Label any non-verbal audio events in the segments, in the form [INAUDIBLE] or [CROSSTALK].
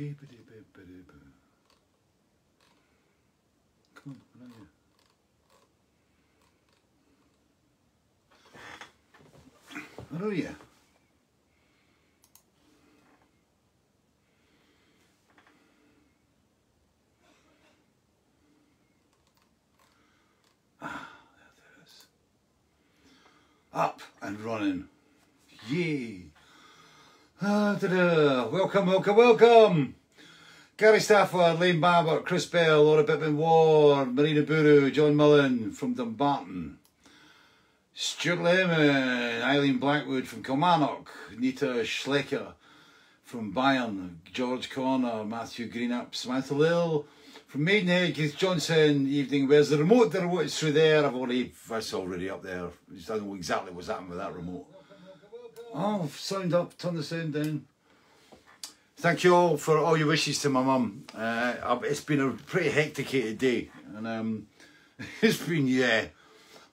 Come on, where are you? You? Ah, there it is. Up and running. Yay. Ah. Welcome, welcome, welcome. Gary Stafford, Lane Babbitt, Chris Bell, Laura Bittman Ward, Marina Buru, John Mullen from Dumbarton, Stuart Lehman, Eileen Blackwood from Kilmarnock, Nita Schlecker from Bayern, George Connor, Matthew Greenup, Samantha Lill from Maidenhead, Keith Johnson, evening, where's the remote? The remote is through there, I've already, that's already up there. I don't know exactly what's happened with that remote. Oh, sound up, turn the sound down. Thank you all for all your wishes to my mum. Uh, it's been a pretty hectic day, and um, [LAUGHS] it's been yeah.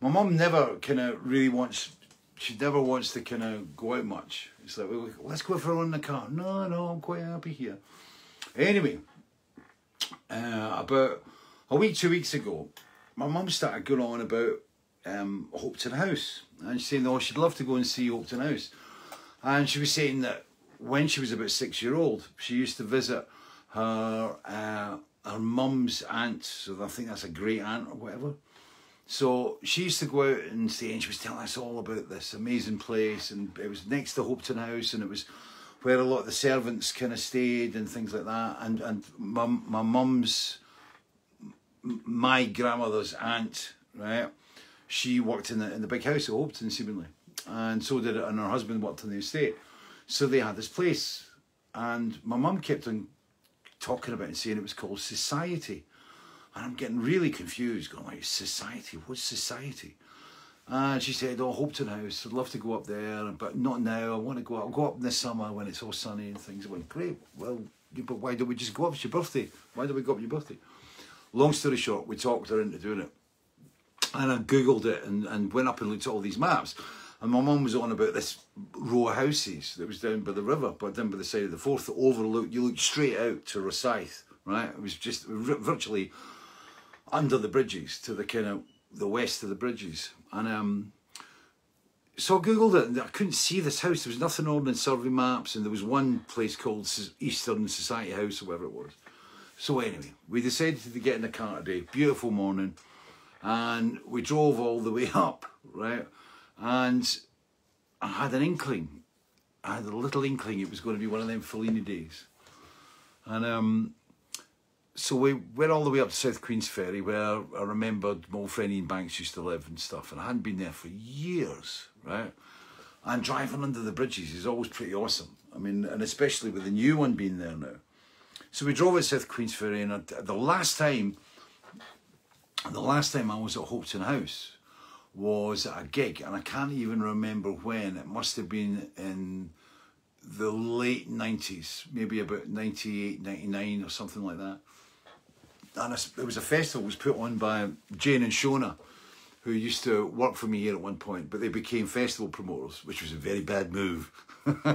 My mum never kind of really wants. She never wants to kind of go out much. It's like, well, let's go for a run in the car. No, no, I'm quite happy here. Anyway, uh, about a week, two weeks ago, my mum started going on about um, Hopetoun House, and she's saying, "Oh, she'd love to go and see Hopetoun House," and she was saying that when she was about six year old, she used to visit her uh, her mum's aunt. So I think that's a great aunt or whatever. So she used to go out and stay, and she was telling us all about this amazing place, and it was next to Hopetoun House, and it was where a lot of the servants kind of stayed and things like that. And and my my mum's my grandmother's aunt, right? She worked in the in the big house at Hopetoun, seemingly, and so did it, and her husband worked in the estate. So they had this place, and my mum kept on talking about it and saying it was called Society, and I'm getting really confused, going like Society, what's Society? And she said, "Oh, Hopetoun House. I'd love to go up there, but not now. I want to go. I'll go up in the summer when it's all sunny and things." I went, "Great. Well, but why don't we just go up? It's your birthday. Why don't we go up your birthday?" Long story short, we talked her into doing it, and I googled it and, and went up and looked at all these maps. And my mum was on about this row of houses that was down by the river, but down by the side of the Forth that overlooked. You looked straight out to Rosyth, right? It was just vir- virtually under the bridges to the kind of the west of the bridges. And um, so I googled it and I couldn't see this house. There was nothing on the survey maps, and there was one place called Eastern Society House or whatever it was. So anyway, we decided to get in the car today. Beautiful morning, and we drove all the way [LAUGHS] up, right? And I had an inkling. I had a little inkling it was going to be one of them Fellini days. And um, so we went all the way up to South Queensferry, where I remembered my old friend Iain Banks used to live and stuff. And I hadn't been there for years, right? And driving under the bridges is always pretty awesome. I mean, and especially with the new one being there now. So we drove at South Queensferry, and the last time, the last time I was at Hopeton House was at a gig, and I can't even remember when. It must have been in the late 90s, maybe about 98, 99 or something like that. And it was a festival was put on by Jane and Shona, who used to work for me here at one point, but they became festival promoters, which was a very bad move. [LAUGHS]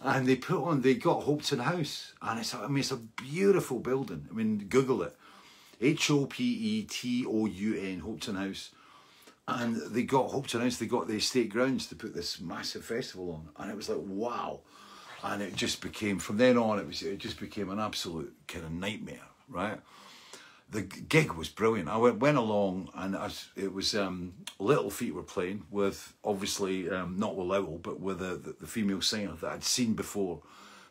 and they put on, they got Hopetoun House, and it's, I mean, it's a beautiful building. I mean, Google it, H O P E T O U N, Hopetoun House, and they got Hopetoun House. They got the estate grounds to put this massive festival on, and it was like wow, and it just became from then on. It was it just became an absolute kind of nightmare, right? the gig was brilliant. I went, went along and I, it was um, Little Feat were playing with obviously um, not with Lowell, but with the, the, female singer that I'd seen before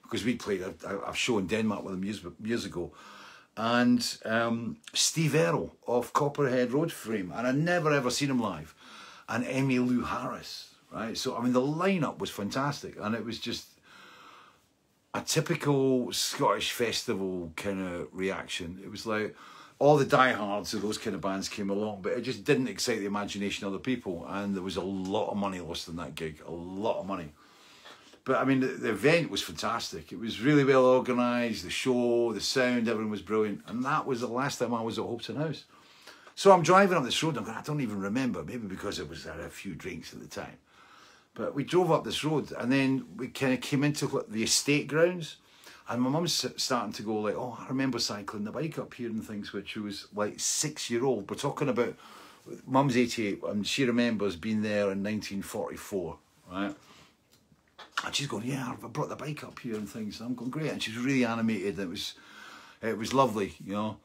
because we played a show in Denmark with them years, years ago. And um, Steve Earle of Copperhead Road Frame, and I'd never ever seen him live. And Emmylou Harris, right? So, I mean, the lineup was fantastic, and it was just a typical Scottish festival kind of reaction. It was like all the diehards of those kind of bands came along, but it just didn't excite the imagination of the people. And there was a lot of money lost in that gig, a lot of money. But I mean, the, the event was fantastic. It was really well organised, the show, the sound, everything was brilliant. And that was the last time I was at Hopetoun House. So I'm driving up this road, I'm going, I don't even remember, maybe because it was I had a few drinks at the time. But we drove up this road and then we kind of came into the estate grounds. And my mum's starting to go like, oh, I remember cycling the bike up here and things, which was like six year old. We're talking about mum's 88 and she remembers being there in 1944, right? And she's going, yeah, I brought the bike up here and things. And I'm going, great. And she's really animated. It was, it was lovely, you know.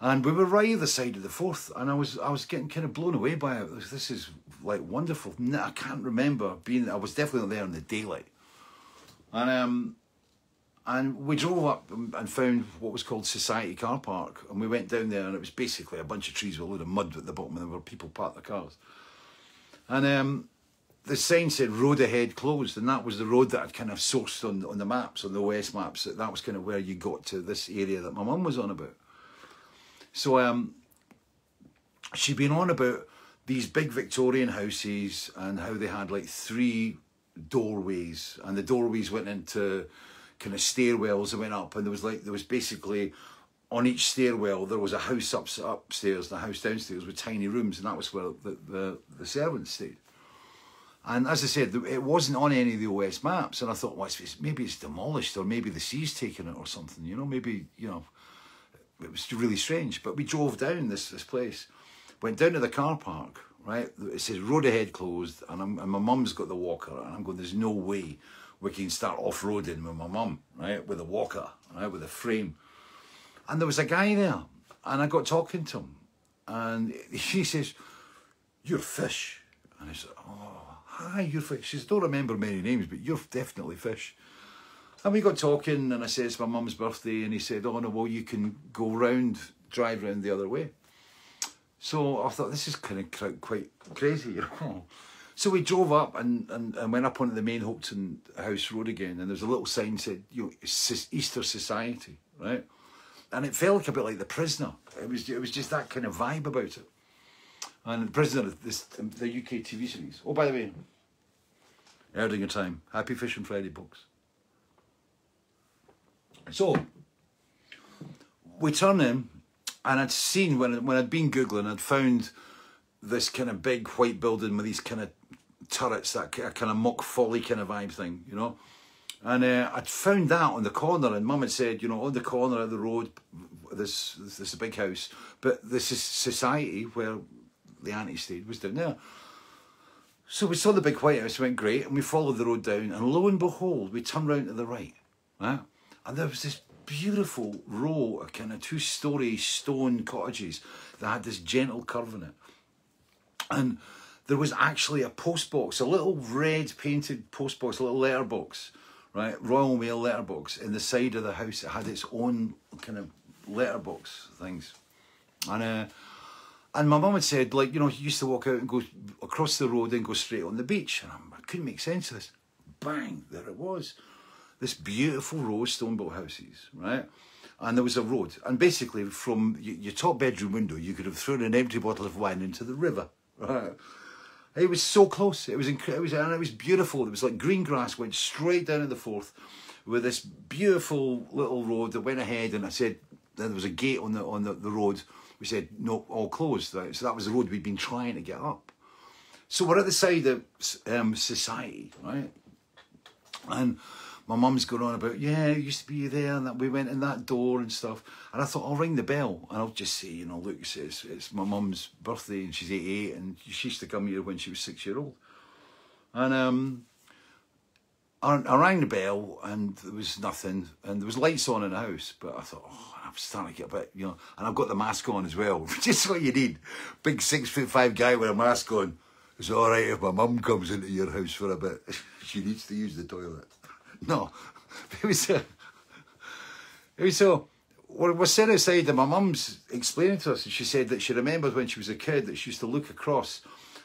And we were right at the side of the Forth, and I was I was getting kind of blown away by it. This is like wonderful. I can't remember being. I was definitely there in the daylight, and um, and we drove up and found what was called Society Car Park, and we went down there, and it was basically a bunch of trees with a load of mud at the bottom, and there were people parked their cars, and um, the sign said road ahead closed, and that was the road that I'd kind of sourced on on the maps, on the OS maps. That that was kind of where you got to this area that my mum was on about. So um, she'd been on about these big Victorian houses and how they had like three doorways, and the doorways went into kind of stairwells that went up, and there was like there was basically on each stairwell there was a house up, upstairs and a house downstairs with tiny rooms, and that was where the, the, the servants stayed. And as I said, it wasn't on any of the OS maps, and I thought, well, it's, maybe it's demolished, or maybe the sea's taken it, or something. You know, maybe you know it was really strange. But we drove down this this place, went down to the car park. Right, it says road ahead closed, and, and my mum's got the walker, and I'm going. There's no way we can start off roading with my mum, right, with a walker, right, with a frame. And there was a guy there, and I got talking to him, and [LAUGHS] he says, "You're fish," and I said, "Oh, hi, you're fish." She says, "Don't remember many names, but you're definitely fish." And we got talking, and I said it's my mum's birthday, and he said, "Oh no, well you can go round, drive round the other way." So I thought this is kind of quite crazy, [LAUGHS] you know. So we drove up and, and, and went up onto the main Hopetoun House Road again, and there's a little sign said, you know, Easter Society, right? And it felt like a bit like The Prisoner. It was it was just that kind of vibe about it. And The Prisoner, this the UK TV series. Oh, by the way, Erdinger Time, Happy Fish and Friday books. So we turn in, and I'd seen when when I'd been googling, I'd found this kind of big white building with these kind of turrets, that kind of mock folly kind of vibe thing, you know. And uh, I'd found that on the corner, and Mum had said, you know, on the corner of the road, this this, this big house, but this is society where the auntie stayed was down there. So we saw the big white house, went great, and we followed the road down, and lo and behold, we turned round to the right, right? And there was this beautiful row of kind of two-storey stone cottages that had this gentle curve in it. And there was actually a postbox, a little red painted postbox, a little letterbox, right? Royal Mail letterbox in the side of the house. It had its own kind of letterbox things. And uh, and my mum had said, like, you know, he used to walk out and go across the road and go straight on the beach. And I couldn't make sense of this. Bang, there it was. This beautiful row of stone built houses, right? And there was a road. And basically, from your top bedroom window, you could have thrown an empty bottle of wine into the river, right? It was so close. It was incredible. And it was beautiful. It was like green grass went straight down to the Forth with this beautiful little road that went ahead. And I said, there was a gate on the on the, the road. We said, no, all closed. So that was the road we'd been trying to get up. So we're at the side of um, society, right? And my mum's going on about, yeah, it used to be there, and that we went in that door and stuff. And I thought, I'll ring the bell, and I'll just say, you know, look, it's, it's, my mum's birthday, and she's 88, and she used to come here when she was six year old. And um, I, I rang the bell, and there was nothing, and there was lights on in the house, but I thought, oh, starting to get a bit, you know, and I've got the mask on as well, [LAUGHS] just what you need. Big six foot five guy with a mask on. It's all right if my mum comes into your house for a bit. [LAUGHS] she needs to use the toilet. [LAUGHS] No, it was. Uh, it was so. we was sitting outside, and my mum's explaining to us, and she said that she remembers when she was a kid that she used to look across,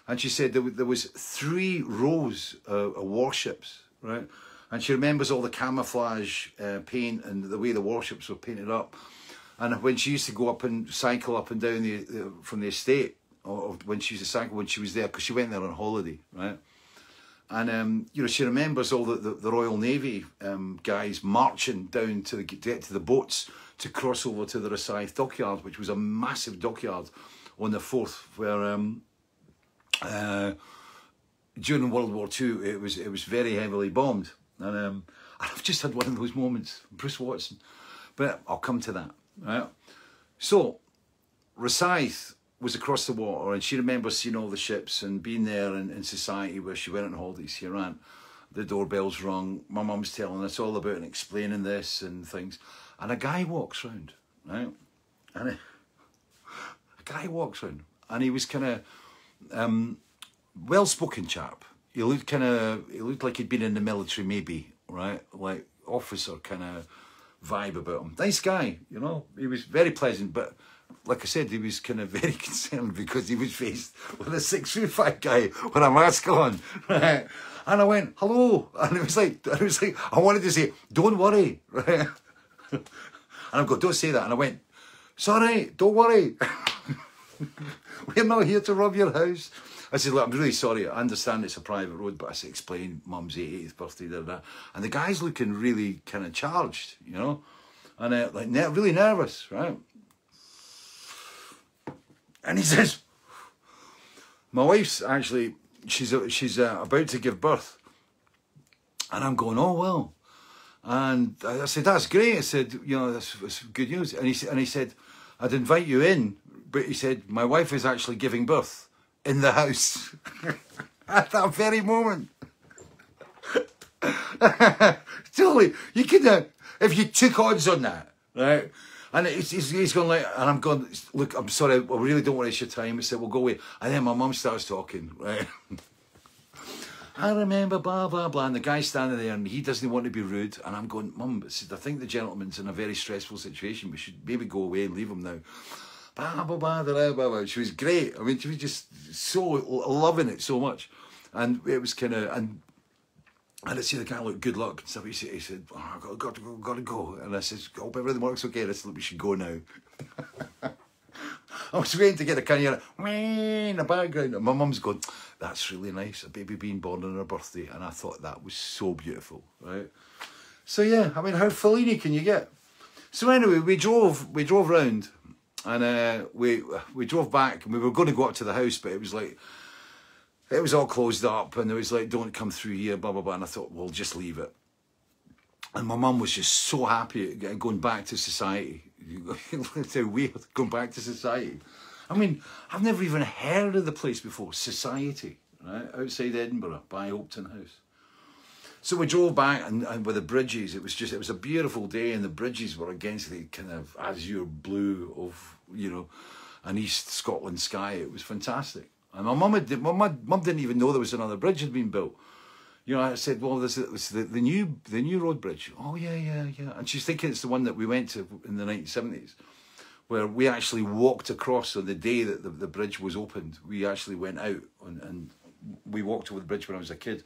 and she said there, there was three rows of warships, right? And she remembers all the camouflage uh, paint and the way the warships were painted up. And when she used to go up and cycle up and down the, the from the estate, or, when she used to cycle when she was there, because she went there on holiday, right? And um, you know, she remembers all the, the, the Royal Navy um, guys marching down to, the, to get to the boats to cross over to the Rosyth dockyard, which was a massive dockyard on the Forth, where um, uh, during World War II it was it was very heavily bombed. And um, I've just had one of those moments, Bruce Watson. But I'll come to that. Right? So, Rosyth was across the water and she remembers seeing all the ships and being there in, in society where she went on holidays here and the doorbell's rung. My mum's telling us all about and explaining this and things. And a guy walks round, right? And a, a guy walks round and he was kind of um, well-spoken chap. He looked kind of, he looked like he'd been in the military maybe, right? Like officer kind of vibe about him. Nice guy, you know. He was very pleasant, but like I said, he was kind of [LAUGHS] very concerned because he was faced with a six foot five guy with a mask on, right? [LAUGHS] And I went, hello. [LAUGHS] And it was like, it was like, I wanted to say, don't worry, right? And I go, don't say that. And I went, sorry, don't worry. We're not here to rob your house. I said, look, I'm really sorry. I understand it's a private road, but I said, explain mum's 80th birthday, da, da. and the guy's looking really kind of charged, you know, and uh, like ne really nervous, right? And he [LAUGHS] says, my wife's actually, she's she's uh, about to give birth. And I'm going, oh, well. And I said, that's great. I said, you know, that's, that's good news. And he, and he said, I'd invite you in, but he said, my wife is actually giving birth in the house [LAUGHS] at that very moment. [LAUGHS] totally, you could, have, if you took odds on that, right? And he's, he's going like, and I'm going, look, I'm sorry, I really don't want to waste your time. I said, we'll go away. And then my mum starts talking, right? [LAUGHS] I remember blah, blah, blah. And the guy's standing there and he doesn't want to be rude. And I'm going, Mum, I think the gentleman's in a very stressful situation. We should maybe go away and leave him now. She was great. I mean, she was just so loving it so much. And it was kind of, and and I see the guy look good luck and stuff. He said, he said oh, I've got, got to go, got to go. And I said, hope everything works okay. I said, we should go now. [LAUGHS] I was waiting to get a kind of in the background. And my mum's going, that's really nice, a baby being born on her birthday. And I thought that was so beautiful, right? So yeah, I mean, how Fellini can you get? So anyway, we drove, we drove round and uh, we we drove back and we were going to go up to the house, but it was like, it was all closed up and it was like, don't come through here, blah, blah, blah. And I thought, we'll just leave it. And my mum was just so happy going back to society. [LAUGHS] it's weird going back to society. I mean, I've never even heard of the place before, Society, right? Outside Edinburgh, by Hopetoun House. So we drove back and, and with the bridges, it was just, it was a beautiful day and the bridges were against the kind of azure blue of, you know, an East Scotland sky. It was fantastic. And my mum, had, my mum didn't even know there was another bridge had been built. You know, I said, well, this is the, the new the new road bridge. Oh yeah, yeah, yeah. And she's thinking it's the one that we went to in the 1970s, where we actually walked across on the day that the, the bridge was opened. We actually went out and, and we walked over the bridge when I was a kid.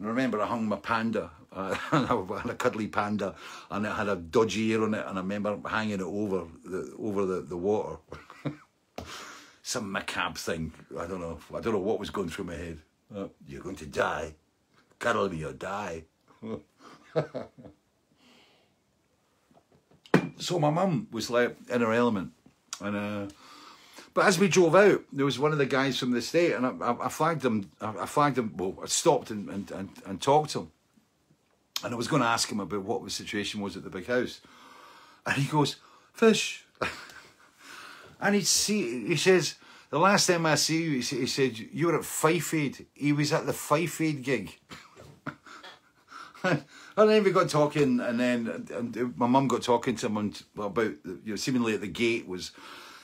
And I remember I hung my panda, uh, and [LAUGHS] I had a cuddly panda, and it had a dodgy ear on it, and I remember hanging it over the over the, the water. [LAUGHS] Some macabre thing. I don't know. I don't know what was going through my head. Uh, you're going to die. Cuddle me or die. [LAUGHS] so my mum was like in her element, and uh, but as we drove out, there was one of the guys from the state, and I, I, flagged him. I, I, flagged him. Well, I stopped and, and, and, and talked to him, and I was going to ask him about what the situation was at the big house, and he goes, "Fish," [LAUGHS] and he see he says. The last time I see you, he said, you were at Fife Aid. He was at the Fife Aid gig. [LAUGHS] and then we got talking, and then and my mum got talking to him about, you know, seemingly at the gate was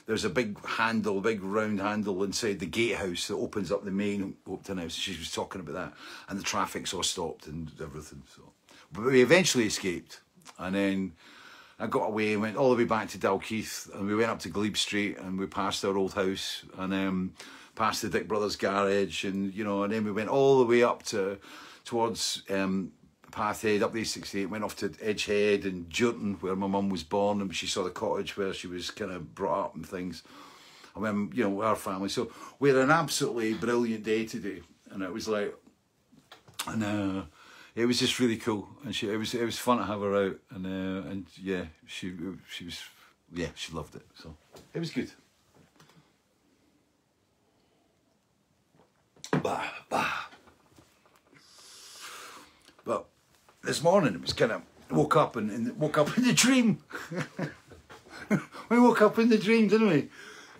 there's a big handle, a big round handle inside the gatehouse that opens up the main Hopetoun house. She was talking about that, and the traffic's all stopped and everything. So, but we eventually escaped, and then I got away and went all the way back to Dalkeith, and we went up to Glebe Street, and we passed our old house, and um, past the Dick Brothers garage, and you know, and then we went all the way up to towards um, Pathhead, up the A68, went off to Edgehead and Jurton, where my mum was born, and she saw the cottage where she was kind of brought up and things. I when, you know, our family. So we had an absolutely brilliant day today, and it was like, and uh, it was just really cool, and she, it was it was fun to have her out, and uh, and yeah, she she was, yeah, she loved it, so it was good. Bah, bah. This morning it was kind of woke up and, and woke up in [LAUGHS] the dream. [LAUGHS] we woke up in the dream, didn't we?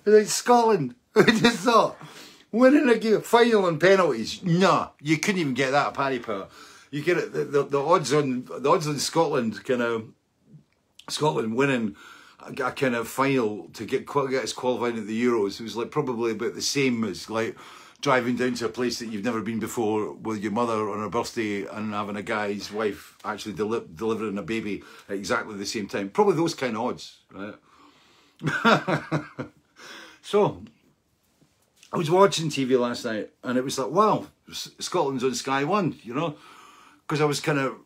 Like Scotland. [LAUGHS] We just thought winning a game, final on penalties. No, you couldn't even get that at Paddy Power. You get it. The, the, the odds on the odds on Scotland kind of Scotland winning a, a kind of final to get get us qualified at the Euros. It was like probably about the same as like driving down to a place that you've never been before with your mother on her birthday and having a guy's wife actually deli- delivering a baby at exactly the same time. Probably those kind of odds, right? [LAUGHS] so I was watching TV last night and it was like, wow, Scotland's on Sky One, you know, because I was kind of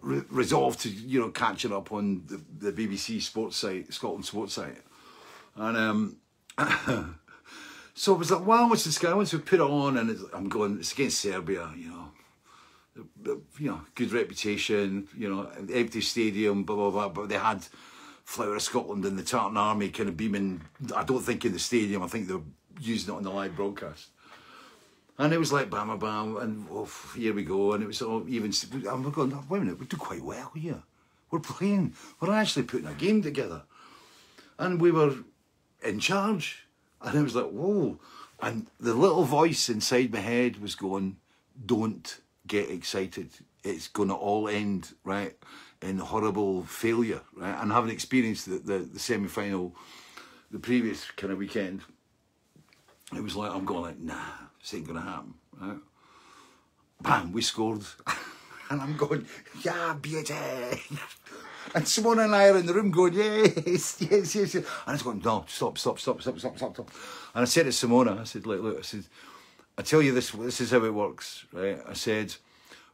re resolved to, you know, catching up on the, the BBC sports site, Scotland sports site. And um, [LAUGHS] so it was like, wow, what's the Sky Once we put it on and I'm going, it's against Serbia, you know, you know, good reputation, you know, empty stadium, blah, blah, blah, but they had Flower of Scotland and the Tartan Army kind of beaming, I don't think in the stadium, I think they were using it on the live broadcast. And it was like bam, bam, and oh, here we go. And it was all even. I'm going, wait a minute, we do quite well here. We're playing. We're actually putting a game together, and we were in charge. And it was like, whoa! And the little voice inside my head was going, "Don't get excited. It's going to all end right in horrible failure." Right? And having experienced the the, the semi final, the previous kind of weekend it was like, I'm going like, nah, this ain't going to happen. Right? Bam, we scored. [LAUGHS] and I'm going, yeah, beauty. [LAUGHS] And Simone and I are in the room going, yes, yes, yes, yes. And I was going, no, stop, stop, stop, stop, stop, stop, stop. And I said to Simona, I said, look, look, I said, I tell you this, this is how it works, right? I said,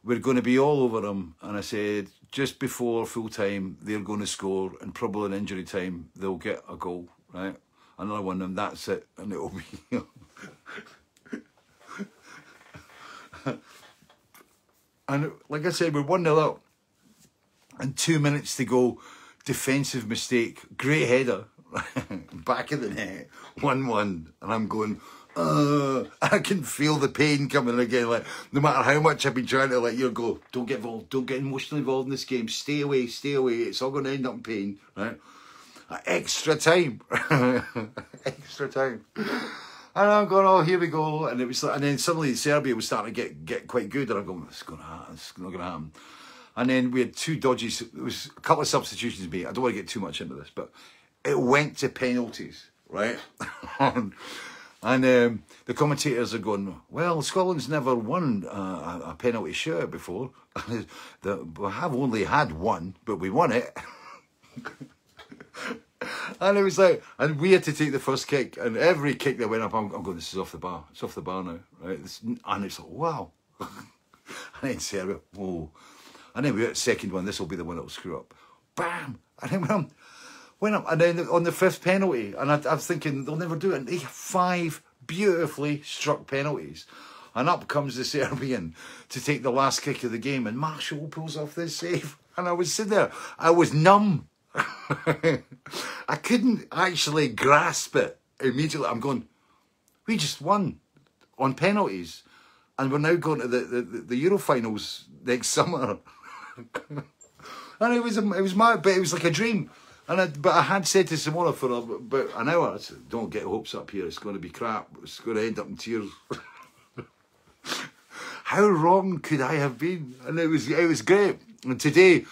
we're going to be all over them. And I said, just before full time, they're going to score, and probably in injury time, they'll get a goal, right? another one, and that's it, and it'll be. [LAUGHS] and like I said, we're 1 0 up, and two minutes to go. Defensive mistake, great header, [LAUGHS] back of the net, 1 1. And I'm going, uh, [LAUGHS] I can feel the pain coming again. Like, no matter how much I've been trying to let you go, don't get involved, don't get emotionally involved in this game, stay away, stay away, it's all going to end up in pain, right? extra time, [LAUGHS] extra time. And I'm going, oh, here we go. And it was, and then suddenly Serbia was starting to get get quite good. And I'm going, it's going to happen. It's not going to happen. And then we had two dodgy. There was a couple of substitutions made. I don't want to get too much into this, but it went to penalties, right? [LAUGHS] and um, the commentators are going, well, Scotland's never won a, a penalty shootout before. [LAUGHS] we have only had one, but we won it. [LAUGHS] and it was like, and we had to take the first kick, and every kick that went up, I'm, I'm going, this is off the bar. It's off the bar now, right? This, and it's like, wow. and then Serbia, whoa. And then we got second one, this will be the one that'll screw up. Bam! And then went went up, and then on the fifth penalty, and I, was thinking, they'll never do it. And they have five beautifully struck penalties. And up comes the [LAUGHS] Serbian to take the last kick of the game, and Marshall pulls off this save. [LAUGHS] And I was sitting there, I was numb. [LAUGHS] I couldn't actually grasp it immediately. I'm going, we just won on penalties, and we're now going to the, the, the Euro finals next summer. [LAUGHS] and it was it was my but it was like a dream. And I, but I had said to Simona for about an hour, I said, "Don't get hopes up here. It's going to be crap. It's going to end up in tears." [LAUGHS] How wrong could I have been? And it was it was great. And today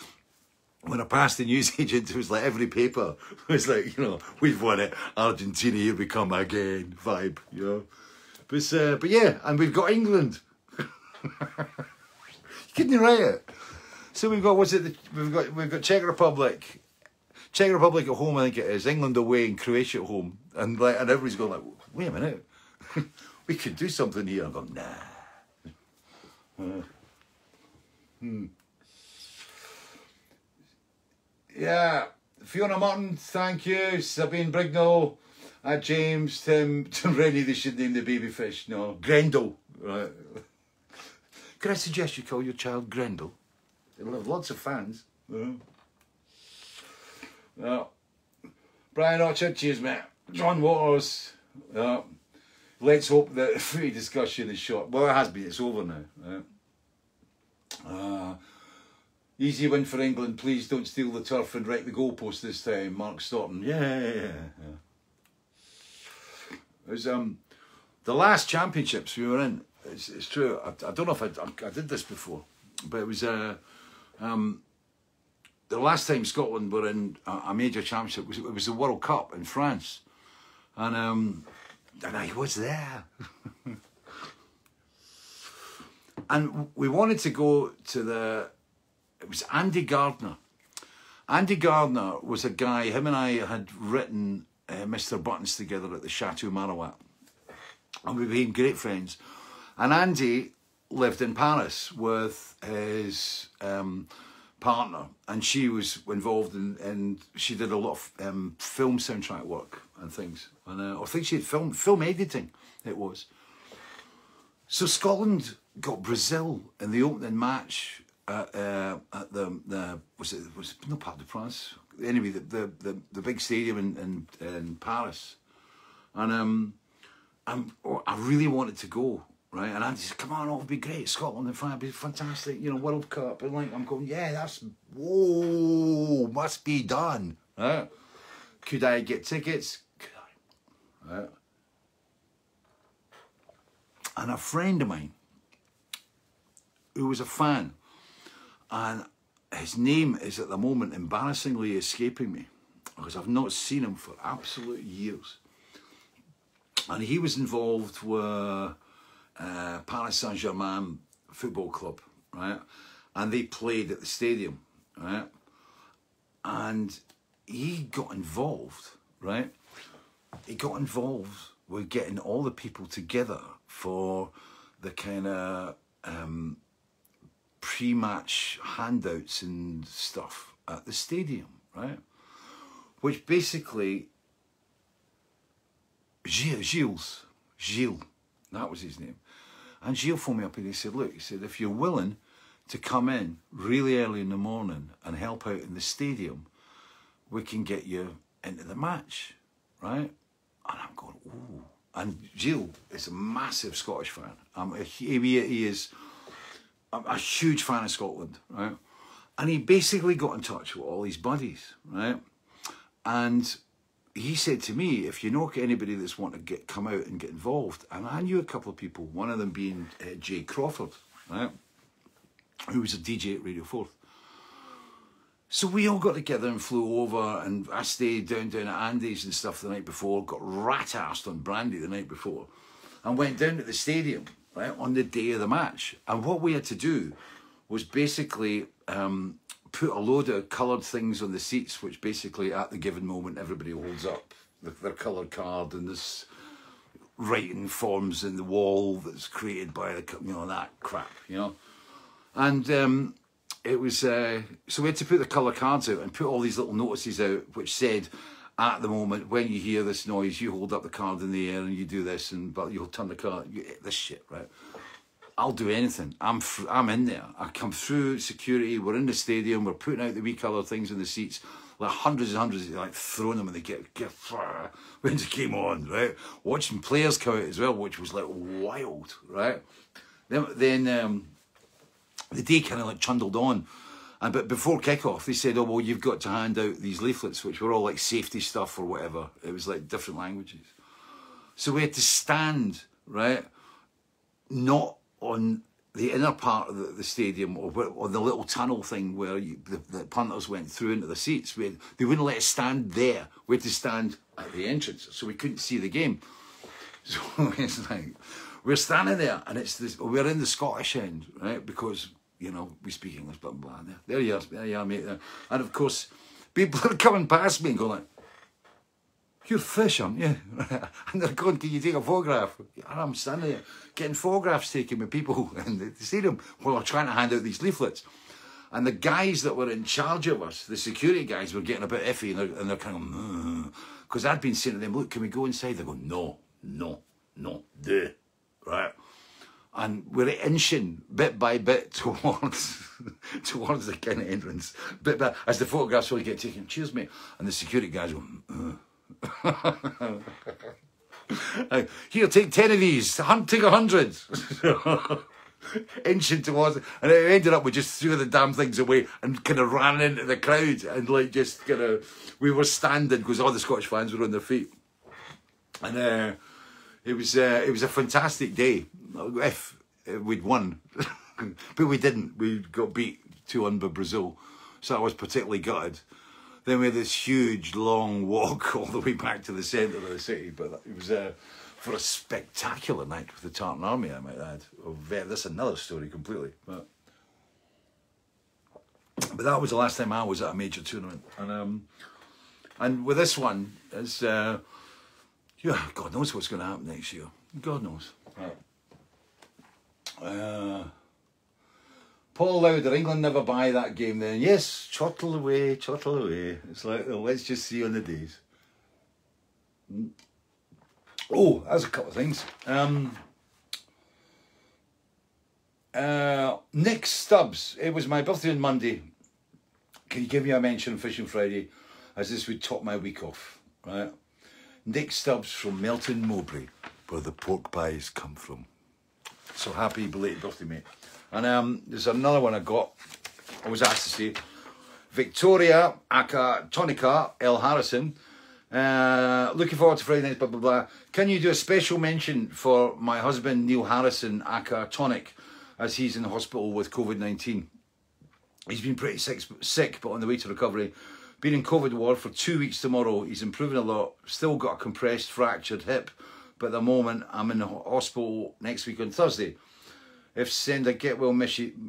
when I passed the news [LAUGHS] agent, it was like every paper it was like, you know, we've won it. Argentina, here we come again vibe, you know. But, uh, but yeah, and we've got England. you couldn't write it. So we've got, what's it, we've got, we've got Czech Republic, Czech Republic at home, I think it is, England away and Croatia at home. And like, and everybody's going like, wait a minute, [LAUGHS] we could do something here. I'm going, nah. Uh, hmm. Yeah, Fiona Martin, thank you. Sabine Brignall, uh, James, Tim, [LAUGHS] Tim Rennie, they should name the baby fish. No, Grendel. Right. [LAUGHS] Could I suggest you call your child Grendel? It'll have lots of fans. Yeah. Brian Orchard, cheers, mate. John Waters. Yeah. Let's hope that [LAUGHS] the free discussion is short. Well, it has been. It's over now. Yeah. Uh, Easy win for England. Please don't steal the turf and wreck the goalpost this time. Mark Stoughton. Yeah, yeah, yeah. yeah. It was um, the last championships we were in. It's, it's true. I, I don't know if I, I, I did this before, but it was uh, um, the last time Scotland were in a, major championship was it was the World Cup in France, and um, and I was there. [LAUGHS] and we wanted to go to the it was Andy Gardner. Andy Gardner was a guy, him and I had written uh, Mr. Buttons together at the Chateau Marouatte. And we became great friends. And Andy lived in Paris with his um, partner, and she was involved in, and she did a lot of um, film soundtrack work and things. And uh, I think she had film, film editing, it was. So Scotland got Brazil in the opening match at, uh, at the the was it was no Parc de France anyway the the the, the big stadium in, in, in Paris, and um, I'm, oh, I really wanted to go right, and I just come on, oh, it'll be great, Scotland and France, be fantastic, you know, World Cup, and like I'm going, yeah, that's whoa, must be done, right? Could I get tickets? Could I? Right. And a friend of mine who was a fan and his name is at the moment embarrassingly escaping me because I've not seen him for absolute years. And he was involved with uh, Paris Saint Germain Football Club, right? And they played at the stadium, right? And he got involved, right? He got involved with getting all the people together for the kind of um, pre-match handouts and stuff at the stadium, right? Which basically, Gilles, Gilles, Gilles, that was his name. And Gilles phoned me up and he said, look, he said, if you're willing to come in really early in the morning and help out in the stadium, we can get you into the match, right? And I'm going, ooh. And Gilles is a massive Scottish fan. Um, he, he is I'm a huge fan of Scotland, right? And he basically got in touch with all his buddies, right? And he said to me, if you know anybody that's want to get come out and get involved, and I knew a couple of people, one of them being uh, Jay Crawford, right? Who was a DJ at Radio Forth. So we all got together and flew over, and I stayed down down at Andy's and stuff the night before. Got rat-assed on brandy the night before, and went down to the stadium right, on the day of the match. And what we had to do was basically um, put a load of coloured things on the seats, which basically at the given moment everybody holds up the, their coloured card and this writing forms in the wall that's created by the, you know, that crap, you know. And um, it was, uh, so we had to put the colour cards out and put all these little notices out which said, at the moment, when you hear this noise, you hold up the card in the air and you do this, and but you'll turn the card. You, this shit, right? I'll do anything. I'm I'm in there. I come through security. We're in the stadium. We're putting out the wee colour things in the seats. Like hundreds and hundreds, of, like throwing them and they get get [LAUGHS] when it came on, right? Watching players come out as well, which was like wild, right? Then then um, the day kind of like trundled on and but before kickoff, they said, "Oh well, you've got to hand out these leaflets, which were all like safety stuff or whatever. It was like different languages. So we had to stand right, not on the inner part of the, stadium or, or the little tunnel thing where you, the, the, punters went through into the seats. We they wouldn't let us stand there. We had to stand at the entrance, so we couldn't see the game. [LAUGHS] So it's like we're standing there, and it's this. We're in the Scottish end, right? Because you know, we speak English, blah, blah, blah. There, there you are, there you are, mate. There. And of course, people [LAUGHS] are coming past me and going like, you're fish, aren't you? [LAUGHS] and they're going, can you take a photograph? And I'm standing there getting photographs taken with people in the stadium while we're trying to hand out these leaflets. And the guys that were in charge of us, the security guys, were getting a bit iffy and they're, and they're kind of, mm. because I'd been saying to them, look, can we go inside? They go, no, no, no, duh, right? and we're inching bit by bit [LAUGHS] towards towards the kind of entrance. Bit by as the photographs will get taken. Cheers, mate. And the security guys go. Mm, mm. Uh. Here, take ten of these. Take a hundred. inching towards it. And it ended up we just threw the damn things away and kind of ran into the crowd and like just kind of, we were standing because all the Scottish fans were on their feet. And uh, it was uh, it was a fantastic day. If we'd won, [LAUGHS] but we didn't. We got beat 2 1 by Brazil. So I was particularly gutted. Then we had this huge long walk [LAUGHS] all the way back to the centre of the city. But it was uh, for a spectacular night with the Tartan Army, I might add. Oh, that's another story completely. But but that was the last time I was at a major tournament. And um, and with this one, it's uh, yeah, God knows what's going to happen next year. God knows. Uh, Paul Lauder, England never buy that game then. Yes, chortle away, chortle away. It's like, well, let's just see on the days. Oh, that's a couple of things. Um, uh, Nick Stubbs, it was my birthday on Monday. Can you give me a mention on Fishing Friday as this would top my week off, right? Nick Stubbs from Melton Mowbray, where the pork pies come from. So happy belated birthday, mate. And um, there's another one I got. I was asked to see Victoria Aka Tonica L. Harrison. Uh, looking forward to Friday night, blah, blah, blah. Can you do a special mention for my husband, Neil Harrison, aka Tonic, as he's in the hospital with COVID 19? He's been pretty sick, sick, but on the way to recovery. Been in COVID ward for two weeks tomorrow. He's improving a lot. Still got a compressed, fractured hip. But at the moment, I'm in the hospital next week on Thursday. If send a get well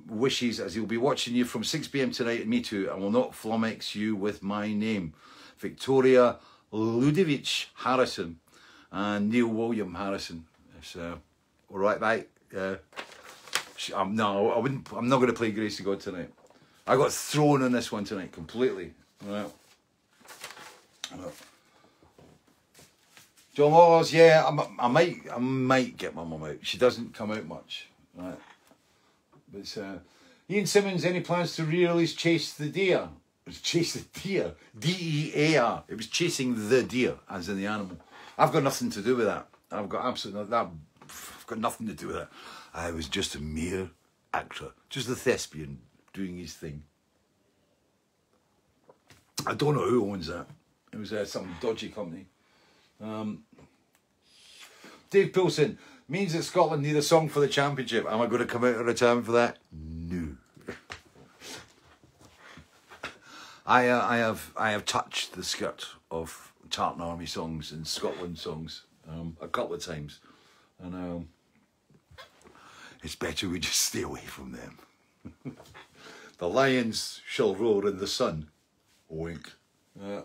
wishes, as he'll be watching you from 6 pm tonight, me too, I will not flummox you with my name. Victoria Ludovic Harrison and Neil William Harrison. So, all right, mate. Uh, I'm, no, I wouldn't. I'm not going to play Grace to God tonight. I got thrown on this one tonight completely. Right. John Laws, yeah, I, I, might, I might get my mum out. She doesn't come out much, right? But uh, Ian Simmons, any plans to re-release Chase the Deer? Chase the Deer, D-E-A-R. It was chasing the deer, as in the animal. I've got nothing to do with that. I've got absolutely that. I've got nothing to do with that. I was just a mere actor, just a thespian doing his thing. I don't know who owns that. It was uh, some dodgy company. Um, Dave Pilson means that Scotland need a song for the championship. Am I going to come out of return for that? No. [LAUGHS] I uh, I have I have touched the skirt of Tartan Army songs and Scotland songs um, a couple of times, and um, it's better we just stay away from them. [LAUGHS] the lions shall roar in the sun. Wink. Yeah.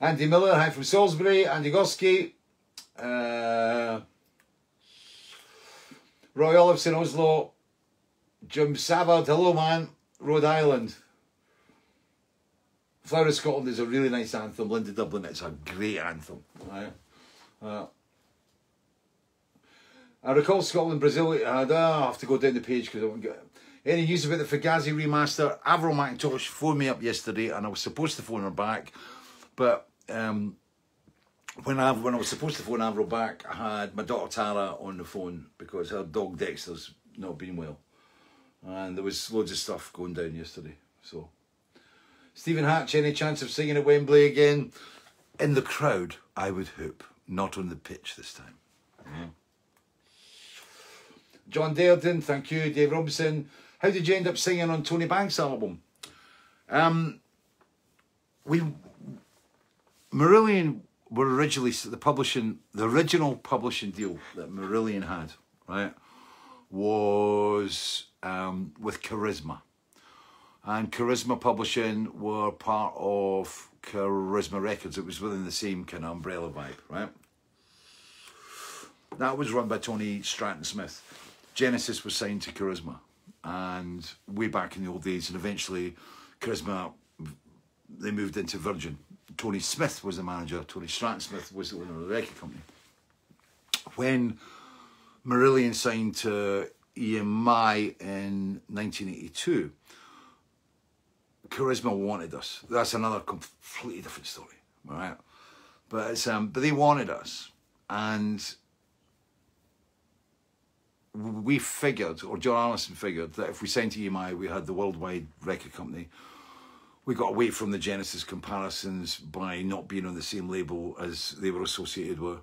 Andy Miller, hi from Salisbury. Andy Goski. Uh, Roy Olafson, Oslo. Jim Savard, hello man. Rhode Island. Flower of Scotland is a really nice anthem. Linda Dublin, it's a great anthem. Right? Uh, I recall Scotland, Brazil. I have to go down the page because I won't get. Any news about the Fugazi remaster? Avril McIntosh phoned me up yesterday and I was supposed to phone her back. But um, when I when I was supposed to phone Avril back, I had my daughter Tara on the phone because her dog Dexter's not been well. And there was loads of stuff going down yesterday. So, Stephen Hatch, any chance of singing at Wembley again? In the crowd, I would hope. Not on the pitch this time. Yeah. John Dearden, thank you. Dave Robinson, how did you end up singing on Tony Banks' album? Um, we Marillion were originally the publishing, the original publishing deal that Marillion had, right, was um, with Charisma, and Charisma Publishing were part of Charisma Records. It was within the same kind of umbrella vibe, right. That was run by Tony Stratton Smith. Genesis was signed to Charisma and way back in the old days, and eventually Charisma they moved into Virgin. Tony Smith was the manager. Tony Stratton Smith was the owner of the record company. When Marillion signed to EMI in 1982, Charisma wanted us. That's another completely different story, right? But um, but they wanted us, and we figured, or John Arnison figured, that if we signed to EMI, we had the worldwide record company. We got away from the Genesis comparisons by not being on the same label as they were associated with.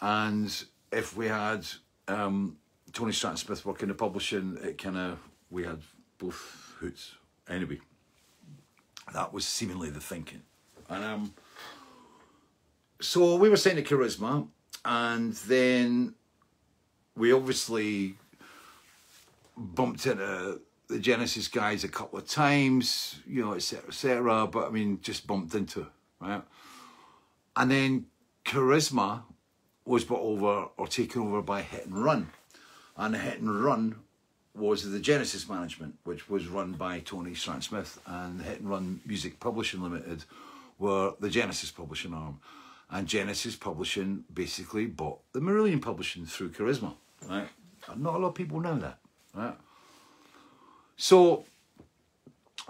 And if we had um, Tony Stratton Smith working the publishing, it kind of, we had both hoots. Anyway, that was seemingly the thinking. And um, so we were signed to Charisma, and then we obviously bumped into the Genesis guys a couple of times, you know, etc., etc. But I mean, just bumped into, right? And then Charisma was brought over or taken over by Hit and Run, and Hit and Run was the Genesis management, which was run by Tony Stratton Smith, and Hit and Run Music Publishing Limited were the Genesis publishing arm, and Genesis Publishing basically bought the Marillion Publishing through Charisma, right? And not a lot of people know that, right? So,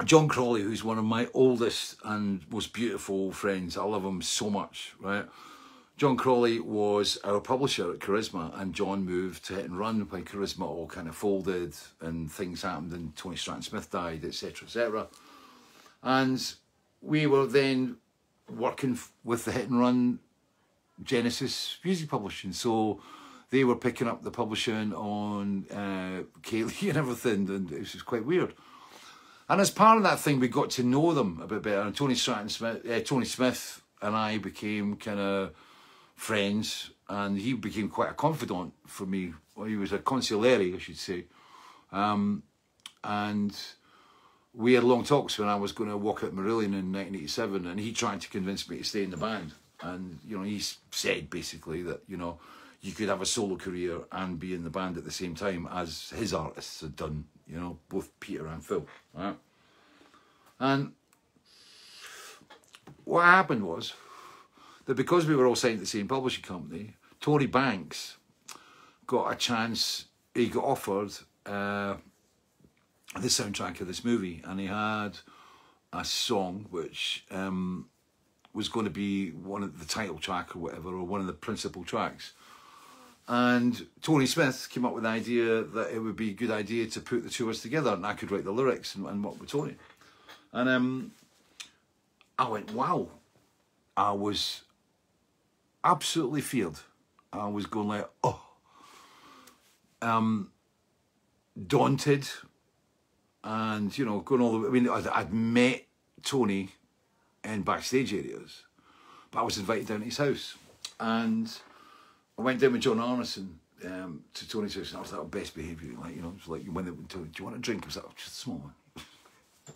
John Crawley, who's one of my oldest and most beautiful friends, I love him so much, right? John Crawley was our publisher at Charisma, and John moved to Hit and Run when Charisma all kind of folded and things happened, and Tony Stratton Smith died, etc., etc. And we were then working with the Hit and Run Genesis Music Publishing, so they were picking up the publishing on uh, Kayleigh [LAUGHS] and everything, and it was just quite weird. And as part of that thing, we got to know them a bit better. And Tony Stratton Smith, uh, Tony Smith, and I became kind of friends, and he became quite a confidant for me. Well, he was a consigliere, I should say. Um, and we had long talks when I was going to walk out Marillion in 1987, and he tried to convince me to stay in the band. And, you know, he said basically that, you know, you could have a solo career and be in the band at the same time as his artists had done, you know, both Peter and Phil. Right? And what happened was, that because we were all signed to the same publishing company, Tony Banks got a chance, he got offered uh, the soundtrack of this movie, and he had a song which um, was going to be one of the title track or whatever, or one of the principal tracks. And Tony Smith came up with the idea that it would be a good idea to put the two of us together, and I could write the lyrics and, and what with Tony. And um, I went, wow. I was absolutely feared. I was going like, oh, um, daunted, and you know, going all the way. I mean, I'd, I'd met Tony in backstage areas, but I was invited down to his house, and I went down with John Arnison um, to Tony's house, and I was like, best behaviour, like you know, it was like when they went to, do you want a drink? I was like, oh, just a small one, [LAUGHS]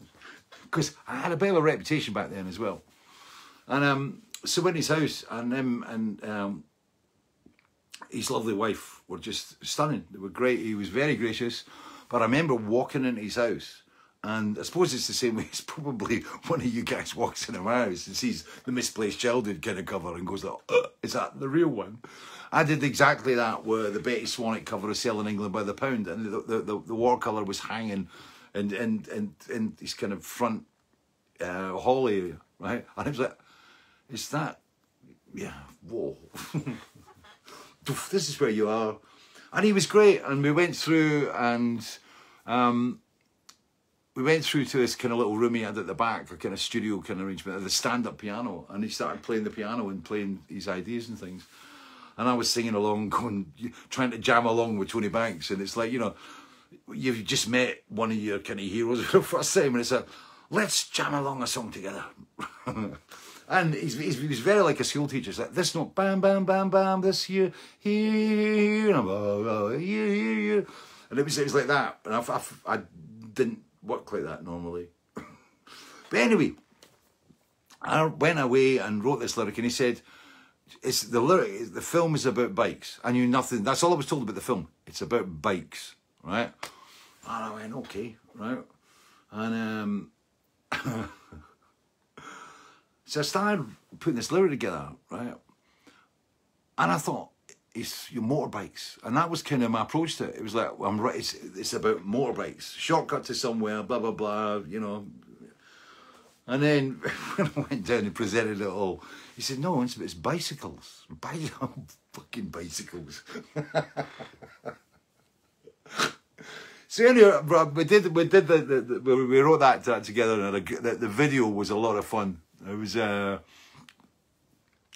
because I had a bit of a reputation back then as well, and um, so in his house, and him and um, his lovely wife were just stunning. They were great. He was very gracious. But I remember walking into his house, and I suppose it's the same way [LAUGHS] as probably one of you guys walks in my house and sees the misplaced childhood kind of cover and goes, uh, "Is that the real one?" I did exactly that with the Betty Swanwick cover of Selling England by the Pound, and the the, the, the watercolor was hanging, and and and in his kind of front uh, hall area, right? And it was like is that, yeah, whoa. [LAUGHS] this is where you are. And he was great. And we went through and um, we went through to this kind of little room he had at the back, a kind of studio kind of arrangement, the stand-up piano. And he started playing the piano and playing his ideas and things. And I was singing along, [LAUGHS] going, trying to jam along with Tony Banks. And it's like, you know, you've just met one of your kind of heroes [LAUGHS] for the first time. And it's like, let's jam along a song together. [LAUGHS] And he's, he's, he's very like a school teacher. It's like this note, bam, bam, bam, bam, this here, here, here, oh, here, here, here. And it was, it was like that. And I, I, I didn't work like that normally. [LAUGHS] but anyway, I went away and wrote this lyric, and he said, "It's the lyric. The film is about bikes. I knew nothing. That's all I was told about the film. It's about bikes, right?" And I went, "Okay, right." And um, [LAUGHS] So I started putting this lyric together, right? And I thought, it's your motorbikes. And that was kind of my approach to it. It was like, I'm right, it's, it's about motorbikes. Shortcut to somewhere, blah, blah, blah, you know. And then [LAUGHS] when I went down and presented it all, he said, no, it's, it's bicycles. [LAUGHS] Bicycles, fucking bicycles. [LAUGHS] So anyway, we did we did the, the, the we wrote that, that together, and the, the video was a lot of fun. It was. Uh,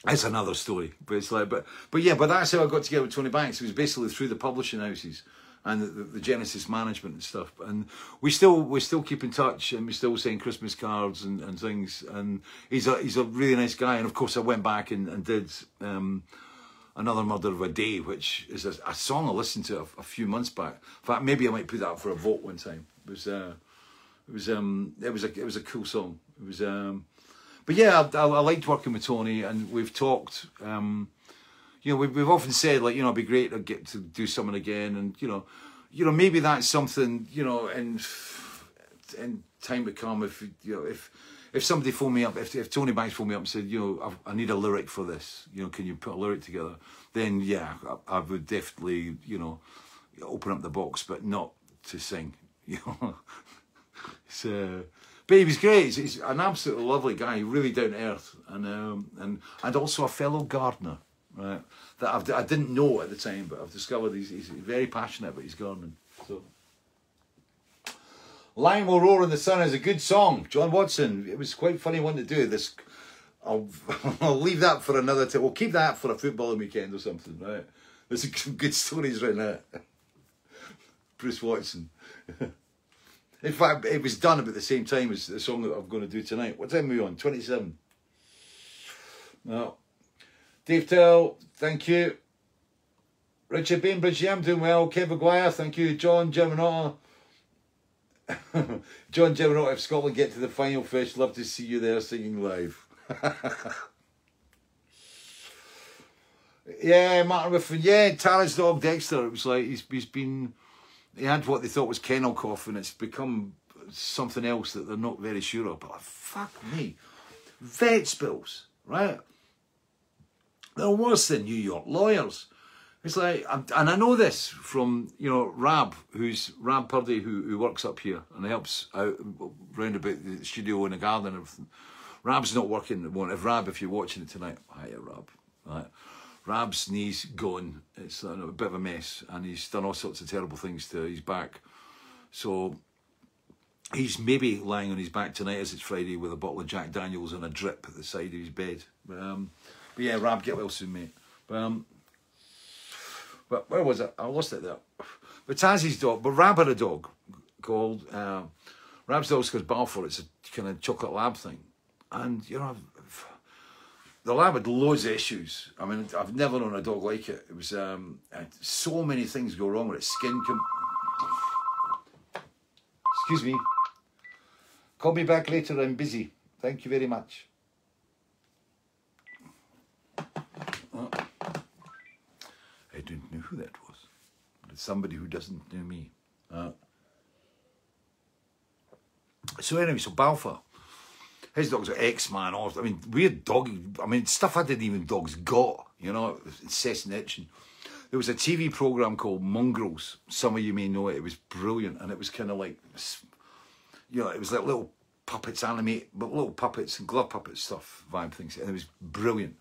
it's another story, but it's like, but but yeah, but that's how I got together with Tony Banks. It was basically through the publishing houses and the, the, Genesis management and stuff. And we still we still keep in touch, and we still send Christmas cards and, and things. And he's a he's a really nice guy. And of course, I went back and, and did um, another murder of a day, which is a, a song I listened to a, a, few months back. In fact, maybe I might put that up for a vote one time. It was uh, it was um, it was a it was a cool song. It was um, but yeah, I, I, liked working with Tony, and we've talked. Um, you know, we've, we've often said like, you know, it'd be great to get to do something again, and you know, you know, maybe that's something, you know, in in time to come. If you know, if if somebody phoned me up, if, if Tony Banks phoned me up and said, you know, I, I, need a lyric for this, you know, can you put a lyric together? Then yeah, I, I would definitely, you know, open up the box, but not to sing, [LAUGHS] you know. so but he was great. He's, he's an absolutely lovely guy, really down to earth, and um, and and also a fellow gardener, right? That I've, I didn't know at the time, but I've discovered he's, he's very passionate about his gardening. So, "Lion Will Roar in the Sun" is a good song, John Watson. It was quite funny one to do. This, I'll [LAUGHS] I'll leave that for another time. We'll keep that for a footballing weekend or something, right? There's some [LAUGHS] good stories right [LAUGHS] now. Bruce Watson. In fact, it was done about the same time as the song that I'm going to do tonight. What time are we on? 27. No. Dave Tell, thank you. Richard Bainbridge, yeah, I'm doing well. Kevin Aguirre, thank you. John Germanotta. [LAUGHS] John Germanotta, if Scotland get to the final fish, love to see you there singing live. [LAUGHS] yeah, Martin Riffin. Yeah, Tara's dog Dexter. It was like he's he's been he had what they thought was kennel cough and it's become something else that they're not very sure of. But fuck me. Vets bills, right? They're worse than New York lawyers. It's like, and I know this from, you know, Rab, who's Rab Purdy, who, who works up here and helps out round about the studio in the garden and everything. Rab's not working. If Rab, if you're watching it tonight, hiya Rab. Right. Rab's knee's gone. It's a bit of a mess, and he's done all sorts of terrible things to his back. So he's maybe lying on his back tonight as it's Friday with a bottle of Jack Daniels and a drip at the side of his bed. But, um, but yeah, Rab, get well soon, mate. But, um, but where was it? I lost it there. But Tazzy's dog, but Rab had a dog called, uh, Rab's dog's called Balfour. It's a kind of chocolate lab thing. And, you know, the lab had loads of issues. I mean, I've never known a dog like it. It was um, so many things go wrong with it. Skin. Excuse me. Call me back later. I'm busy. Thank you very much. Uh, I didn't know who that was. But it's somebody who doesn't know me. Uh, so anyway, so Balfour his dogs are X-Man. I mean, weird doggy. I mean, stuff I didn't even dogs got. You know, incessant itching. There was a TV program called Mongrels. Some of you may know it. It was brilliant, and it was kind of like, you know, it was like little puppets animate, but little puppets and glove puppet stuff, vibe things, and it was brilliant.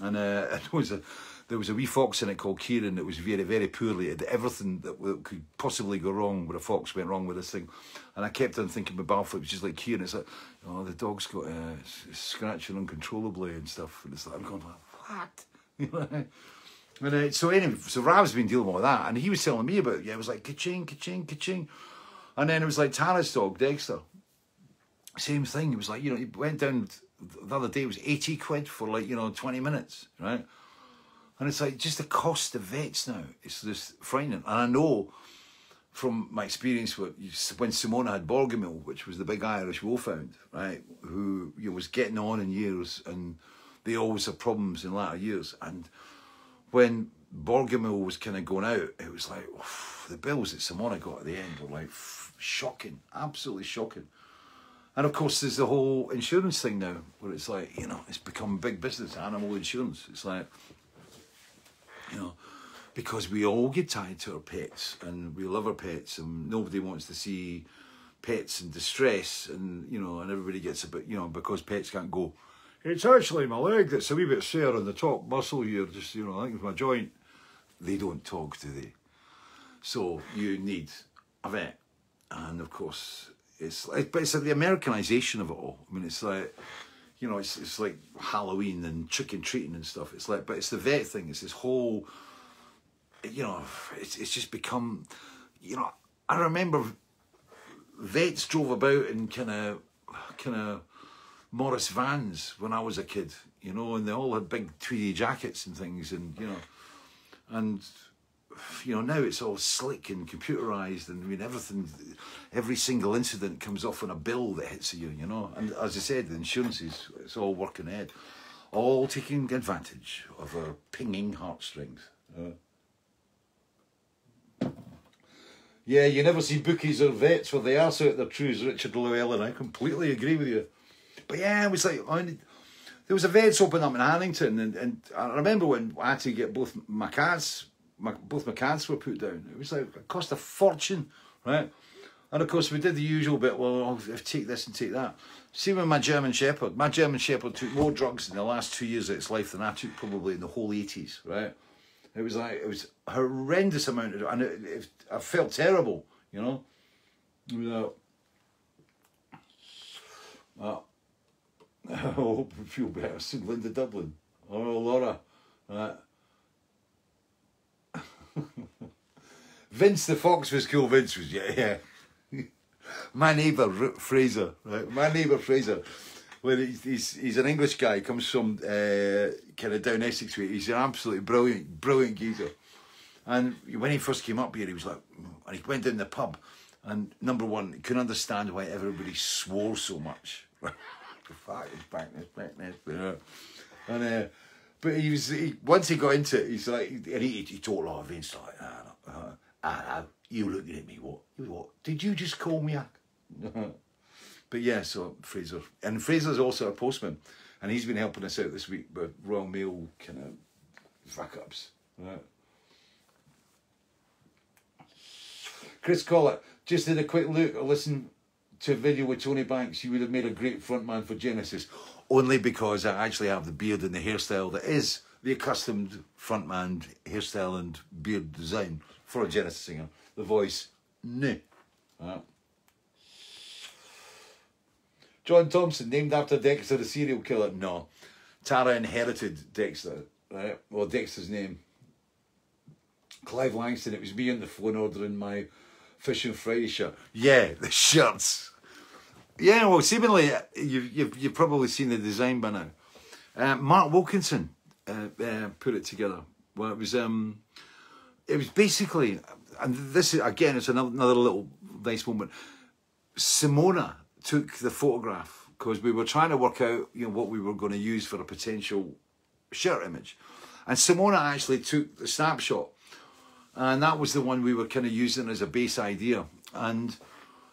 And uh, [LAUGHS] it was a there was a wee fox in it called Kieran that was very, very poorly. It everything that could possibly go wrong with a fox went wrong with this thing. And I kept on thinking about Balfour, which is like Kieran. It's like, oh, the dog's got uh, scratching uncontrollably and stuff. And it's like, I'm going, what? [LAUGHS] and uh, so anyway, so Rab's been dealing with that. And he was telling me about, yeah, it was like, ka-ching, ka-ching, ka-ching. And then it was like Tara's dog, Dexter. Same thing. It was like, you know, he went down the other day, it was 80 quid for like, you know, 20 minutes, right? And it's like just the cost of vets now. It's just frightening. And I know from my experience with when Simona had Borgamill, which was the big Irish wolfhound, right, who you know, was getting on in years, and they always have problems in latter years. And when Borgamill was kind of going out, it was like the bills that Simona got at the end were like shocking, absolutely shocking. And of course, there's the whole insurance thing now, where it's like you know it's become big business, animal insurance. It's like you know, because we all get tied to our pets and we love our pets and nobody wants to see pets in distress and, you know, and everybody gets a bit, you know, because pets can't go, it's actually my leg that's a wee bit sore on the top muscle here, just, you know, I think it's my joint. They don't talk, do they? So you need a vet, and of course it's like, but it's like the Americanization of it all. I mean, it's like you know, it's it's like Halloween and trick and treating and stuff. It's like, but it's the vet thing. It's this whole, you know, it's it's just become, you know, I remember vets drove about in kind of kind of Morris vans when I was a kid, you know, and they all had big tweedy jackets and things, and you know, and you know now it's all slick and computerized, and I mean everything, every single incident comes off on a bill that hits you, you know, and as I said, the insurance is it's all working ahead, all taking advantage of our pinging heartstrings. Uh, yeah, you never see bookies or vets where they are so at their trues, Richard Llewellyn. I completely agree with you. But yeah, it was like, I mean, there was a vets open up in Haddington, and, and I remember when I had to get both my cats, my, both my cats were put down. It was like, it cost a fortune, right? And of course, we did the usual bit, well, I'll take this and take that. See, with my German Shepherd, my German Shepherd took more drugs in the last two years of its life than I took probably in the whole 80s, right? It was like, it was horrendous amount of, and it, it, I felt terrible, you know? Without, uh, [LAUGHS] I hope you feel better soon, Linda Dublin. Oh, Laura. Uh, [LAUGHS] Vince the Fox was cool. Vince was, yeah, yeah. [LAUGHS] My neighbour, Fraser, right? My neighbour, Fraser. Well, he's, he's, he's an English guy, comes from uh, kind of down Essex way. He's an absolutely brilliant, brilliant geezer. And when he first came up here, he was like, and he went down the pub, and number one, he couldn't understand why everybody swore so much. [LAUGHS] fuck his back this, back and uh, but he was he, once he got into it, he's like, and he, he talked like Vince like, ah, no, uh, ah, no, you looking at me, what, what? Did you just call me a? [LAUGHS] but yeah, so Fraser, and Fraser's also a postman, and he's been helping us out this week with Royal Mail kind of fuck ups, right? Chris Collett, just did a quick look, listen to a video with Tony Banks, you would have made a great frontman for Genesis. Only because I actually have the beard and the hairstyle that is the accustomed frontman hairstyle and beard design for a Genesis singer. The voice, no. John Thompson, named after Dexter the serial killer. No. Tara inherited Dexter, right? Well, Dexter's name. Clive Langston, it was me on the phone ordering my Fish on Friday shirt. Yeah, the shirts. Yeah, well, seemingly you've, you've, you've probably seen the design by now. Uh, Mark Wilkinson uh, uh, put it together. Well, it was um, it was basically, and this is again, it's another, another little nice moment. Simona took the photograph because we were trying to work out, you know, what we were going to use for a potential shirt image, and Simona actually took the snapshot, and that was the one we were kind of using as a base idea, and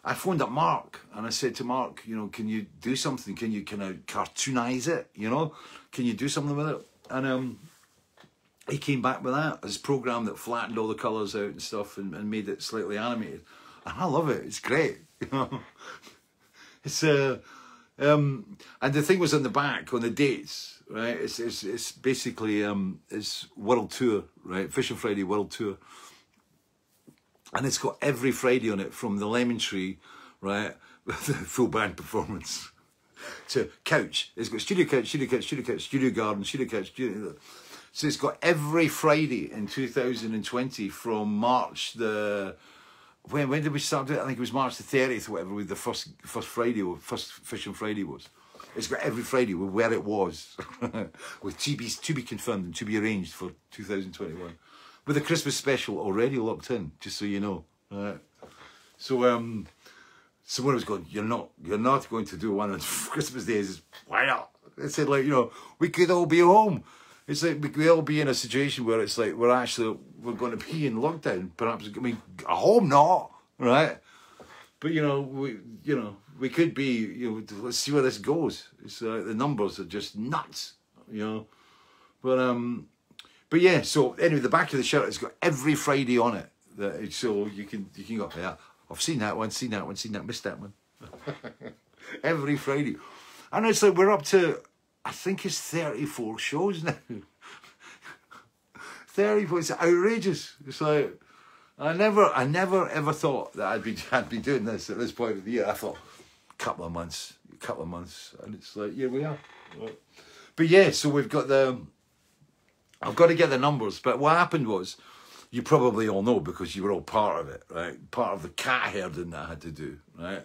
I phoned up Mark and I said to Mark, you know, can you do something? Can you kind of cartoonize it? You know, can you do something with it? And um, he came back with that his program that flattened all the colours out and stuff and, and made it slightly animated. And I love it. It's great. [LAUGHS] You know, it's uh, um, and the thing was on the back on the dates, right? It's it's, it's basically um, it's world tour, right? Fish on Friday world tour and it's got every Friday on it from the Lemon Tree, right, [LAUGHS] the full band performance, [LAUGHS] to Couch. It's got Studio Couch, Studio Couch, Studio Couch, Studio Garden, Studio Couch, Studio... So it's got every Friday in 2020 from March the... When, when did we start it? I think it was March the 30th or whatever, with the first first Friday, or first Fish on Friday was. It's got every Friday with where it was, [LAUGHS] with to be, to be confirmed and to be arranged for 2021 with the Christmas special already locked in, just so you know. Right. So um someone was going, You're not you're not going to do one on [LAUGHS] Christmas days. Why not? They said like, you know, we could all be home. It's like we could all be in a situation where it's like we're actually we're going to be in lockdown. Perhaps I mean at home not, right? But you know, we you know, we could be, you know, let's see where this goes. It's uh, the numbers are just nuts, you know. But um but yeah, so anyway, the back of the shirt has got every Friday on it. That, so you can you can go, yeah, I've seen that one, seen that one, seen that, missed that one. [LAUGHS] every Friday. And it's like we're up to, I think it's 34 shows now. [LAUGHS] 34, it's outrageous. It's like, I never, I never ever thought that I'd be, [LAUGHS] I'd be doing this at this point of the year. I thought, a couple of months, a couple of months, and it's like, here we are. But yeah, so we've got the. I've got to get the numbers. But what happened was, you probably all know because you were all part of it, right? Part of the cat herding that I had to do, right?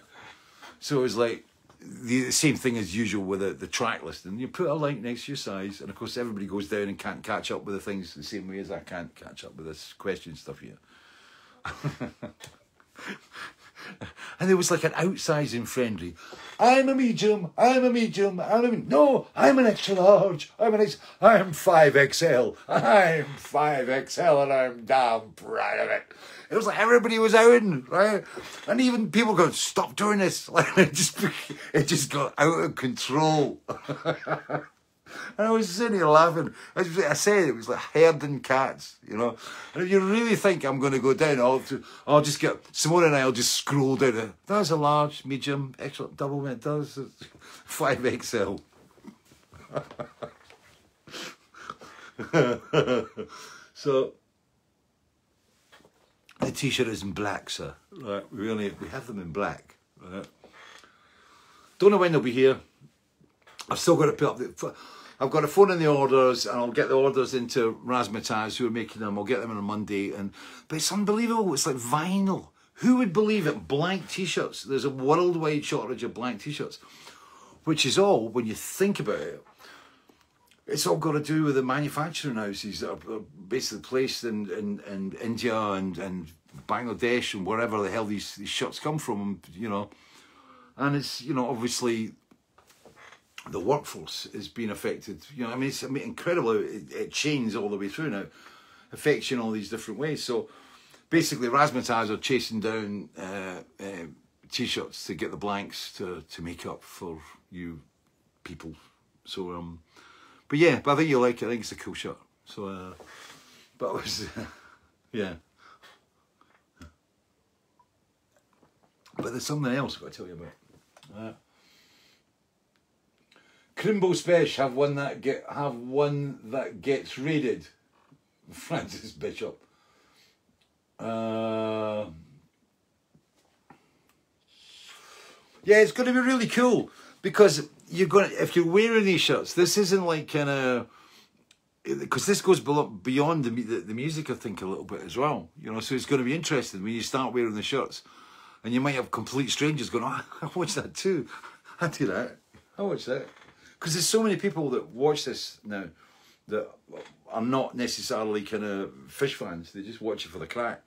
So it was like the same thing as usual with the, the track list. And you put a link next to your size, and of course everybody goes down and can't catch up with the things the same way as I can't catch up with this question stuff here. [LAUGHS] and there was like an outsizing friendly. I'm a medium. I'm a medium. I'm a medium. no. I'm an extra large. I'm an ex- I'm five XL. I'm five XL, and I'm damn proud of it. It was like everybody was out, right? And even people going, "Stop doing this!" [LAUGHS] Like it just, it just got out of control. [LAUGHS] And I was sitting here laughing. As I said, it was like herding cats, you know. And if you really think I'm going to go down, I'll, I'll just get, Simone and I will just scroll down it. That's a large, medium, extra, double, it does 5XL. so, the t-shirt is in black, sir. Right, we only, we have them in black. Right. Don't know when they'll be here. I've still got to put up the, I've got a phone in the orders and I'll get the orders into Razzmatazz who are making them. I'll get them on a Monday. and But it's unbelievable. It's like vinyl. Who would believe it? Blank t-shirts. There's a worldwide shortage of blank t-shirts, which is all, when you think about it, it's all got to do with the manufacturing houses that are basically placed in, in, in India and, and Bangladesh and wherever the hell these, these shirts come from, you know. And it's, you know, obviously the workforce is being affected. You know, I mean, it's I mean, incredible. It, it chains all the way through now, affects you in all these different ways. So basically, Razzmatazz are chasing down uh, uh, t-shirts to get the blanks to to make up for you people. So, um, but yeah, but I think you'll like it. I think it's a cool shirt. So, uh, but it was, [LAUGHS] yeah. But there's something else I've got to tell you about. Crimbo Spesh have one that get have one that gets raided. [LAUGHS] Francis Bishop. Uh, yeah, it's going to be really cool because you're going to, if you're wearing these shirts, this isn't like kind of because this goes beyond the, the, the music, I think, a little bit as well. You know, so it's going to be interesting when you start wearing the shirts, and you might have complete strangers going, oh, [LAUGHS] "I watched that too. [LAUGHS] I do that. I watched that." Because there's so many people that watch this now that are not necessarily kind of fish fans. They just watch it for the crack.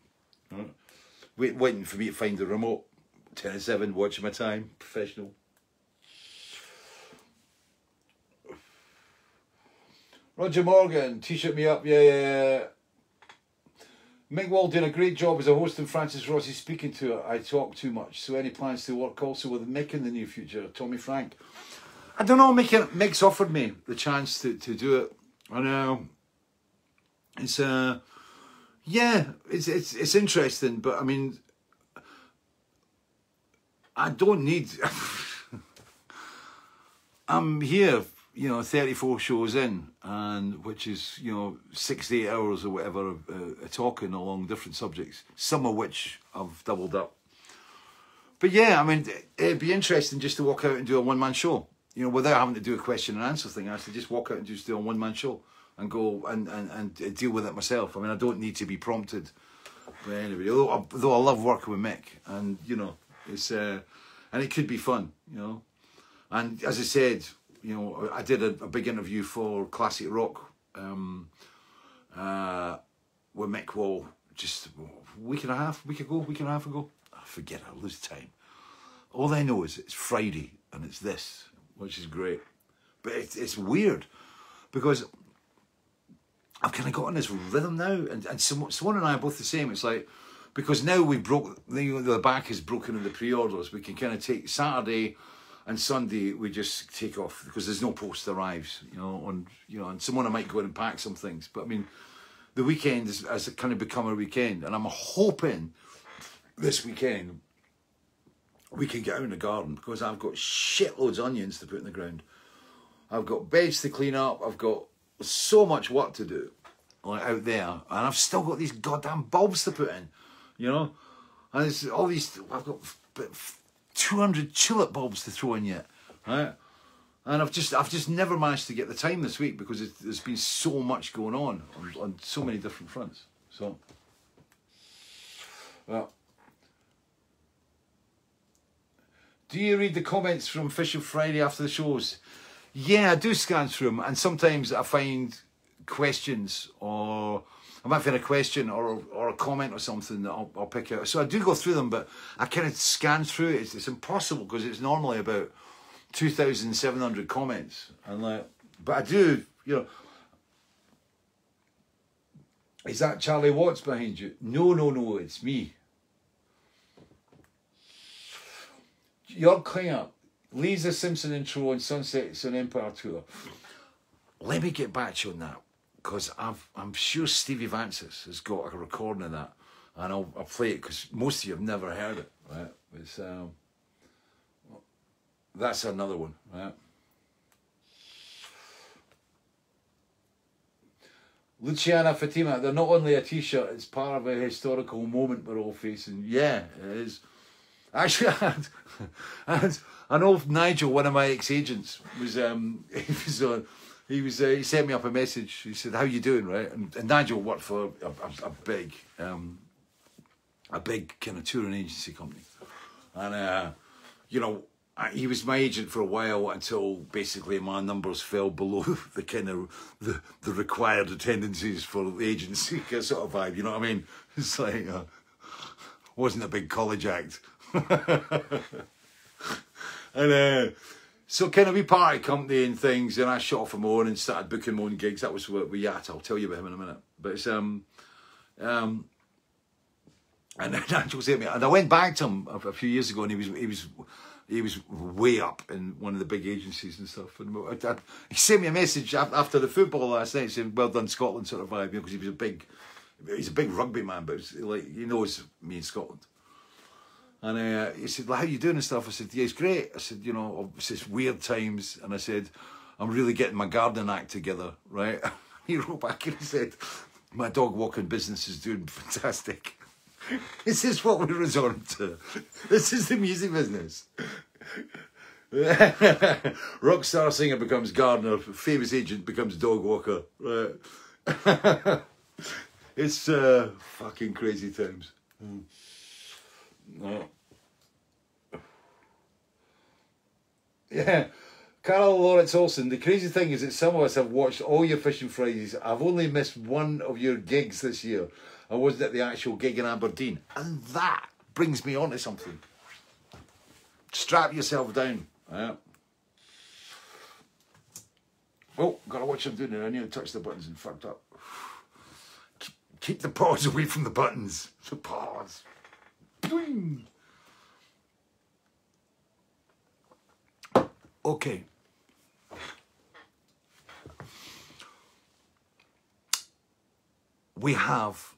Right? Wait, waiting for me to find the remote. 10 and 7, watching my time, professional. Roger Morgan, t-shirt me up, yeah, yeah, yeah. Mick Wall doing a great job as a host and Francis Rossi speaking to her. I talk too much. So any plans to work also with Mick in the near future? Tommy Frank. I don't know, Mick, Mick's offered me the chance to, to do it. I know. It's, uh, yeah, it's, it's, it's interesting, but I mean, I don't need, [LAUGHS] I'm here, you know, 34 shows in, and which is, you know, 68 hours or whatever uh, talking along different subjects, some of which I've doubled up. But yeah, I mean, it'd be interesting just to walk out and do a one man show you know, without having to do a question and answer thing, I to just walk out and just do a one man show and go and, and, and deal with it myself. I mean, I don't need to be prompted by anybody. Although, though I love working with Mick, and you know, it's uh, and it could be fun, you know. And as I said, you know, I did a, a big interview for Classic Rock um, uh, with Mick Wall just a week and a half, week ago, week and a half ago. I forget, I lose time. All I know is it's Friday and it's this which is great. But it's, it's weird because I've kind of got on this rhythm now, and, and Simone and I are both the same. It's like, because now we broke, the, the back is broken in the pre-orders, we can kind of take Saturday and Sunday, we just take off because there's no post arrives, you know, on, you know, and Simone might go in and pack some things. But I mean, the weekend has, has kind of become a weekend, and I'm hoping this weekend we can get out in the garden because I've got shitloads of onions to put in the ground. I've got beds to clean up. I've got so much work to do like out there. And I've still got these goddamn bulbs to put in. you know. And it's all these. I've got two hundred tulip bulbs to throw in yet, right? And I've just I've just never managed to get the time this week because there's been so much going on, on on so many different fronts. So, well. Do you read the comments from Official Friday after the shows? Yeah, I do scan through them, and sometimes I find questions or I might find a question or or a comment or something that I'll, I'll pick out. So I do go through them, but I kind of scan through it. It's, it's impossible because it's normally about two thousand seven hundred comments, and like, but I do, you know. Is that Charlie Watts behind you? No, no, no, it's me. Your client, Lisa Simpson intro on Sunsets on Empire Tour. Let me get back to you on that because I'm sure Stevie Vantsis has got a recording of that, and I'll, I'll play it because most of you have never heard it. Right? It's um, that's another one. Right? Luciana Fatima, they're not only a t-shirt, it's part of a historical moment we're all facing. Yeah, it is. Actually, [LAUGHS] I had, I had an old Nigel, one of my ex-agents, was um, [LAUGHS] he was on. He was uh, he sent me up a message. He said, "How you doing?" Right, and, and Nigel worked for a, a, a big, um, a big kind of touring agency company, and uh, you know he was my agent for a while until basically my numbers fell [LAUGHS] below the kind of the, the required attendances for the agency sort of vibe. You know what I mean? It's like uh, wasn't a big college act. [LAUGHS] and uh, so kind of we party company and things, and I shot off my own and started booking my own gigs. That was what we at. I'll tell you about him in a minute. But it's um um and then Nigel said me, and I went back to him a, a, few years ago, and he was he was he was way up in one of the big agencies and stuff. And I, I, he sent me a message after the football last night saying, "Well done, Scotland," sort of vibe, because he was a big he's a big rugby man, but like he knows me in Scotland. And uh, he said, well, how you doing and stuff? I said, yeah, it's great. I said, you know, it's just weird times. And I said, I'm really getting my gardening act together, right? [LAUGHS] he wrote back and he said, my dog walking business is doing [LAUGHS] fantastic. this is what we resort to. This is the music business. [LAUGHS] Rock star singer becomes gardener, famous agent becomes dog walker. Right? it's uh, fucking crazy times. Mm. No. [LAUGHS] Yeah. Carol Lawrence Olson, the crazy thing is that some of us have watched all your Fish on Fridays. I've only missed one of your gigs this year. I wasn't at the actual gig in Aberdeen. And that brings me on to something. Strap yourself down. Yeah. Oh, gotta watch what I'm doing there. I need to touch the buttons and fucked up. Keep, keep the paws [LAUGHS] away from the buttons. The paws. Okay. We have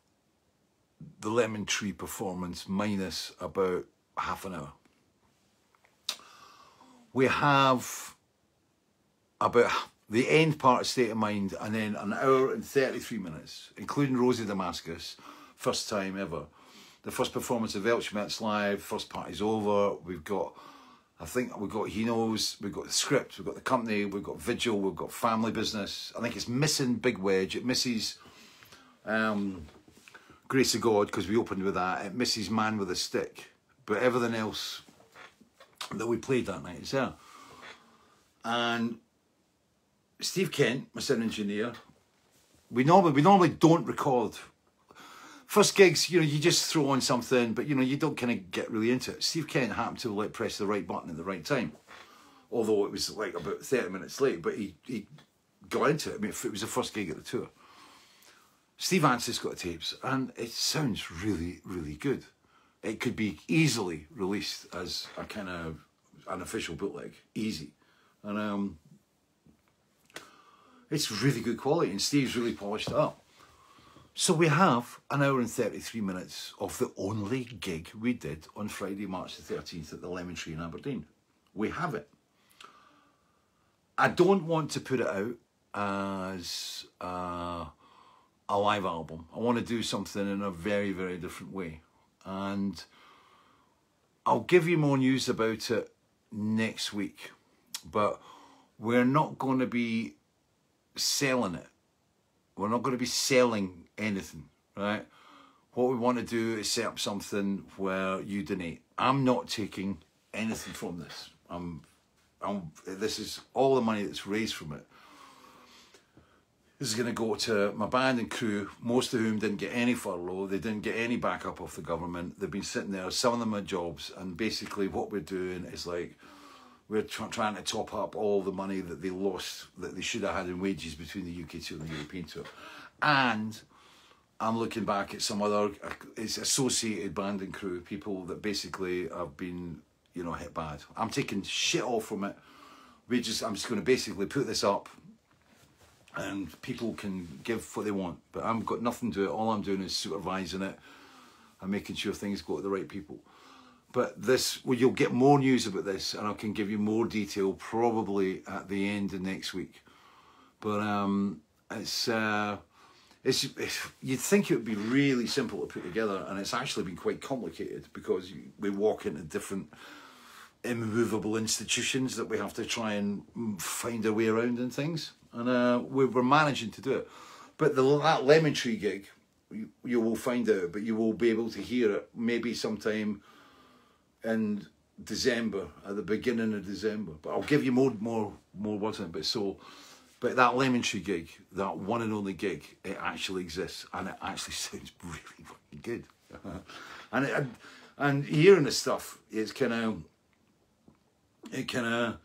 the Lemon Tree performance minus about half an hour. We have about the end part of State of Mind and then an hour and 33 minutes, including Rosie Damascus, first time ever the first performance of Weltschmerz live, first party's over. We've got, I think we've got He Knows, we've got the script, we've got the company, we've got Vigil, we've got Family Business. I think it's missing Big Wedge. It misses um, Grace of God because we opened with that. It misses Man with a Stick. But everything else that we played that night is there. And Steve Kent, my sound engineer, we normally we normally don't record first gigs, you know, you just throw on something, but you know, you don't kind of get really into it. Steve Kent happened to like press the right button at the right time, although it was like about thirty minutes late. But he he got into it. I mean, it was the first gig of the tour. Steve Vantsis's got tapes, and it sounds really, really good. It could be easily released as a kind of an official bootleg, easy, and um, it's really good quality. And Steve's really polished it up. So we have an hour and 33 minutes of the only gig we did on Friday, March the 13th at the Lemon Tree in Aberdeen. We have it. I don't want to put it out as uh, a live album. I want to do something in a very, very different way. and I'll give you more news about it next week. But we're not going to be selling it. We're not going to be selling anything, right? What we want to do is set up something where you donate. I'm not taking anything from this. I'm, I'm, this is all the money that's raised from it. This is going to go to my band and crew, most of whom didn't get any furlough. They didn't get any backup off the government. They've been sitting there, some of them had jobs, and basically what we're doing is like, we're tr- trying to top up all the money that they lost, that they should have had in wages between the UK tour and the European tour. And I'm looking back at some other it's associated band and crew, people that basically have been, you know, hit bad. I'm taking shit off from it. We just, I'm just going to basically put this up and people can give what they want. But I've got nothing to it. All I'm doing is supervising it and making sure things go to the right people. But this, well, you'll get more news about this, and I can give you more detail probably at the end of next week. But um, it's, uh, it's, it's you'd think it would be really simple to put together, and it's actually been quite complicated because we walk into different immovable institutions that we have to try and find a way around and things and uh, we were managing to do it. But the, that lemon tree gig, you, you will find out, but you will be able to hear it maybe sometime in December, at the beginning of December. But I'll give you more, more, more words on it. But so, but that lemon tree gig, that one and only gig, it actually exists, and it actually [LAUGHS] sounds really fucking good. [LAUGHS] and it, and hearing this stuff, it's kind of, it kind of.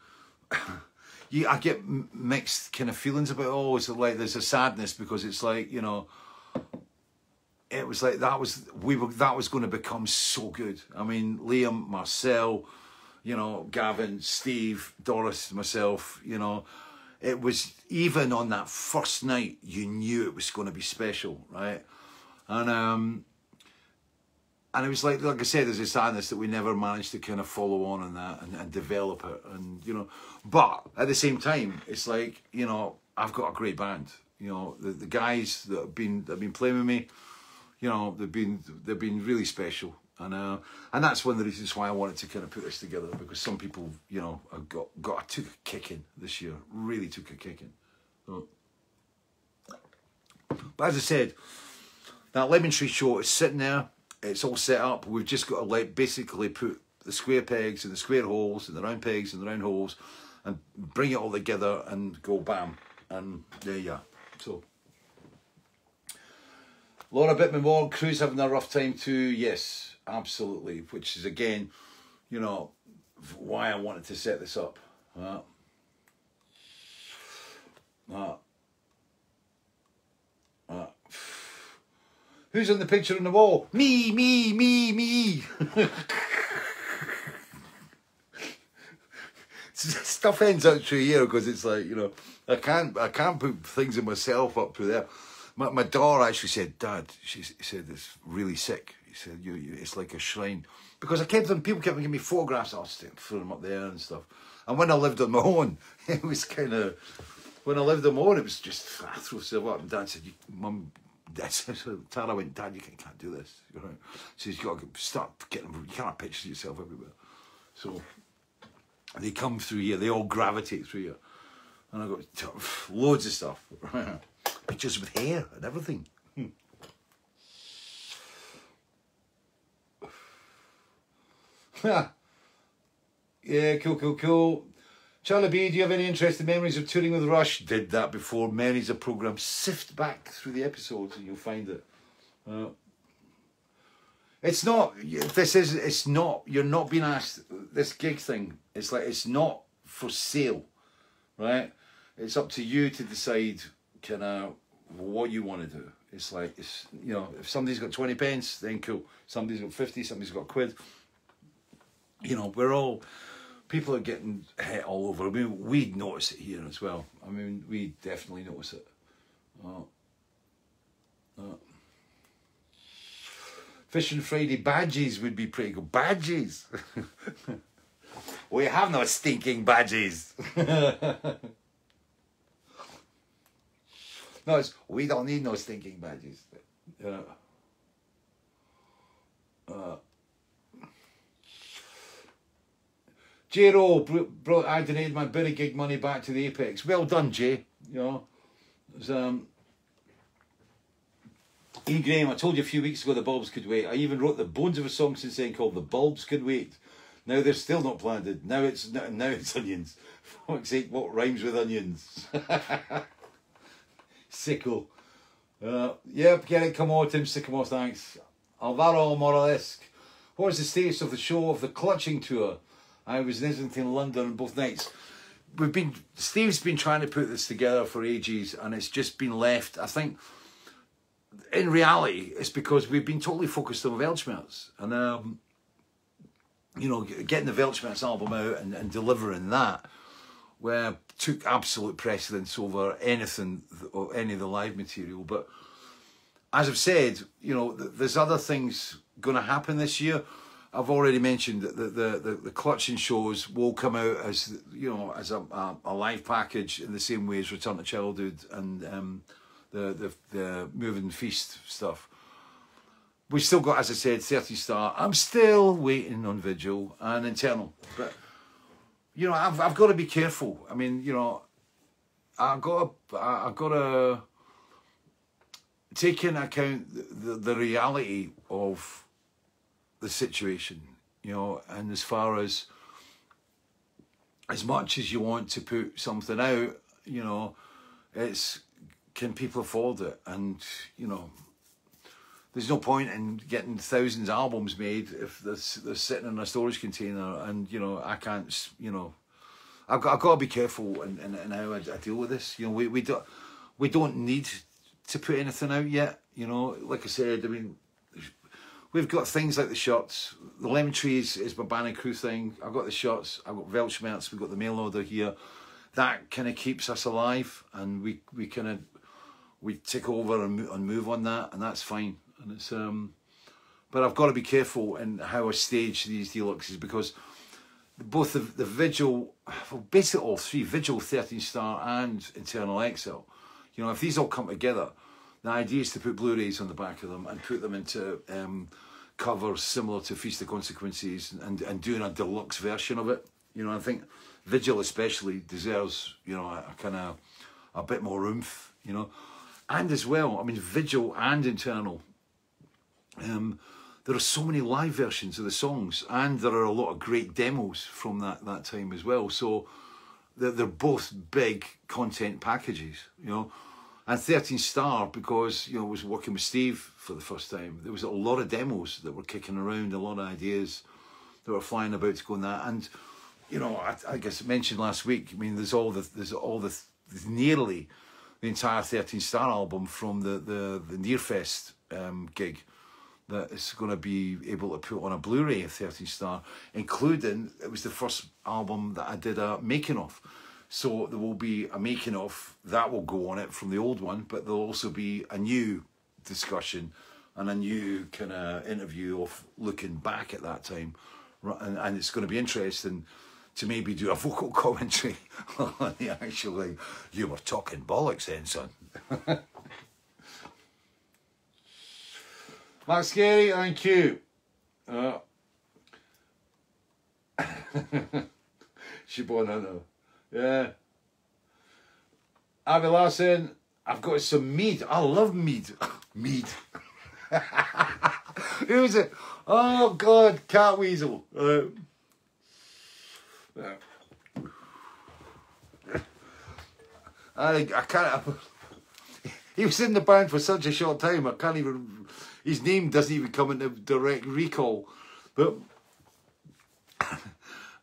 [LAUGHS] you, I get mixed kind of feelings about. Oh, it's like there's a sadness because it's like you know, it was like that was we were that was going to become so good. I mean, Liam, Marcel, you know, Gavin, Steve, Doris, myself, you know, it was even on that first night you knew it was going to be special, right? And um, and it was like like I said, there's a sadness that we never managed to kind of follow on in that and, and develop it, and you know. But at the same time, it's like you know I've got a great band. You know the, the guys that have been that have been playing with me, you know they've been they've been really special, and uh, and that's one of the reasons why I wanted to kind of put this together because some people you know got got took a this year, really took a kicking. So, but as I said, that Lemon Tree show is sitting there it's all set up. We've just got to like basically put the square pegs and the square holes and the round pegs and the round holes and bring it all together and go bam. And there you are. So Laura Bittman Ward, crew's having a rough time too. Yes, absolutely. Which is again, you know, why I wanted to set this up. Uh, uh, uh, Who's in the picture on the wall? Me, me, me, me. [LAUGHS] Stuff ends up through here because it's like you know I can't I can't put things in myself up through there. My, my daughter actually said, Dad, she said it's really sick. He said you, you it's like a shrine because I kept them. People kept giving me photographs. I was throwing them up there and stuff. And when I lived on my own, [LAUGHS] it was kind of when I lived on my own, it was just I throw stuff up. And Dad said, "Mum, [LAUGHS] so Tara went, Dad, you can't, can't do this. You know? She says, you got to start getting, you can't of yourself everywhere. So they come through here, they all gravitate through here. And I got loads of stuff. [LAUGHS] Pictures with hair and everything. yeah, cool, cool, cool. Charlie B, do you have any interesting memories of touring with Rush? Did that before. Memories of program. Sift back through the episodes and you'll find it. Uh, it's not. This is. It's not. You're not being asked. This gig thing. It's like it's not for sale, right? It's up to you to decide, kind of, uh, what you want to do. It's like it's. You know, if somebody's got twenty pence, then cool. Somebody's got fifty. Somebody's got a quid. You know, we're all people are getting hit all over. I mean, we notice it here as well. I mean, we definitely notice it. Uh, uh. Oh. Oh. Fish on Friday badges would be pretty good. Badges? [LAUGHS] we have no stinking badges. [LAUGHS] No, we don't need no stinking badges. Yeah. Uh, J-Ro brought, I donated my bit of gig money back to the Apex. Well done, Jay. You know, um, E. Graham, I told you a few weeks ago the bulbs could wait. I even wrote the bones of a song since then called The Bulbs Could Wait. Now they're still not planted. Now it's now it's [LAUGHS] onions. Fuck's sake, what rhymes with onions? [LAUGHS] Sickle. Uh, yep, get it, come on, Tim Sycamore, thanks. Alvaro Moralesque. What is the status of the show of the Clutching Tour? I was in Islington, London on both nights. We've been, Steve's been trying to put this together for ages and it's just been left. I think in reality, it's because we've been totally focused on Weltschmerz. And, um, you know, getting the Weltschmerz album out and, and delivering that where took absolute precedence over anything or any of the live material. But as I've said, you know, there's other things going to happen this year. I've already mentioned that the, the, the, the clutching shows will come out as, you know, as a, a, a, live package in the same way as Return to Childhood and um, the, the, the Moving Feast stuff. We've still got, as I said, 13 Star. I'm still waiting on Vigil and Internal. But you know, I've I've got to be careful. I mean, you know, I've got to, I've got to take into account the, the, the reality of the situation, you know, and as far as as much as you want to put something out, you know, it's can people afford it? And you know, there's no point in getting thousands of albums made if they're, they're sitting in a storage container and you know I can't you know I've got, I've got to be careful in, in, in how I, I, deal with this. You know we, we don't we don't need to put anything out yet you know. Like I said I mean we've got things like the shots. The lemon trees is my banner crew thing. I've got the shots. I've got Weltschmerz we've got the mail order here. That kind of keeps us alive and we we kind of we take over and, and move on that and that's fine and it's um, but I've got to be careful in how I stage these deluxes because both the, the Vigil, well, basically all three, Vigil, 13 Star and Internal Exile, you know, if these all come together, the idea is to put Blu-rays on the back of them and put them into um, covers similar to Feast of Consequences and, and doing a deluxe version of it. You know, I think Vigil especially deserves, you know, a, a kind of a bit more oomph, you know. And as well, I mean, Vigil and Internal um, there are so many live versions of the songs, and there are a lot of great demos from that, that time as well. So they're, they're both big content packages, you know. And 13 Star, because, you know, I was working with Steve for the first time, there was a lot of demos that were kicking around, a lot of ideas that were flying about to go in that. And, you know, I, I guess I mentioned last week, I mean, there's all the, there's all the, there's nearly the entire 13 Star album from the, the, the Nearfest um, gig that is going to be able to put on a Blu-ray of 13 Star, including, it was the first album that I did a making of. So there will be a making of, that will go on it from the old one, but there'll also be a new discussion and a new kind of interview of looking back at that time. And, and it's going to be interesting to maybe do a vocal [LAUGHS] commentary [LAUGHS] on the actually, you were talking bollocks then, son. [LAUGHS] Max Scary, thank you. Uh, [LAUGHS] Shibonano. Yeah. Avi Larson, I've got some mead. I love mead. [LAUGHS] mead. [LAUGHS] Who's it? Oh God, Cat Weasel. Uh, I, I can't. He was in the band for such a short time. I can't even his name doesn't even come into direct recall. But [COUGHS]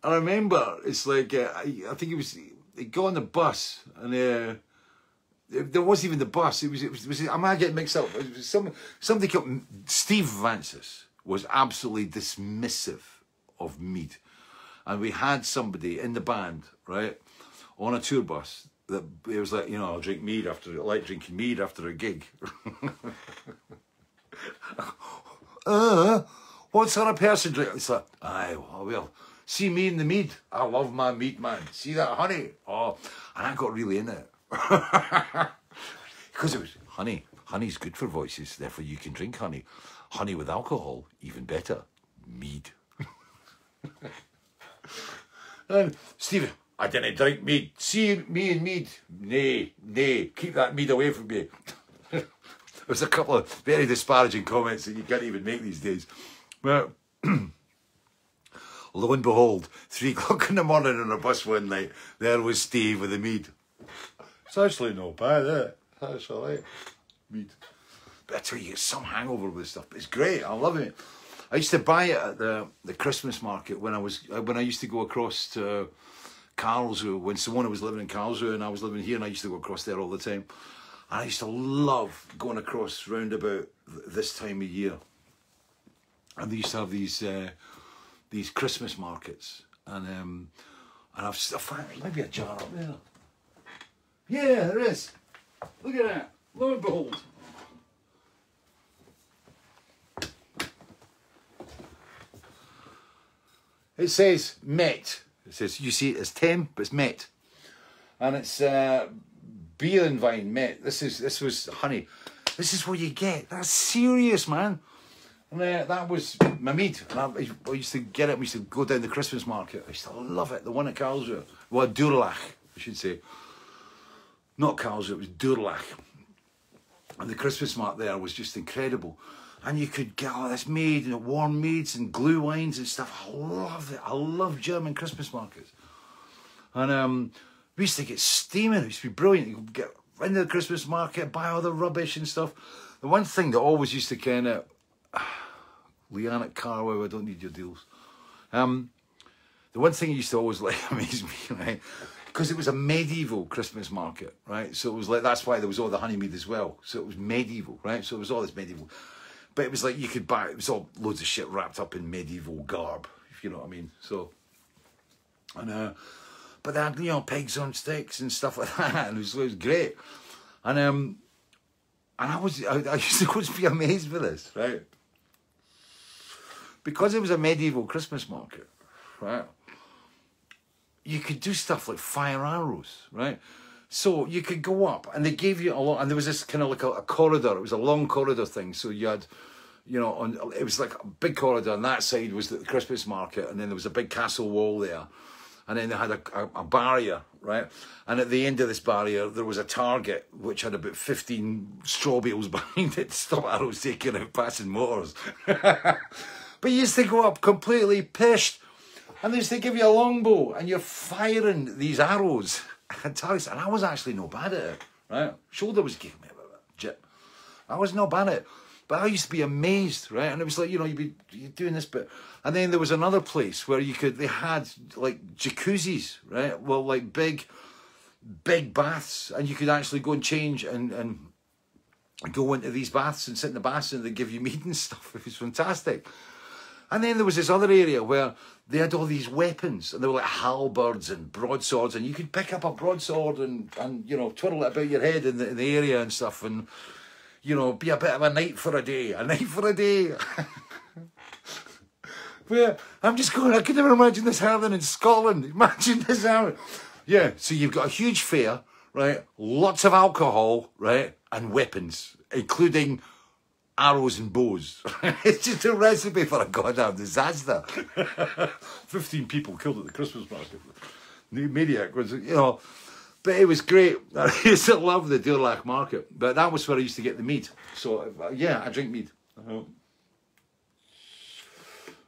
I remember it's like uh, I, I, think it was he got on the bus and uh, there wasn't even the bus. It was it was, it was I might get mixed up. Some somebody called Steve Vantsis was absolutely dismissive of mead, and we had somebody in the band right on a tour bus that it was like you know I'll drink mead after I like drinking mead after a gig. [LAUGHS] uh, what sort of person drink? It's like, aye, well, see me in the mead. I love my mead, man. See that honey? Oh, and I got really in it. [LAUGHS] because it was, honey, honey's good for voices, therefore you can drink honey. Honey with alcohol, even better. Mead. [LAUGHS] And Steve, I didn't drink mead. See me and mead. Nay, nay, keep that mead away from me. [LAUGHS] There's a couple of very disparaging comments that you can't even make these days. But [CLEARS THROAT] lo and behold, three [LAUGHS] o'clock in the morning on a bus one night, there was Steve with the mead. It's actually not bad, eh? That's all right. Mead. But I tell you, it's some hangover with stuff. It's great. I love it. I used to buy it at the the Christmas market when I was uh, when I used to go across to Karlsruhe when Simona was living in Karlsruhe and I was living here and I used to go across there all the time. I used to love going across round about this time of year. And they used to have these uh, these Christmas markets. And um, and I've I find maybe a jar up there. Yeah, there is. Look at that. Lo and behold. It says Met. It says you see it's but it's Met, and it's uh, Beerenwein Met. This is this was honey. This is what you get. That's serious, man. And uh, that was my meat. And I, I used to get it. We used to go down the Christmas market. I used to love it. The one at Karlsruhe. Well, Durlach, I should say. Not Karlsruhe, it was Durlach. And the Christmas market there was just incredible and you could get all this mead and warm meads and glue wines and stuff. I love it. I love German Christmas markets. And um, we used to get steaming. It used to be brilliant. You could get into the Christmas market, buy all the rubbish and stuff. The one thing that always used to kind of, [SIGHS] Leanne at Carwow, I don't need your deals. Um, the one thing used to always [LAUGHS] like amaze me, right? Because it was a medieval Christmas market, right? So it was like, that's why there was all the honeymead as well. So it was medieval, right? So it was all this medieval. But it was like you could buy it was all loads of shit wrapped up in medieval garb, if you know what I mean. So and uh but they had, you know, pigs on sticks and stuff like [LAUGHS] that, and it was, it was great. And um and I was I, I used to be amazed with this, right? Because it was a medieval Christmas market, right? You could do stuff like fire arrows, right? So you could go up, and they gave you a lot, and there was this kind of like a, a corridor. It was a long corridor thing. So you had, you know, on it was like a big corridor. and that side was the Christmas market, and then there was a big castle wall there, and then they had a, a, a barrier, right? And at the end of this barrier, there was a target which had about fifteen straw bales [LAUGHS] behind it to stop arrows taking out passing motors. [LAUGHS] but you used to go up completely pissed, and they used to give you a longbow, and you're firing these arrows. [LAUGHS] And Tally and I was actually no bad at it, right? Shoulder was giving me a bit of a jip. I was no bad at it. But I used to be amazed, right? And it was like, you know, you'd be you're doing this but And then there was another place where you could, they had like jacuzzis, right? Well, like big, big baths. And you could actually go and change and, and go into these baths and sit in the baths and they give you [LAUGHS] meat and stuff. It was fantastic. And then there was this other area where they had all these weapons and they were like halberds and broadswords and you could pick up a broadsword and, and you know, twirl it about your head in the, in the area and stuff and, you know, be a bit of a knight for a day, a knight for a day. [LAUGHS] Where I'm just going, I could never imagine this happening in Scotland. [LAUGHS] Imagine this happening. Yeah, so you've got a huge fair, right? Lots of alcohol, right? And weapons, including arrows and bows. [LAUGHS] it's just a recipe for a goddamn disaster. 15 people killed at the Christmas market. The maniac was, you know, but it was great. I used to love the Durlach market, but that was where I used to get the meat. So, uh, yeah, I drink. Oh.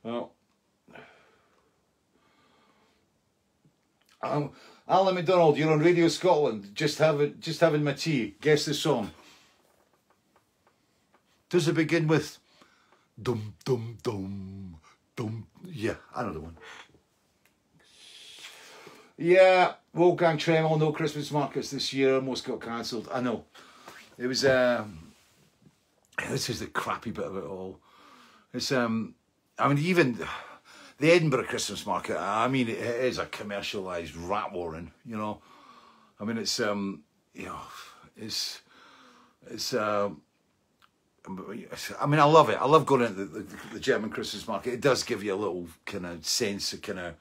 Oh. Um, Alan McDonald, you're on Radio Scotland. Just having, just having my tea. Guess the song. Does it begin with dum dum dum dum? Yeah, I know the one. Yeah, Wolfgang Tremel, no Christmas markets this year, almost got cancelled. I know. It was um this is the crappy bit of it all. It's um I mean even the Edinburgh Christmas market, I mean it is a commercialised rat warren, you know. I mean it's um you know it's it's um I mean, I love it. I love going into the, the, the, German Christmas market. It does give you a little kind of sense of kind of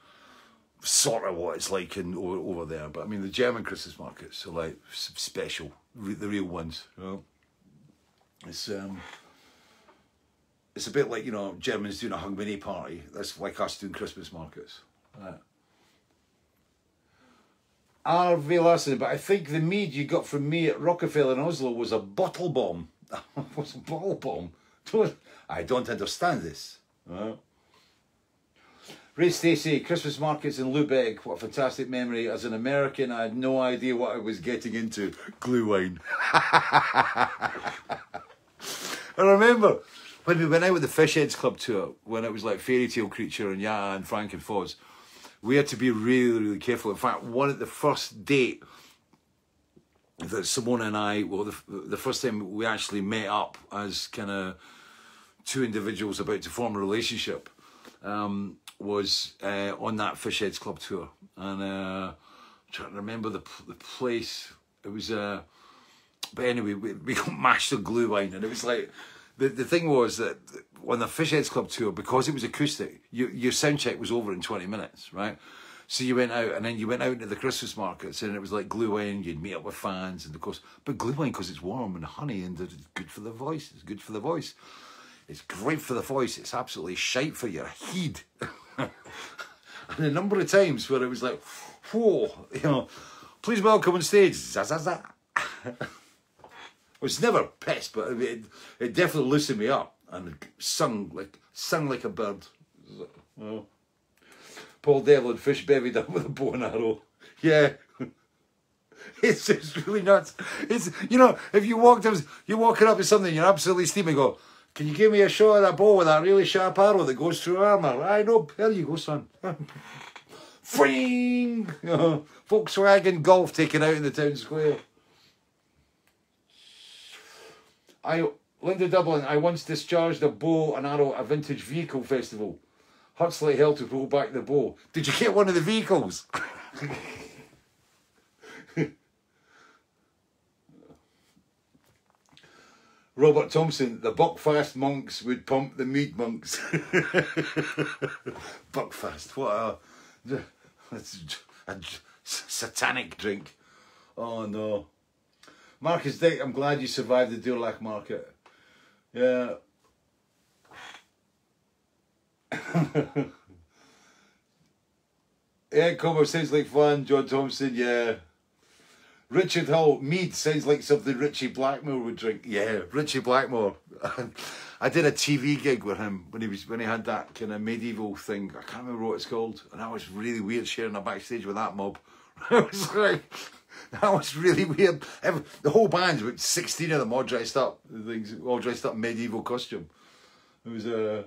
sort of what it's like in over, over there. But I mean, the German Christmas markets are like special, the real ones. You know? It's um, it's a bit like you know Germans doing a Hogmanay party. That's like us doing Christmas markets. RV Larson, but I think the mead you got from me at Rockefeller in Oslo was a bottle bomb. [LAUGHS] was a bottle bomb. [LAUGHS] I don't understand this. Uh, Ray Stacey, Christmas markets in Lubeck. What a fantastic memory. As an American, I had no idea what I was getting into. Glue wine. [LAUGHS] I remember when we went out with the Fish Heads Club tour, when it was like Fairy Tale Creature and Yeah and Frank and Foz, we had to be really, really careful. In fact, one at the first date that Simona and I, well, the, the first time we actually met up as kind of two individuals about to form a relationship, um, was uh, on that Fish Heads Club tour. And uh, I'm trying to remember the, the place. It was, uh, but anyway, we, we got [LAUGHS] mashed on glue wine, and it was like, the, the thing was that on the Fish Heads Club tour, because it was acoustic, you, your sound check was over in 20 minutes, right? So you went out, and then you went out into the Christmas markets, and it was like glue wine. You'd meet up with fans, and of course, but glue wine because it's warm and honey, and it's good for the voice. It's good for the voice. It's great for the voice. It's absolutely shite for your head. [LAUGHS] and a number of times where it was like, whoa, you know, please welcome on stage, Zazaza. [LAUGHS] was never pissed, but it, it definitely loosened me up and sung like sung like a bird. Oh. Paul Devlin fish bevied up with a bow and arrow. Yeah. [LAUGHS] It's just really nuts. It's you know, if you walked up you're walking up to something, you're absolutely steaming, go, Can you give me a shot of that bow with that really sharp arrow that goes through armour? I know, there you go, son. [LAUGHS] Fring! [LAUGHS] Volkswagen Golf taken out in the town square. I Linda Dublin, I once discharged a bow and arrow at a vintage vehicle festival. Huxley held to pull back the bow. Did you get one of the vehicles? [LAUGHS] Robert Thompson, the Buckfast monks would pump the mead monks. [LAUGHS] Buckfast, what a, a, a satanic drink. Oh no. Marcus Dick, I'm glad you survived the Durlach market. Yeah. [LAUGHS] yeah, Como sounds like fun. John Thompson, yeah. Richard Hall, mead sounds like something Ritchie Blackmore would drink. Yeah, Ritchie Blackmore. [LAUGHS] I did a TV gig with him when he was when he had that kind of medieval thing. I can't remember what it's called, and that was really weird sharing a backstage with that mob. [LAUGHS] I was like, That was really weird. The whole band, about 16 of them, all dressed up, things, all dressed up medieval costume. It was uh,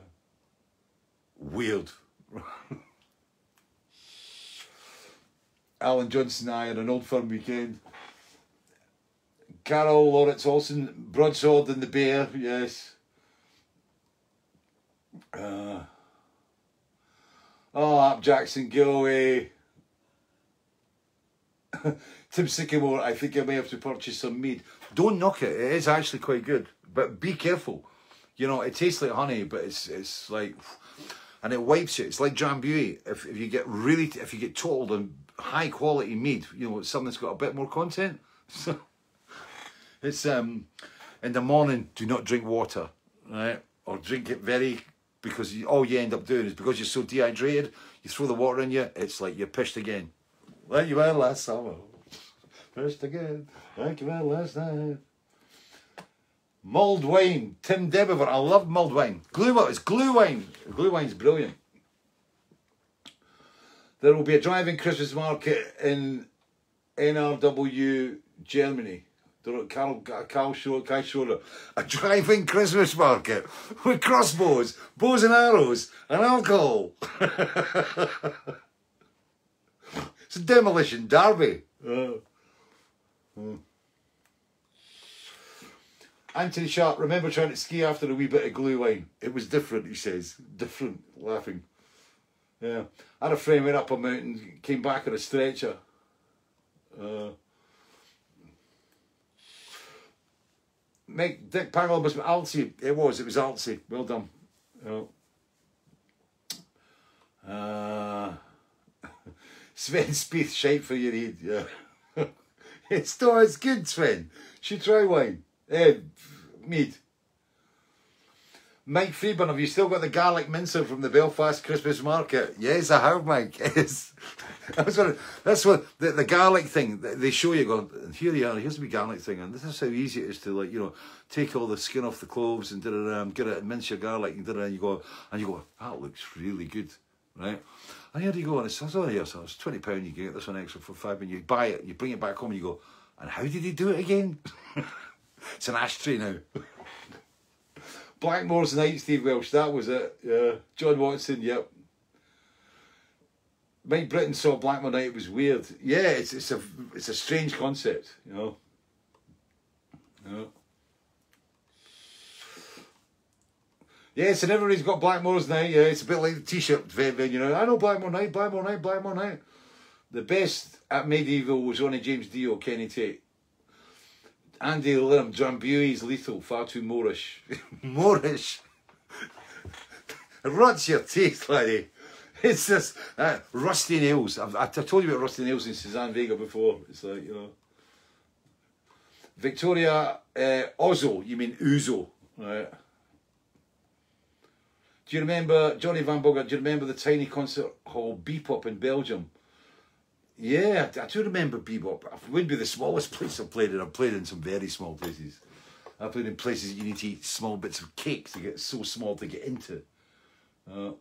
weird. [LAUGHS] Alan Johnson and I had an old firm weekend. Carol Lawrence Olsen, Broadsword and the Bear, yes. Uh, oh, Ap Jackson, Gilway. [LAUGHS] Tim Sycamore, I think I may have to purchase some mead. Don't knock it. It is actually quite good, but be careful. You know, it tastes like honey, but it's it's like, and it wipes you. It's like Drambuie. If if you get really, if you get told on high quality mead, you know, something that's got a bit more content. [LAUGHS] So it's um, in the morning, do not drink water, right? Or drink it very because you, all you end up doing is because you're so dehydrated, you throw the water in you, it's like you're pissed again. Like you were last summer. [LAUGHS] First again, like you were last night. Mulled wine, Tim Debever. I love mulled wine. Glue wine, it's glue wine. Glue wine's brilliant. There will be a driving Christmas market in NRW, Germany. Carl, Carl Schroeder, a driving Christmas market with crossbows, bows and arrows, and alcohol. [LAUGHS] it's a demolition derby. Mm. Anthony Sharp, remember trying to ski after a wee bit of glue wine? It was different, he says. Different, laughing. Yeah. I had a friend went up a mountain, came back on a stretcher. Uh, Dick Pangle was Altsy. It was, it was Altsy. Well done. Oh. Uh, [LAUGHS] Sven Spieth, shape for your head. Yeah. [LAUGHS] It's it's good, Sven. Should try wine. Eh, mead. Mike Freeburn, have you still got the garlic mincer from the Belfast Christmas market? Yes, I have, Mike. [LAUGHS] Yes. that's what, that's what the, the garlic thing, they show you, go, here you are, here's the garlic thing, and this is how easy it is to, like, you know, take all the skin off the cloves and um, get it and mince your garlic and, and you go, and you go, that looks really good, right? And here you go, and it's, it's on here, so it's £20, you can get this one extra for five, and you buy it, you bring it back home, and you go, and how did he do it again? [LAUGHS] it's an ashtray now. Blackmore's Night, Steve Welsh, that was it. Yeah. John Watson, yep. Mike Britton saw Blackmore Night, it was weird. Yeah, it's it's a it's a strange concept, you know. Yeah. Yes, and everybody's got Blackmore's Night. Yeah, it's a bit like the T-shirt vendor, you know. I know Blackmore Night, Blackmore Night, Blackmore Night. The best at medieval was only James Dio, Kenny Tate. Andy Lim, Drambuie's lethal, far too Moorish. [LAUGHS] Moorish? Rots your teeth, laddie. It's just uh, rusty nails. I've, I told you about rusty nails in Suzanne Vega before. It's like, you know. Victoria uh, Ozo, you mean Ouzo, right? Do you remember, Johnny Van Bogart, do you remember the tiny concert hall Bebop in Belgium? Yeah, I do remember Bebop. It wouldn't be the smallest [LAUGHS] place I've played in. I've played in some very small places. I've played in places you need to eat small bits of cake to get so small to get into. Uh,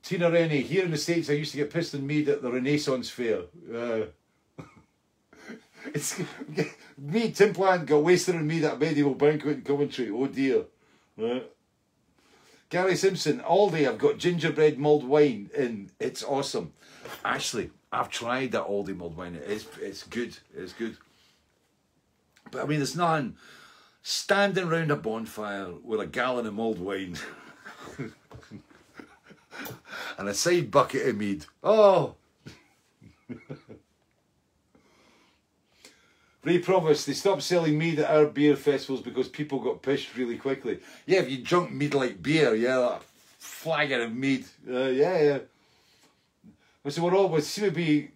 Tina Rennie, here in the States, I used to get pissed and mead at the Renaissance Fair. Uh, [LAUGHS] it's [LAUGHS] me, Tim Plant, got wasted on me that medieval banquet in Coventry. Oh dear. Uh, Gary Simpson, all day I've got gingerbread mulled wine in. It's awesome. Ashley, I've tried that Aldi mulled wine. It's it's good. It's good. But I mean, there's nothing standing round a bonfire with a gallon of mulled wine [LAUGHS] and a side bucket of mead. Oh. [LAUGHS] Ray promised they stopped selling mead at our beer festivals because people got pissed really quickly. Yeah, if you drunk mead like beer, yeah, like flagon of mead. Uh, yeah, yeah. So we're all, with be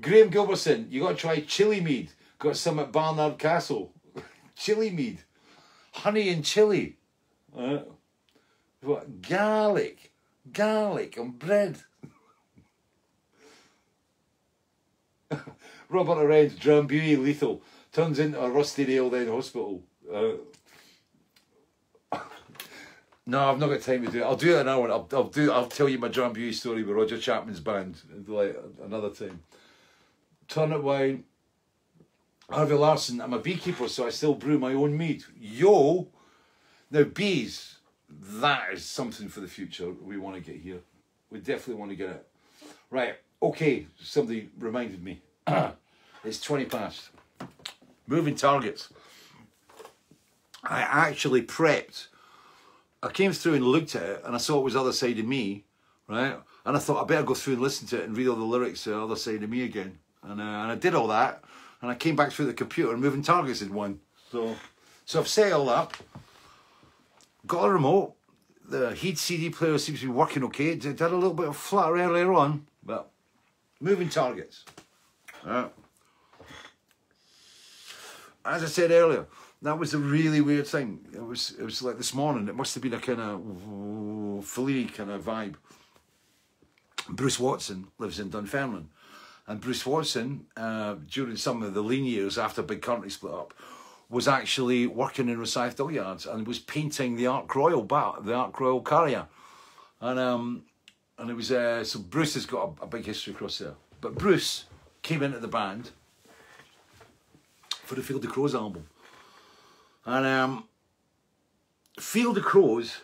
Graham Gilbertson, you got to try chili mead. Got some at Barnard Castle. [LAUGHS] chili mead. Honey and chili. Uh, what? Garlic. Garlic and bread. [LAUGHS] Robert Arend's Drambuie lethal. Turns into a rusty nail then hospital. Uh, no, I've not got time to do it. I'll do it an hour. I'll, I'll do. I'll tell you my John Drambuie story with Roger Chapman's band like another time. Turnip wine. Harvey Larson. I'm a beekeeper, so I still brew my own mead. Yo, now bees. That is something for the future. We want to get here. We definitely want to get it. Right. Okay. Somebody reminded me. [CLEARS THROAT] it's twenty past. Moving targets. I actually prepped I came through and looked at it and I saw it was the other side of me, right? And I thought I better go through and listen to it and read all the lyrics to the other side of me again. And, uh, and I did all that and I came back through the computer and moving targets in one. So, so I've set it all up, got a remote. The Heat CD player seems to be working okay. It did a little bit of flutter earlier on, but moving targets. As I said earlier, that was a really weird thing. It was it was like this morning. It must have been a kind of fully kind of vibe. Bruce Watson lives in Dunfermline, and Bruce Watson, uh, during some of the lean years after Big Country split up, was actually working in Rosyth Dockyards and was painting the Ark Royal bat, the Ark Royal Carrier, and um, and it was uh, so Bruce has got a, a big history across there. But Bruce came into the band for the Field of Crows album and um, Field of Crows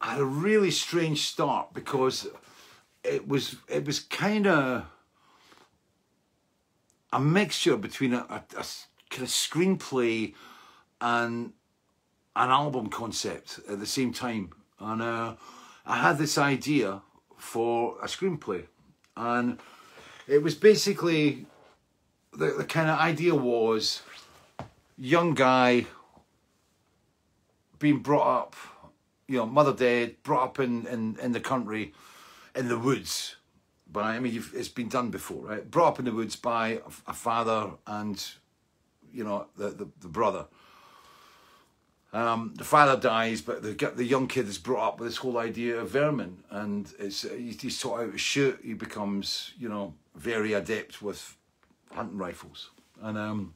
had a really strange start because it was it was kind of a mixture between a, a, a, kind of screenplay and an album concept at the same time. And uh, I had this idea for a screenplay, and it was basically the, the kind of idea was young guy being brought up, you know, mother dead, brought up in, in, in the country, in the woods. But I mean, it's been done before, right? Brought up in the woods by a, a father and, you know, the, the, the brother. Um, the father dies, but the the young kid is brought up with this whole idea of vermin, and it's he's taught how to shoot. He becomes, you know, very adept with hunting rifles, and um,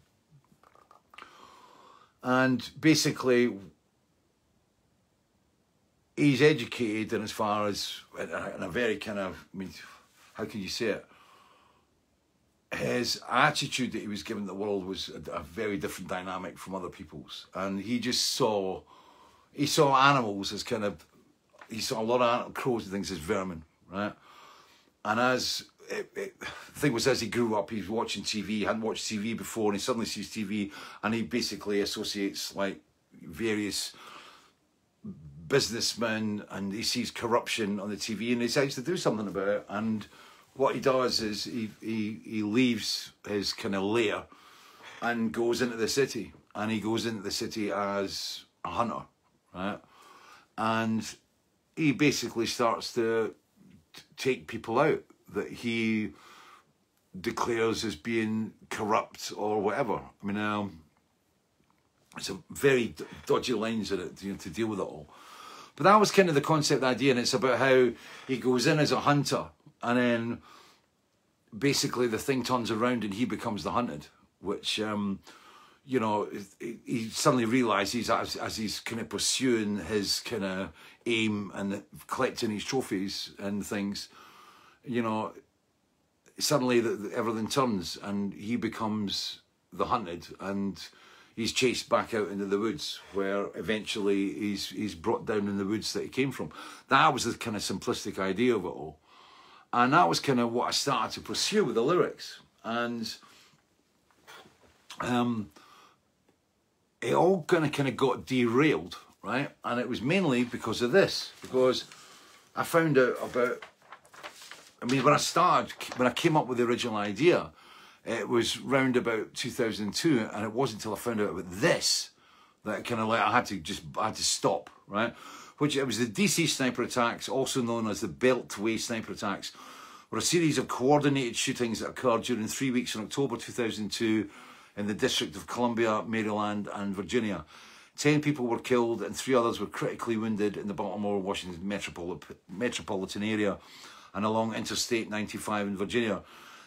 and basically he's educated in as far as in a very kind of I mean, how can you say it? his attitude that he was given the world was a, a, very different dynamic from other people's, and he just saw he saw animals as kind of he saw a lot of crows and things as vermin, right? And as it, it, the thing was, as he grew up, he was watching TV. He hadn't watched TV before, and he suddenly sees TV, and he basically associates like various businessmen, and he sees corruption on the TV, and he decides to do something about it, and what he does is he, he, he leaves his kind of lair and goes into the city. And he goes into the city as a hunter, right? And he basically starts to take people out that he declares as being corrupt or whatever. I mean, um, it's a very dodgy lines in it you know, to deal with it all. But that was kind of the concept idea, and it's about how he goes in as a hunter and then basically the thing turns around and he becomes the hunted, which um, you know he suddenly realizes as, as he's kind of pursuing his kind of aim and collecting his trophies and things, you know, suddenly the, everything turns and he becomes the hunted and he's chased back out into the woods where eventually he's he's brought down in the woods that he came from. That was the kind of simplistic idea of it all. And that was kind of what I started to pursue with the lyrics. And um, it all kind of kind of got derailed, right? And it was mainly because of this, because I found out about. I mean, when I started, when I came up with the original idea, it was round about 2002, and it wasn't until I found out about this that kind of like I had to just I had to stop, right? which it was the DC sniper attacks, also known as the Beltway sniper attacks, were a series of coordinated shootings that occurred during three weeks in October 2002 in the District of Columbia, Maryland, and Virginia. Ten people were killed and three others were critically wounded in the Baltimore, Washington metropolitan area and along Interstate 95 in Virginia.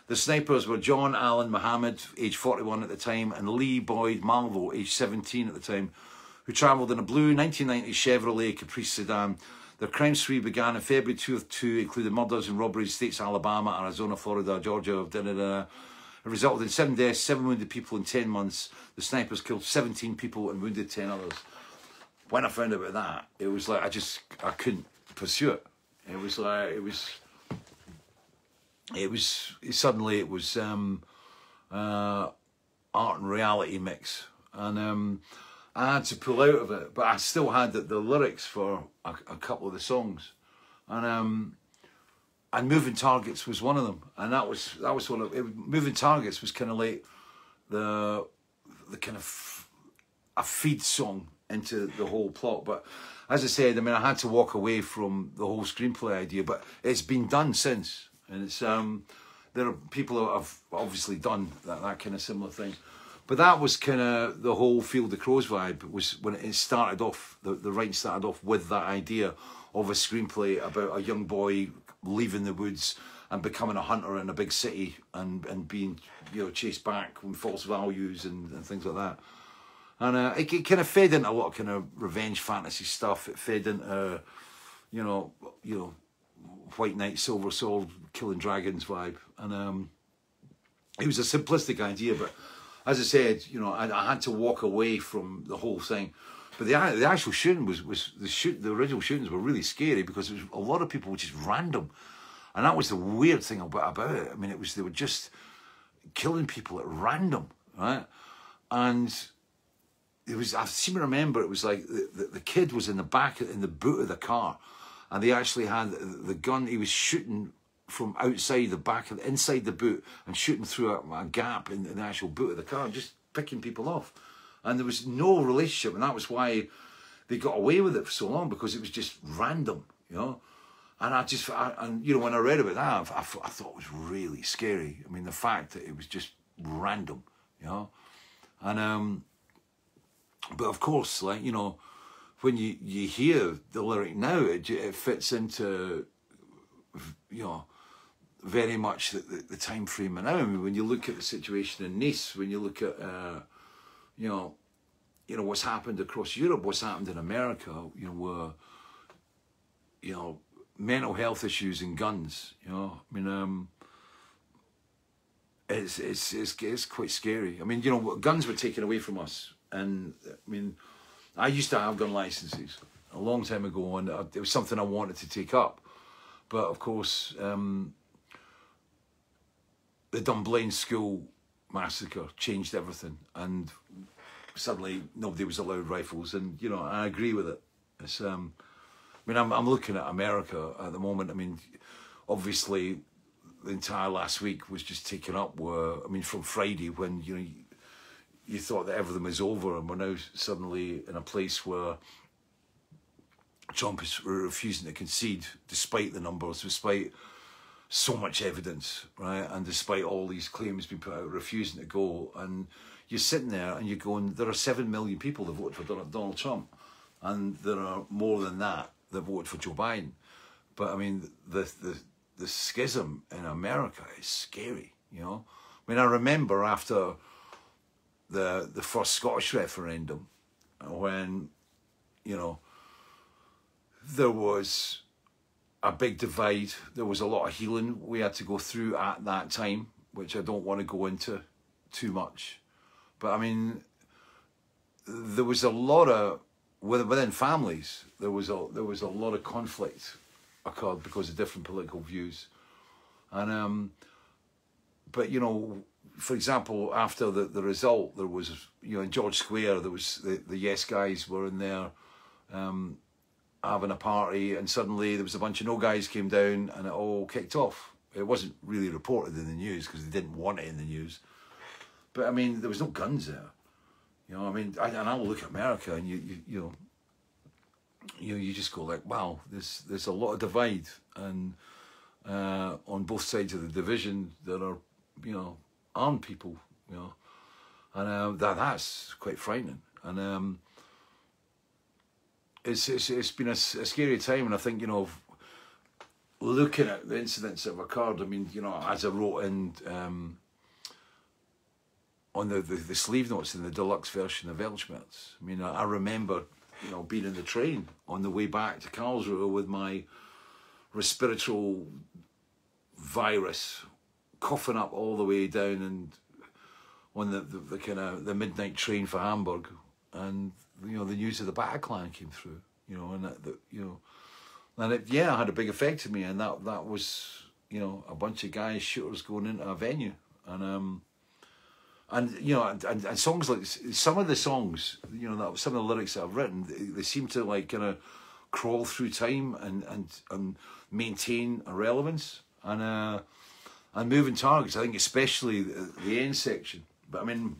The snipers were John Allen Muhammad, age 41 at the time, and Lee Boyd Malvo, age 17 at the time, who travelled in a blue 1990 Chevrolet Caprice sedan. Their crime spree began in February 2002, including murders and robberies in states Alabama, Arizona, Florida, Georgia, da, da, da. It resulted in seven deaths, seven wounded people in 10 months. The snipers killed 17 people and wounded 10 others. When I found out about that, it was like I just, I couldn't pursue it. It was like, it was, it was, suddenly it was um, uh, art and reality mix. And um, I had to pull out of it, but I still had the, the lyrics for a, a, couple of the songs, and um, and moving targets was one of them, and that was that was one of it, moving targets was kind of like the the kind of a feed song into the whole plot. But as I said, I mean, I had to walk away from the whole screenplay idea, but it's been done since, and it's um, there are people who have obviously done that, that kind of similar thing. But that was kind of the whole Field of Crows vibe was when it started off, the, the writing started off with that idea of a screenplay about a young boy leaving the woods and becoming a hunter in a big city and, and being, you know, chased back with false values and, and things like that. And uh, it, it, kind of fed into a lot of kind of revenge fantasy stuff. It fed into, you know, you know, White Knight, Silver Sword, killing dragons vibe. And um, it was a simplistic idea, but as I said, you know, I, I, had to walk away from the whole thing. But the the actual shooting was was the shoot the original shootings were really scary because it was a lot of people were just random, and that was the weird thing about about it. I mean, it was they were just killing people at random, right? And it was I seem to remember it was like the, the, the kid was in the back in the boot of the car, and they actually had the, the gun. He was shooting from outside the back of the, inside the boot and shooting through a, a gap in, the actual boot of the car, just picking people off. And there was no relationship, and that was why they got away with it for so long because it was just random, you know. And I just, I, and you know, when I read about that, I, I, I thought it was really scary. I mean, the fact that it was just random, you know. And um, but of course, like you know, when you you hear the lyric now, it it fits into you know very much the, the, the time frame now. I mean, when you look at the situation in Nice, when you look at uh, you know you know what's happened across Europe, what's happened in America, you know, where you know mental health issues and guns. You know, I mean, um, it's it's it's it's quite scary. I mean, you know, guns were taken away from us, and I mean, I used to have gun licenses a long time ago, and it was something I wanted to take up, but of course, um, the Dunblane School massacre changed everything, and suddenly nobody was allowed rifles, and you know, I agree with it. It's um, I mean, I'm I'm looking at America at the moment. I mean, obviously the entire last week was just taken up where I mean from Friday when you know you, you thought that everything was over and we're now suddenly in a place where Trump is refusing to concede despite the numbers, despite so much evidence, right? And despite all these claims being put out, refusing to go. And you're sitting there and you're going, there are seven million people that voted for Donald Trump. And there are more than that that voted for Joe Biden. But I mean, the, the, the schism in America is scary, you know. I mean, I remember after the the first Scottish referendum, when, you know, there was a big divide. There was a lot of healing we had to go through at that time, which I don't want to go into too much. But I mean, there was a lot of within families. There was a there was a lot of conflict occurred because of different political views. And um, but you know, for example, after the, the result, there was you know in George Square, there was the, the Yes guys were in there um, having a party, and suddenly there was a bunch of no guys came down, and it all kicked off. It wasn't really reported in the news because they didn't want it in the news. But I mean, there was no guns there. You know, I mean, I, and I look at America, and you, you, you know, you know, you just go like, wow, there's there's a lot of divide, and uh, on both sides of the division there are, you know, armed people, you know, and uh, that that's quite frightening, and um, it's it's it's been a, a, scary time, and I think you know, looking at the incidents that have occurred, I mean, you know, as I wrote in. Um, on the, the, the, sleeve notes in the deluxe version of Weltschmerz. I mean, I, I remember you know, being in the train on the way back to Karlsruhe with my respiratory virus coughing up all the way down and on the, the, the kind of the midnight train for Hamburg and you know the news of the Bataclan came through you know and that, that you know and it yeah had a big effect on me and that that was you know a bunch of guys shooters going into a venue and um and you know, and, and, and, songs like some of the songs, you know, that some of the lyrics that I've written, they, they seem to like kind of crawl through time and and and maintain a relevance and uh and moving targets. I think especially the, the end section, but I mean,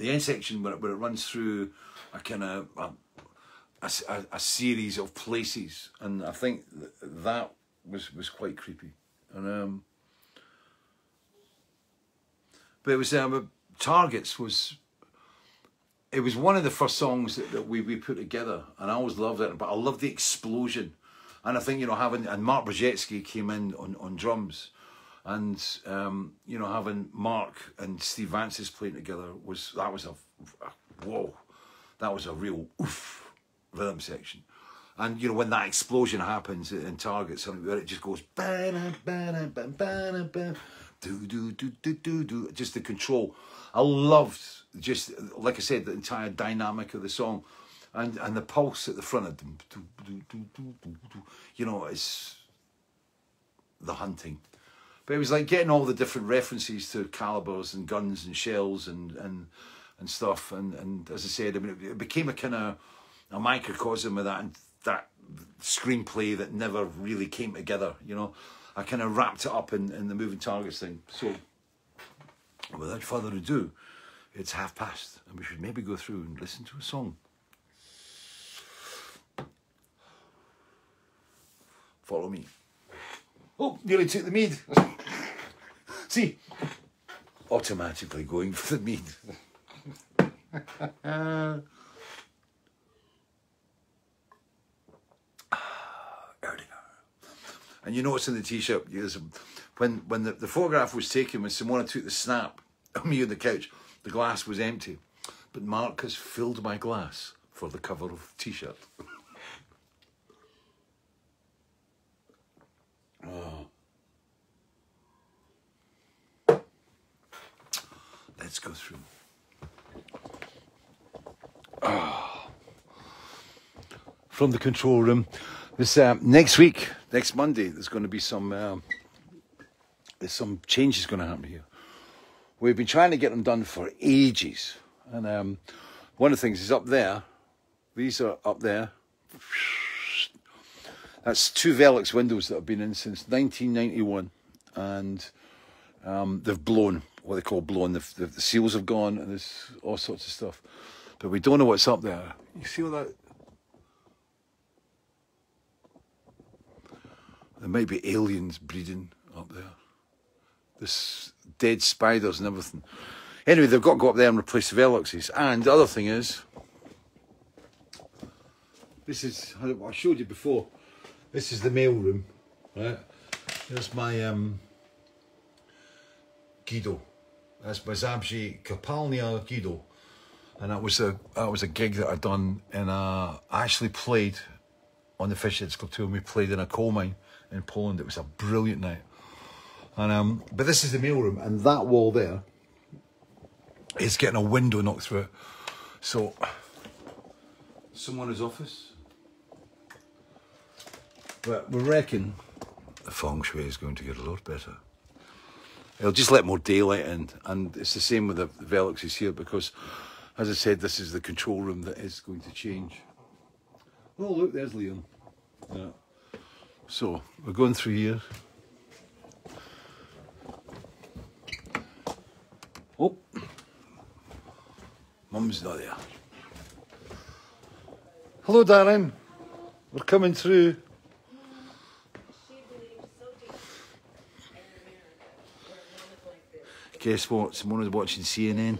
the end section where it, where it runs through a kind of a, a, a, series of places, and I think that was was quite creepy, and um but it was um, Targets was it was one of the first songs that, that we, we put together and I always loved it but I loved the explosion and I think you know having and Mark Brzezicki came in on, on drums and um, you know having Mark and Steve Vantsis playing together was that was a, a whoa that was a real oof rhythm section. And you know when that explosion happens in Targets where it just goes do do do do do do just the control. I loved just like i said the entire dynamic of the song and and the pulse at the front of them. You know it's the hunting but it was like getting all the different references to calibers and guns and shells and and and stuff and and as i said i mean it, it became a kind of a microcosm of that and that screenplay that never really came together you know I kind of wrapped it up in, in the moving targets thing. So, without further ado, it's half past, and we should maybe go through and listen to a song. Follow me. Oh, nearly took the mead. [LAUGHS] See, automatically going for the mead. Ah, and you notice in the t-shirt, when when the, the photograph was taken, when Simona took the snap of me on the couch, the glass was empty. But Mark has filled my glass for the cover of the t-shirt. Let's go through. Ah. From the control room. This um, next week, next Monday, there's going to be some um, there's some changes going to happen here. We've been trying to get them done for ages, and um, one of the things is up there. These are up there. That's two Velux windows that have been in since 1991, and um, they've blown what they call blown. The, the, the seals have gone, and there's all sorts of stuff. But we don't know what's up there. You see all that? There might be aliens breeding up there. There's dead spiders and everything. Anyway, they've got to go up there and replace the Veluxes. And the other thing is, this is I showed you before. This is the mail room, right? There's my um, Guido. That's by Zabrze Kopalnia Guido, and that was a that was a gig that I'd done in I actually played on the Fish Heads Club tour. and We played in a coal mine in Poland. It was a brilliant night. And um, but this is the mail room, and that wall there is getting a window knocked through it. So, someone's office. But we reckon the feng shui is going to get a lot better. It'll just let more daylight in, and it's the same with the Veluxes here because, as I said, this is the control room that is going to change. Oh, look, there's Leon. Yeah. So we're going through here. Oh, Mum's not there. Hello, darling. We're coming through. Guess what? Simona's watching CNN.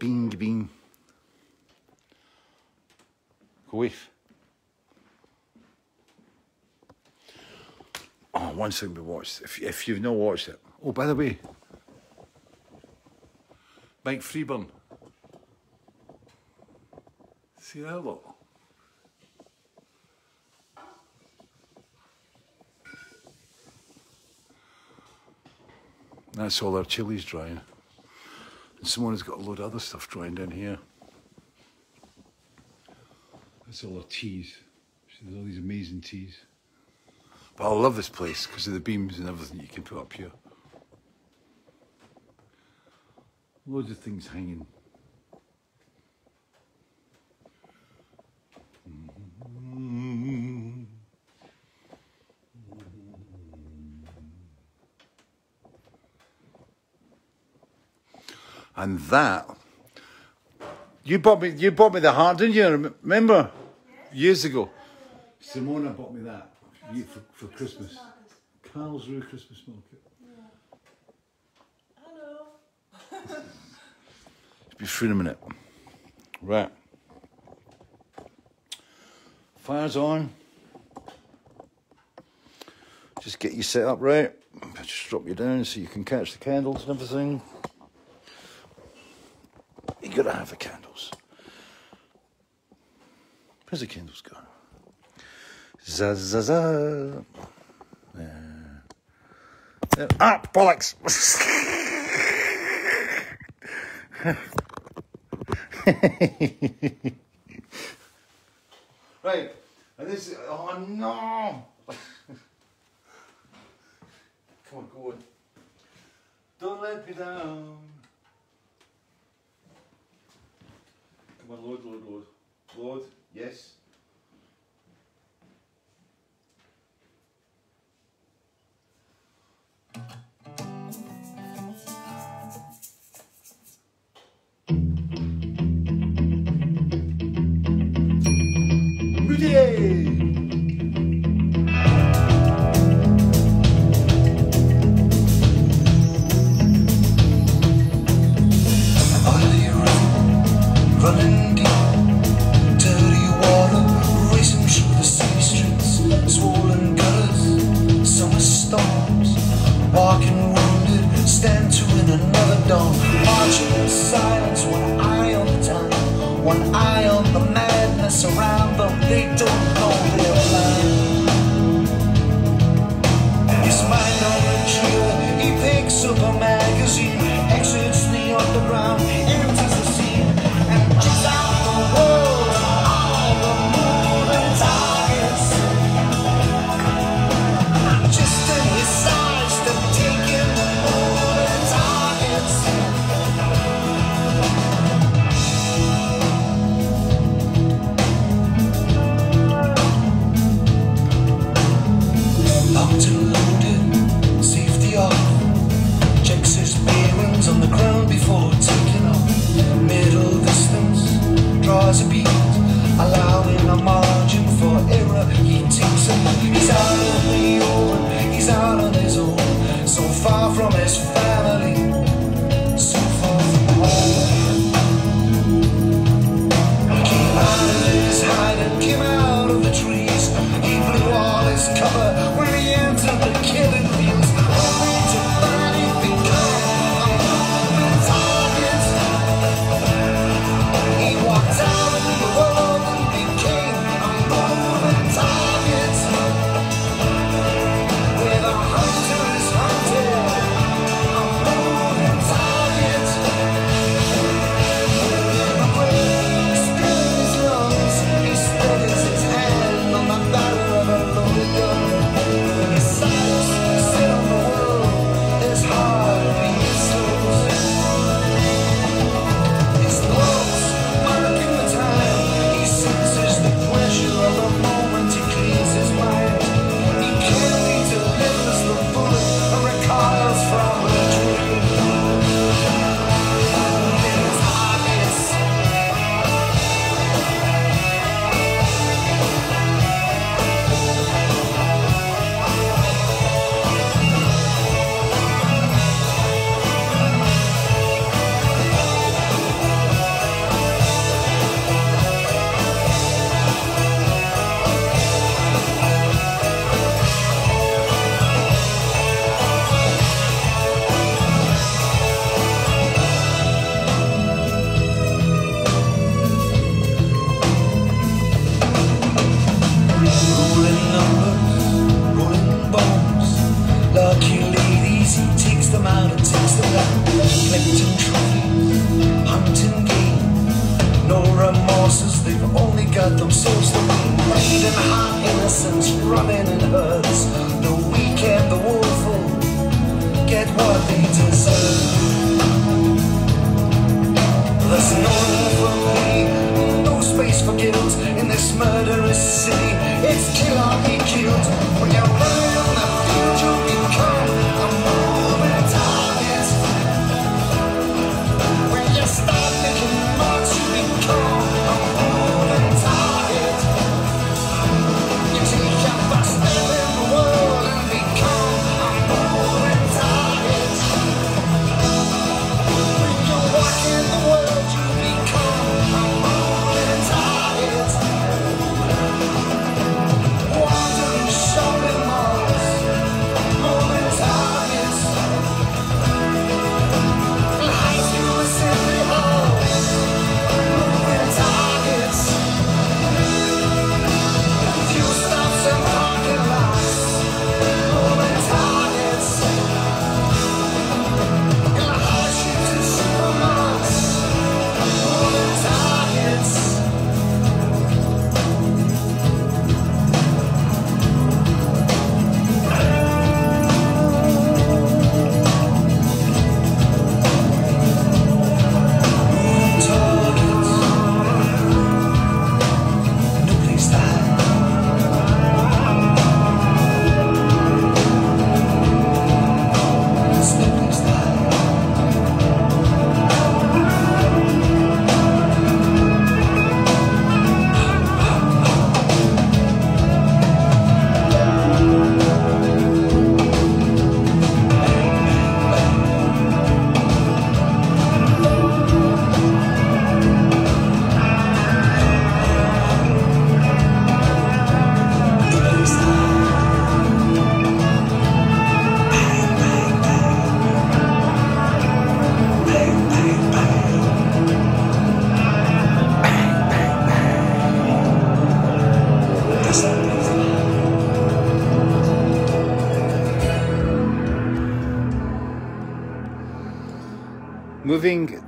Bing, bing. Whiff. Oh, one thing we watched. If, if you've not watched it. Oh, by the way, Mike Freeburn. See that lot? That's all our chilies drying. And someone's got a load of other stuff drying down here. That's all our teas. There's all these amazing teas. But I love this place because of the beams and everything you can put up here. Loads of things hanging. And that, you bought me, you bought me the heart, didn't you? Remember, years ago. Simona bought me that you- for, for Christmas. Karlsruhe Christmas market. Hello. Be through in a minute. Right. Fire's on. Just get you set up right. Just drop you down so you can catch the candles and everything. Have the candles. Where's the candles gone? Za za za. Ah, bollocks! [LAUGHS] Right, and this is, oh no! Come on, go on. Don't let me down. On, Lord, Lord, Lord. Lord, yes.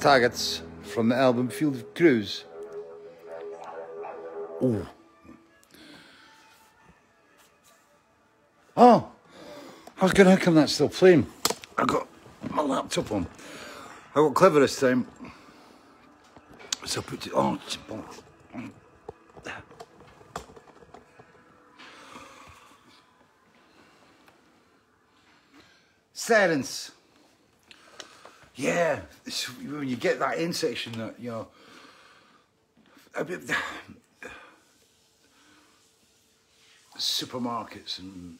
Targets from the album Field of Crows. Oh. Oh, I was going, how come that's still playing? I got my laptop on. I got clever this time. So I put it, oh, it's Silence. Yeah, it's when you get that in section that, you know, a bit, supermarkets and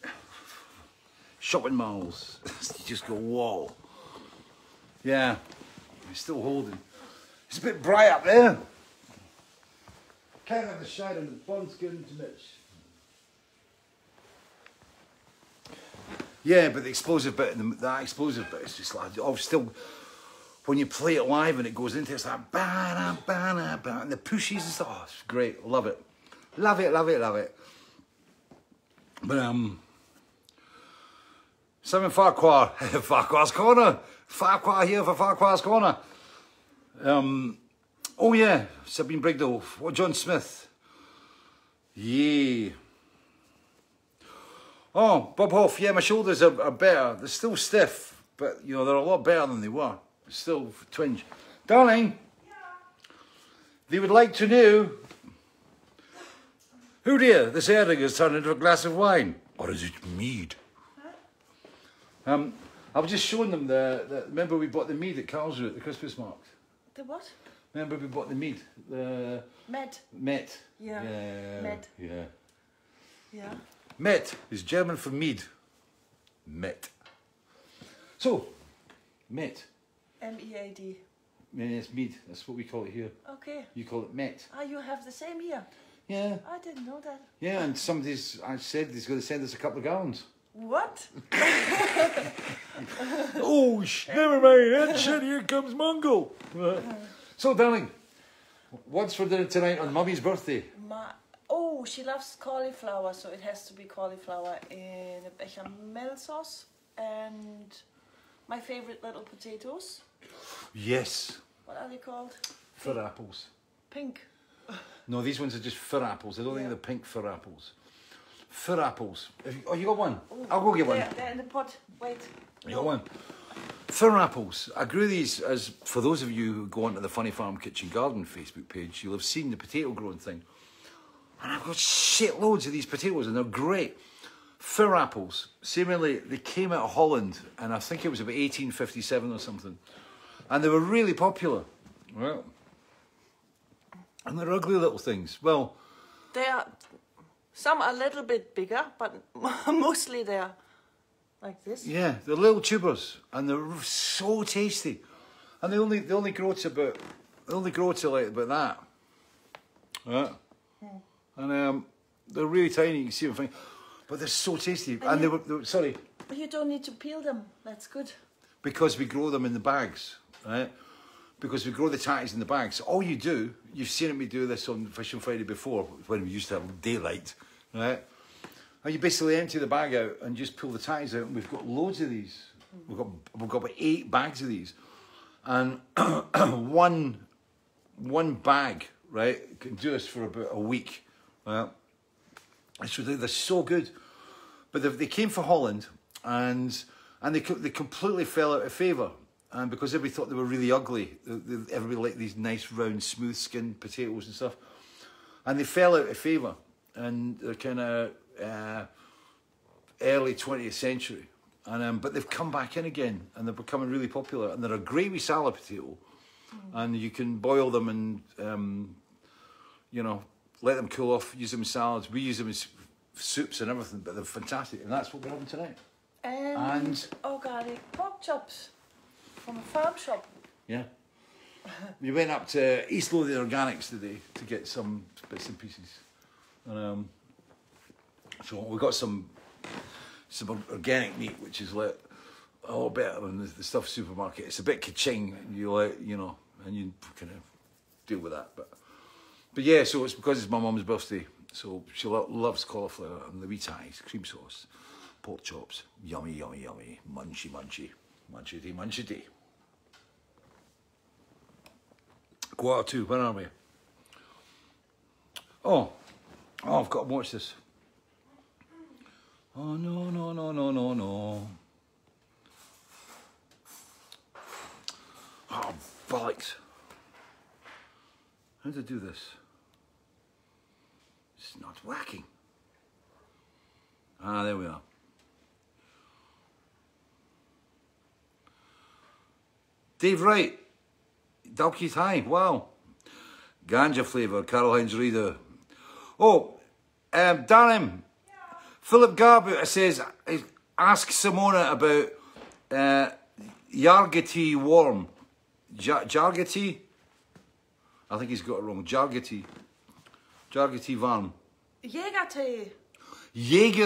shopping malls, you [LAUGHS] just go, whoa. Yeah, it's still holding. It's a bit bright up there. Can't have the shade on the bond's getting too much. Yeah, but the explosive bit, and the, that explosive bit is just like, oh, still, when you play it live and it goes into it, it's like, ba ba ba and the pushes and stuff, oh, it's great, love it. Love it, love it, love it. But, um, Simon Farquhar, [LAUGHS] Farquhar's Corner, Farquhar here for Farquhar's Corner. Um, oh yeah, Sabine Brigdolf, what John Smith. Yeah. Oh, Bob Hoff, yeah, my shoulders are, are better. They're still stiff, but you know, they're a lot better than they were. Still twinge. Darling, they would like to know who dear this airing has turned into a glass of wine. Or is it mead? Um, I was just showing them the, the remember we bought the mead at Karlsruhe at the Christmas market. The what? Remember we bought the mead, the Med. Met. Yeah. Yeah. Met. Yeah. Yeah. Met is German for mead. Met. So, Met. M E A D. Yeah, it's mead. That's what we call it here. Okay. You call it Met. Ah, you have the same here. Yeah. I didn't know that. Yeah, and somebody's, I said he's going to send us a couple of gallons. What? [LAUGHS] oh, sh- never mind. And shit, here comes Mungo. so, darling, what's for dinner tonight on Mummy's birthday? Oh, she loves cauliflower, so it has to be cauliflower in a bechamel sauce and my favorite little potatoes. Yes. What are they called? Fir apples. Pink. No, these ones are just fir apples. I don't think Yeah. they're pink fir apples. Fir apples. You, oh, you got one? I'll go get one. They're, they're in the pot. Wait. You got one. Fir apples. I grew these as for those of you who go onto the Funny Farm Kitchen Garden Facebook page, you'll have seen the potato growing thing. And I've got shitloads of these potatoes and they're great. Fir apples. Seemingly they came out of Holland and I think it was about 1857 or something. And they were really popular. Well. And they're ugly little things. Well, They are. Some are a little bit bigger, but [LAUGHS] mostly they're like this. Yeah, they're little tubers and they're so tasty. And they only they only grow to about they only grow to like about that. Right. And um, they're really tiny. You can see them, fine. but they're so tasty. And they were, they were sorry But you don't need to peel them. That's good. because we grow them in the bags, right? Because we grow the tatties in the bags. All you do, you've seen me do this on Fish on Friday before when we used to have daylight, right? And you basically empty the bag out and just pull the tatties out, and we've got loads of these. We've got we've got about eight bags of these, and [CLEARS THROAT] one one bag, right, can do us for about a week, right? So they- they're so good, but they, they came for Holland, and and they they completely fell out of favour, and because everybody thought they were really ugly, everybody liked these nice round smooth skinned potatoes and stuff, and they fell out of favour, and they're kind of uh, early twentieth century, and um, but they've come back in again, and they're becoming really popular, and they're a gravy salad potato, and you can boil them and um, you know, let them cool off, use them in salads. We use them as soups and everything, but they're fantastic, and that's what we're having tonight. And, And- organic pork chops from a farm shop. Yeah. we went up to East Lothian Organics today to get some bits and pieces. And, um, so we got some some organic meat, which is like a lot better than the, the stuff supermarket. It's a bit ka-ching, you like, you know, and you kind of deal with that. But but yeah, so it's because it's my mum's birthday, so she lo- loves cauliflower and the wee ties, cream sauce, pork chops, yummy, yummy, yummy, munchy, munchy, munchity, munchity. Quarter two, when are we? Oh, oh, I've got to watch this. Oh, no, no, no, no, no, no. Oh, bollocks. How to do this? It's not working. Ah, there we are. Dave Wright, Dalkeith High, wow. Ganja flavour, Carol Hines Reader. Oh, um, Darren, Philip Garbutt says, ask Simona about uh, Yargati Worm. I think he's got it wrong. Jargati. Jargati Varm. Is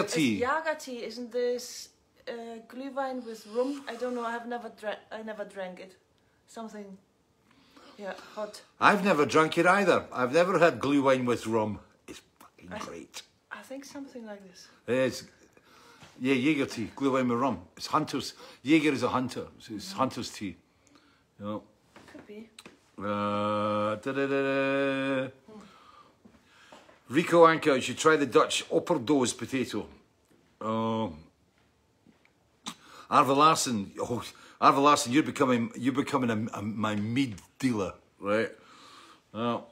tea. Jägertee, isn't this uh, glühwein with rum? I don't know. I have never. I never drank it. Something. Yeah, hot. I've never drunk it either. I've never had glue wine with rum. It's fucking I- great. I think something like this. It's yeah, Jaeger tea, glue wine with rum. It's hunters. Jaeger is a hunter. So it's mm-hmm. hunter's tea. You know. Could be. Uh, da-da-da-da. Hmm. Rico Anker, you should try the Dutch Opperdoes potato. Um, oh. Arva Larson, oh, Arva Larson, you're becoming you're becoming a, a, my mead dealer, right? Oh.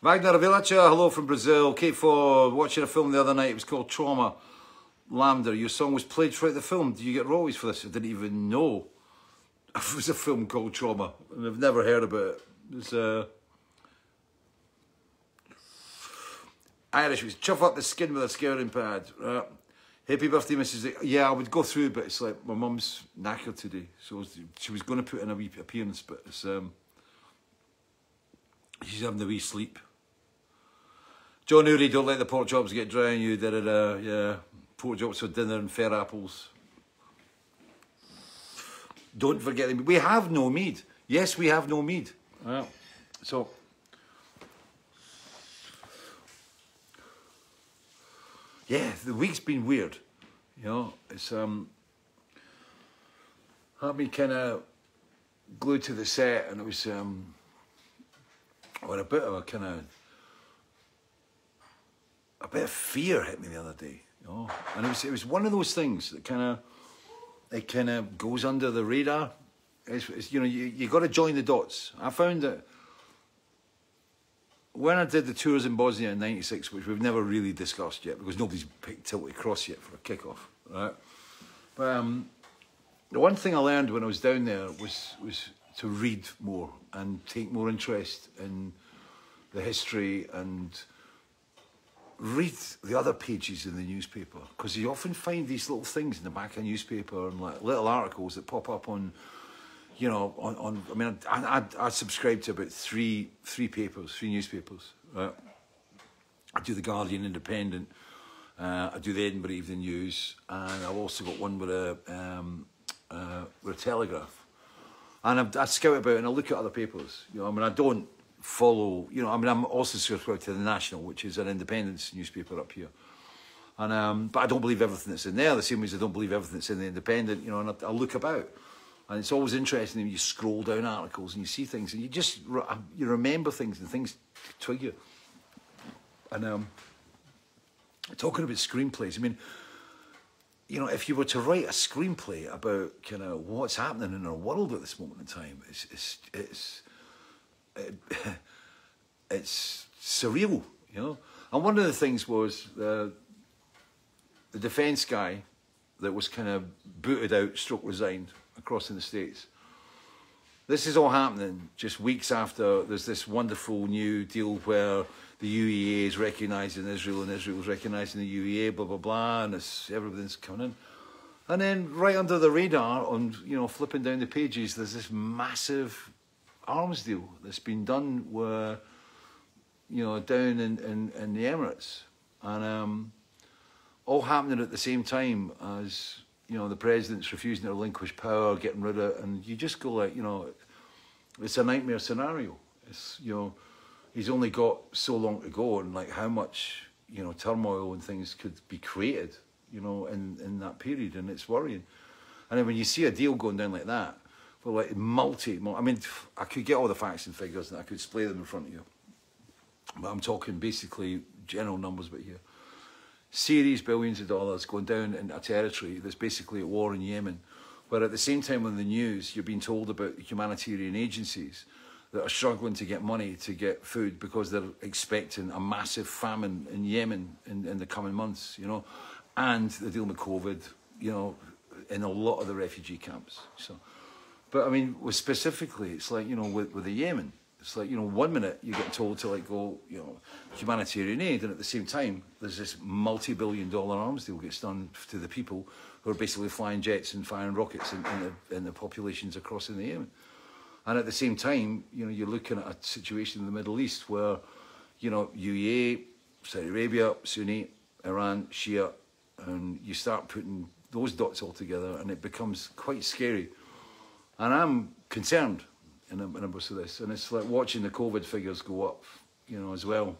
Wagner Villacha, hello from Brazil. Kate Ford, watching a film the other night. It was called Trauma. Lavender, your song was played throughout the film. Do you get royalties for this? I didn't even know [LAUGHS] it was a film called Trauma, and I've never heard about it. It's uh, Irish. Was chuff up the skin with a scouring pad. Right? Happy birthday, Mrs. Yeah, I would go through, but it's like my mum's knackered today, so she was going to put in a wee appearance, but it's um, she's having a wee sleep. John Uri, don't let the pork chops get dry on you. Da da da. Yeah, pork chops for dinner and fir apples. Don't forget them. We have no mead. Yes, we have no mead. Well, so. Yeah, the week's been weird. You know, it's um. Had me kind of glued to the set, and it was um. Or a bit of a kind of. A bit of fear hit me the other day. You know, and it was it was one of those things that kind of it kind of goes under the radar. It's, it's, you know, you, you got to join the dots. I found that when I did the tours in Bosnia in '96, which we've never really discussed yet because nobody's picked Tilted Cross yet for a kickoff, right? But um, the one thing I learned when I was down there was was to read more and take more interest in the history and read the other pages in the newspaper because you often find these little things in the back of a newspaper and like little articles that pop up on you know on, on I mean I, I, I subscribe to about three three papers three newspapers right I do the Guardian Independent uh, I do the Edinburgh Evening News and I've also got one with a um, uh, with a Telegraph and I, I scout about and I look at other papers you know I mean I don't follow, you know, I mean, I'm also subscribed to the National, which is an independence newspaper up here. And um, but I don't believe everything that's in there. The same way as I don't believe everything that's in the Independent. You know, and I, I look about, and it's always interesting when you scroll down articles and you see things, and you just re- you remember things and things twig you. And um, talking about screenplays, I mean, you know, if you were to write a screenplay about kind of what's happening in our world at this moment in time, it's it's it's it, [LAUGHS] it's surreal, you know. And one of the things was the the defence guy that was kind of booted out, stroke resigned across in the states. This is all happening just weeks after there's this wonderful new deal where the UEA is recognising Israel and Israel is recognising the UEA, blah blah blah, and it's, everything's coming in. And then right under the radar, on you know flipping down the pages, there's this massive arms deal that's been done where, you know, down in, in, in the Emirates. And um, all happening at the same time as, you know, the president's refusing to relinquish power, getting rid of it. And you just go like, you know, it's a nightmare scenario. It's, you know, he's only got so long to go and like how much, you know, turmoil and things could be created, you know, in, in that period. And it's worrying. And then when you see a deal going down like that, for like multi. I mean, I could get all the facts and figures and I could display them in front of you. But I'm talking basically general numbers, but here. Serious billions of dollars going down into a territory that's basically at war in Yemen, where at the same time on the news you're being told about humanitarian agencies that are struggling to get money to get food because they're expecting a massive famine in Yemen in, in the coming months, you know, and they're dealing with COVID, you know, in a lot of the refugee camps. So, but I mean, specifically, it's like you know, with, with the Yemen, it's like you know, one minute you get told to like go, you know, humanitarian aid, and at the same time, there's this multi-billion-dollar arms deal gets done to the people who are basically flying jets and firing rockets in, in, the, in the populations across in the Yemen. And at the same time, you know, you're looking at a situation in the Middle East where, you know, UAE, Saudi Arabia, Sunni, Iran, Shia, and you start putting those dots all together and it becomes quite scary. And I'm concerned in a, in a bit of this. And it's like watching the COVID figures go up, you know, as well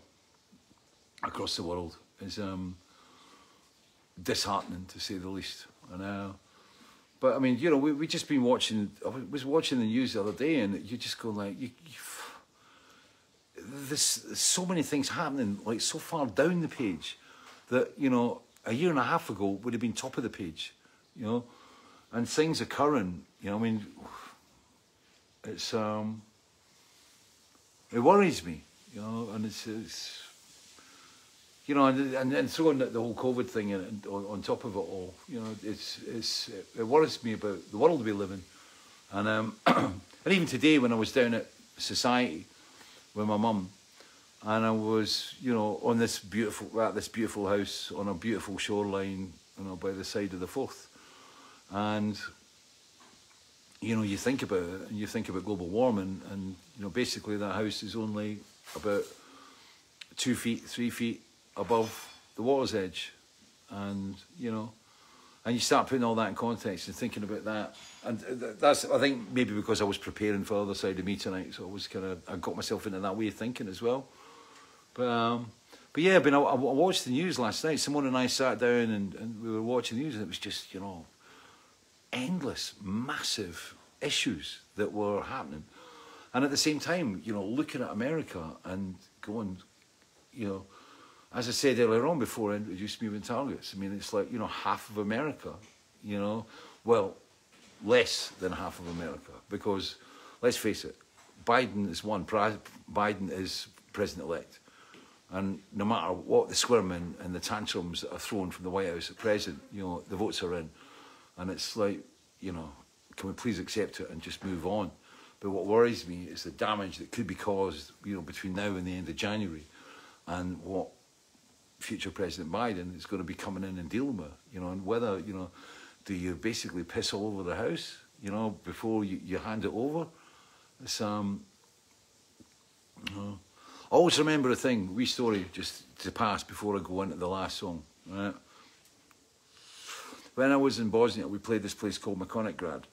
across the world is um, disheartening to say the least. And uh, but I mean, you know, we we just been watching. I was watching the news the other day, and you just go like, you, there's, there's so many things happening, like so far down the page, that you know, a year and a half ago would have been top of the page, you know, and things occurring. You know, I mean, it's um, it worries me, you know, and it's. it's you know, and, and, throwing the, whole COVID thing in, in, on, on top of it all, you know, it's, it's, it worries me about the world we live in. And, um, [CLEARS THROAT] and even today when I was down at Society with my mum, and I was, you know, on this beautiful, at this beautiful house on a beautiful shoreline, you know, by the side of the Forth. And, you know, you think about it and you think about global warming and, you know, basically that house is only about two feet, three feet above the water's edge. And, you know, and you start putting all that in context and thinking about that. And that's, I think, maybe because I was preparing for the other side of me tonight, so I was kind of, I got myself into that way of thinking as well. But, um, but yeah, but I, I watched the news last night. Someone and I sat down and, and we were watching the news, and it was just, you know, endless, massive issues that were happening. And at the same time, you know, looking at America and going, you know, as I said earlier on before I introduced moving targets, I mean, it's like, you know, half of America, you know, well, less than half of America, because let's face it, Biden is one, Biden is president-elect. And no matter what the squirming and the tantrums that are thrown from the White House at present, you know, the votes are in. And it's like, you know, can we please accept it and just move on? But what worries me is the damage that could be caused, you know, between now and the end of January and what future President Biden is going to be coming in and dealing with, you know, and whether, you know, do you basically piss all over the house, you know, before you, you hand it over? It's, um, you know, always remember a thing, wee story, just to pass before I go into the last song, right? When I was in Bosnia, we played this place called Mrkonjić Grad,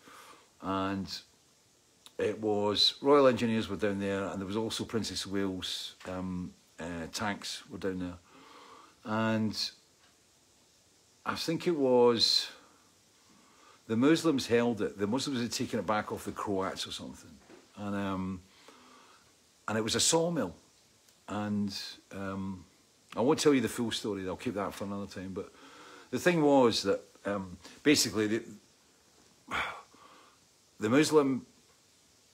and it was Royal Engineers were down there, and there was also Princess Wales um, uh, tanks were down there and I think it was the Muslims held it. The Muslims had taken it back off the Croats or something, and um, and it was a sawmill. And um, I won't tell you the full story. I'll keep that for another time. But the thing was that um, basically the, the Muslim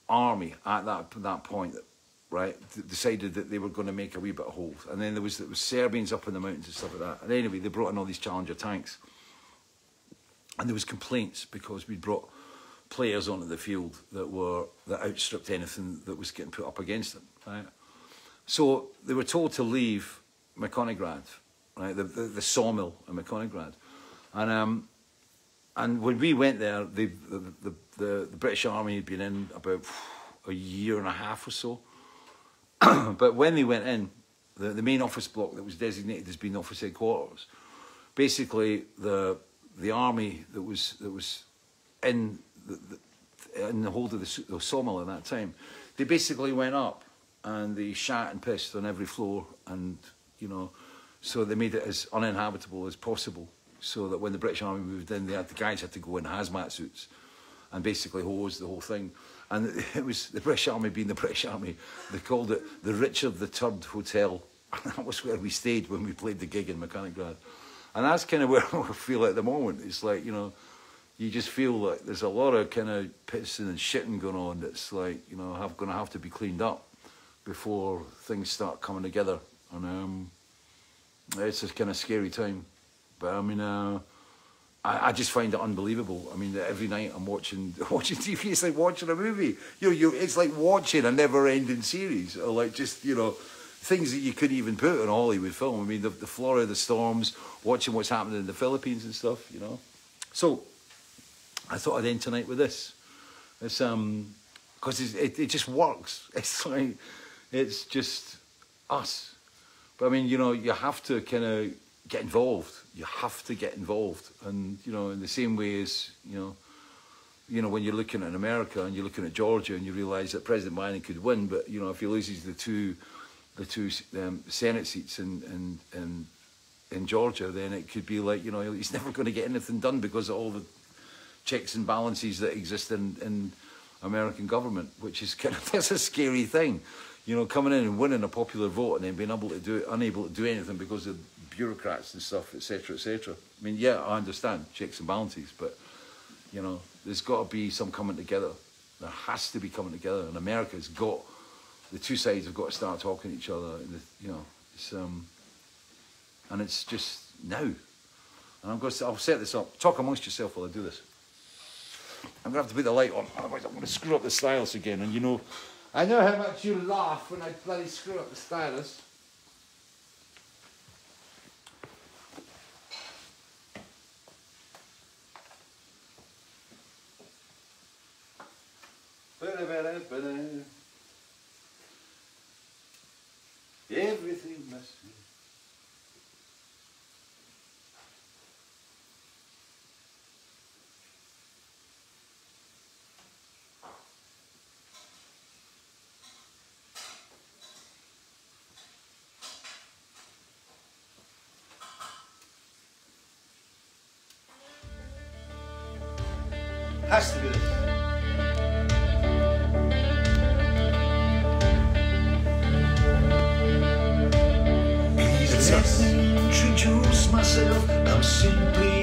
army at that that point right, decided that they were going to make a wee bit of hold. And then there was, there was Serbians up in the mountains and stuff like that. And anyway, they brought in all these Challenger tanks. And there was complaints because we'd brought players onto the field that were that outstripped anything that was getting put up against them. Right? So they were told to leave Mrkonjić Grad, right, the, the, the sawmill in Mrkonjić Grad. And um, and when we went there, the the, the, the, British Army had been in about a year and a half or so. [CLEARS THROAT] but when they went in, the, the main office block that was designated as being office headquarters, basically the the army that was that was in the, the, in the hold of the, the sawmill at that time, they basically went up and they shat and pissed on every floor, and you know, so they made it as uninhabitable as possible, so that when the British army moved in, they had the guys had to go in hazmat suits, and basically hose the whole thing. And [LAUGHS] it was the British Army being the British Army. They called it the Richard the Third Hotel. [LAUGHS] And that was where we stayed when we played the gig in Mrkonjić Grad. And that's kind of [LAUGHS] where I feel at the moment. It's like, you know, you just feel like there's a lot of kind of pissing and shitting going on that's like, you know, have, going to have to be cleaned up before things start coming together. And um, it's a kind of scary time. But I mean, uh, I, I just find it unbelievable. I mean, every night I'm watching [LAUGHS] watching TV. It's like watching a movie. You know, you it's like watching a never-ending series, or like just you know things that you couldn't even put in a Hollywood film. I mean, the, the Florida storms, watching what's happening in the Philippines and stuff. You know, so I thought I'd end tonight with this. It's um because it it just works. [LAUGHS] It's like it's just us. But I mean, you know, you have to kind of get involved. You have to get involved, and you know, in the same way as you know, you know, when you're looking at America and you're looking at Georgia and you realise that President Biden could win, but you know, if he loses the two, the two um, Senate seats in in in in Georgia, then it could be like you know he's never going to get anything done because of all the checks and balances that exist in in American government, which is [LAUGHS] kind of that's a scary thing you know, coming in and winning a popular vote and then being able to do unable to do anything because of bureaucrats and stuff, etc., etc. I mean, yeah, I understand checks and balances, but you know, there's got to be some coming together. There has to be coming together, and America's got the two sides have got to start talking to each other. The, you know, it's um, and it's just now. And I'm going to I'll set this up. Talk amongst yourself while I do this. I'm going to have to put the light on, otherwise I'm going to screw up the stylus again. And you know, I know how much you laugh when I bloody screw up the stylus. Everything must be. Myself. I'm simply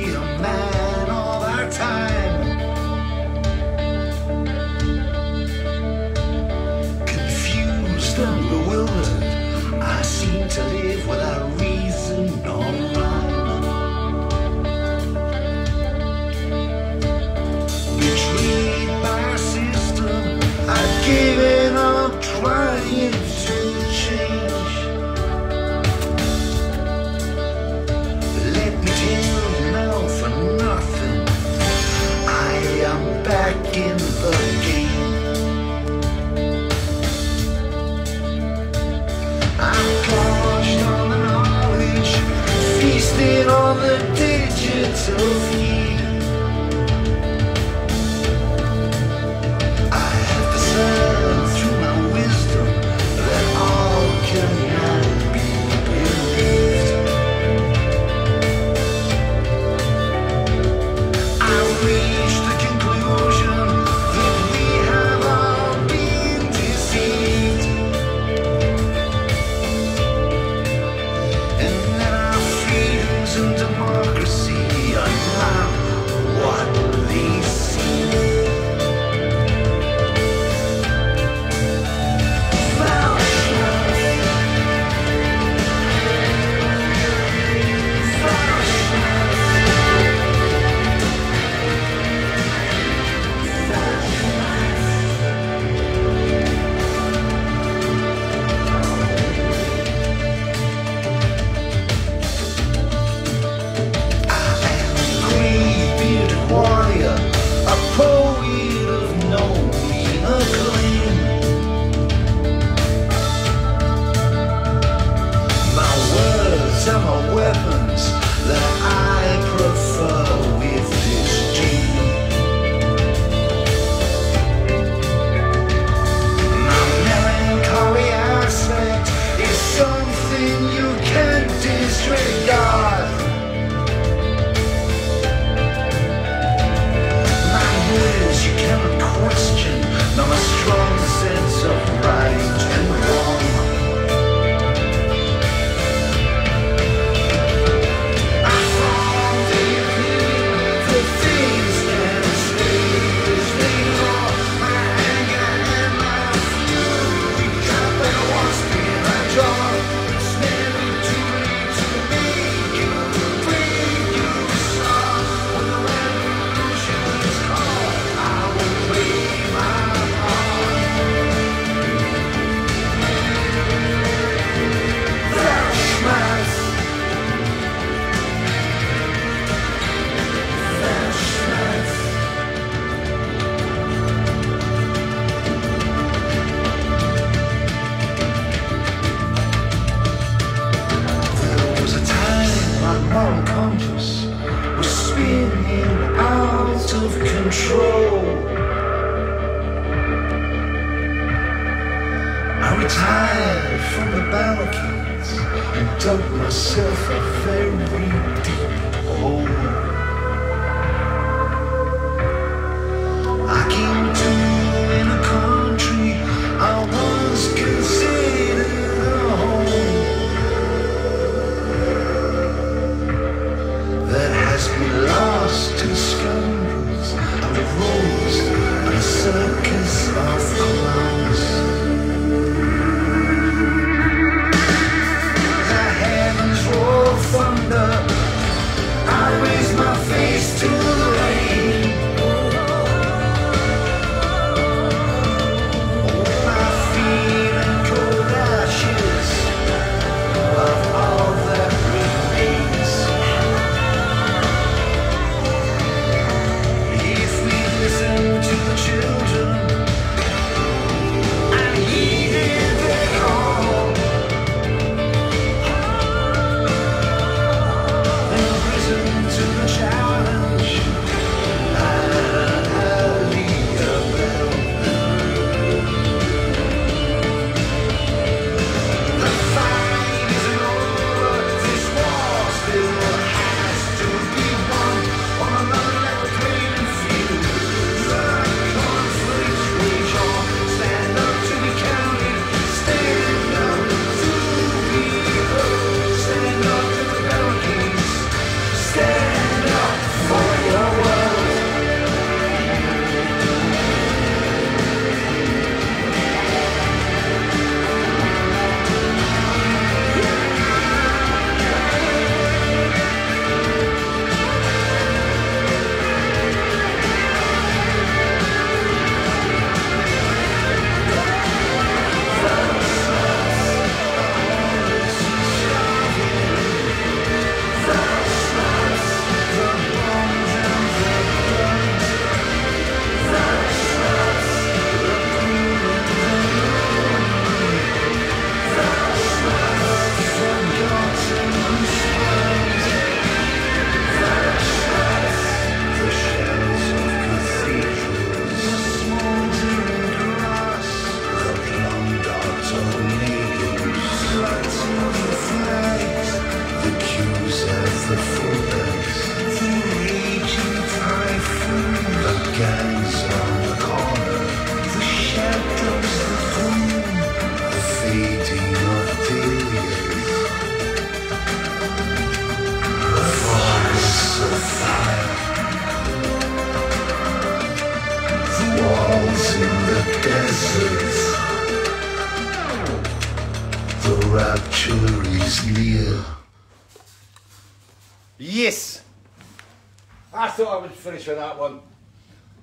thought I would finish with that one.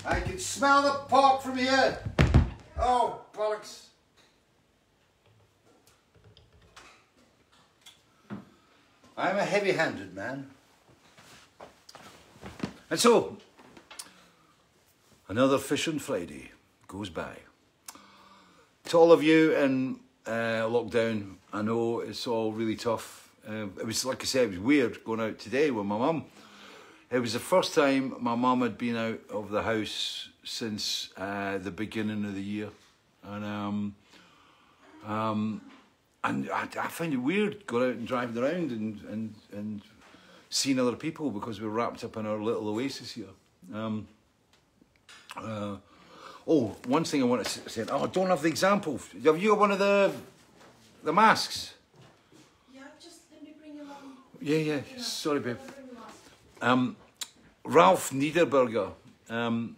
I can smell the pork from here. Oh, bollocks. I'm a heavy handed man. And so, another Fish on Friday goes by. To all of you in uh, lockdown, I know it's all really tough. Uh, it was, like I said, it was weird going out today with my mum. It was the first time my mum had been out of the house since uh, the beginning of the year. And um, um, and I, I find it weird going out and driving around and, and, and seeing other people because we're wrapped up in our little oasis here. Um, uh, oh, one thing I want to say. Oh, I don't have the example. Have you got one of the the masks? Yeah, just let me bring you along. Yeah, yeah. Sorry, babe. Um, Ralph Niederberger. Um,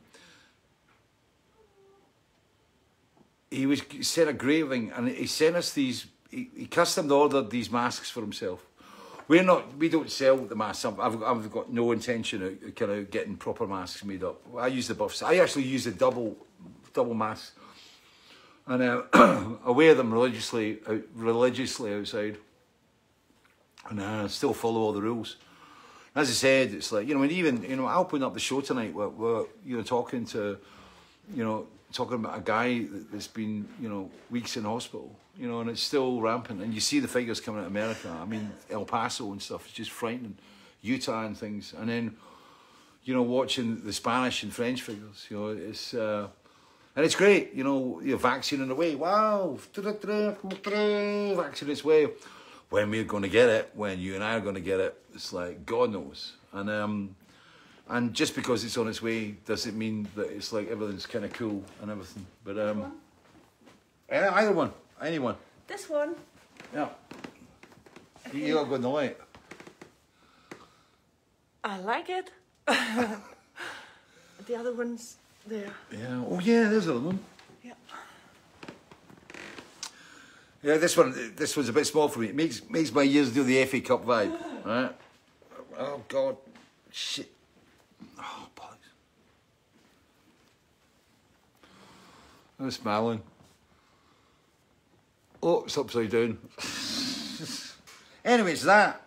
he was he sent a graving and he sent us these. He, he custom ordered these masks for himself. We're not. We don't sell the masks. I've, I've, got no intention of kind of getting proper masks made up. I use the buffs. I actually use the double, double mask, and uh, [CLEARS THROAT] I wear them religiously, out, religiously outside, and uh, still follow all the rules. As I said, it's like you know, and even you know, I'll open up the show tonight. We're, we're you know talking to, you know, talking about a guy that- that's been you know weeks in hospital, you know, and it's still rampant. And you see the figures coming out of America. I mean, El Paso and stuff. It's just frightening. Utah and things, and then you know, watching the Spanish and French figures. You know, it's uh, And it's great, you know, your vaccine in the way. Wow, vaccine its way. When we're going to get it, when you and I are going to get it, it's like God knows. And um, and just because it's on its way doesn't mean that it's like everything's kind of cool and everything. But um, eh, either one, anyone, This one. yeah. You you got to go in the light. I like it. [LAUGHS] the other one's there. Yeah. Oh yeah, there's the other one. Yeah. This one, this one's a bit small for me. It makes makes my ears do the FA Cup vibe, [LAUGHS] right? Oh God, shit. Oh, bollocks. I'm smiling. Oh, it's upside down. [LAUGHS] anyway, it's that.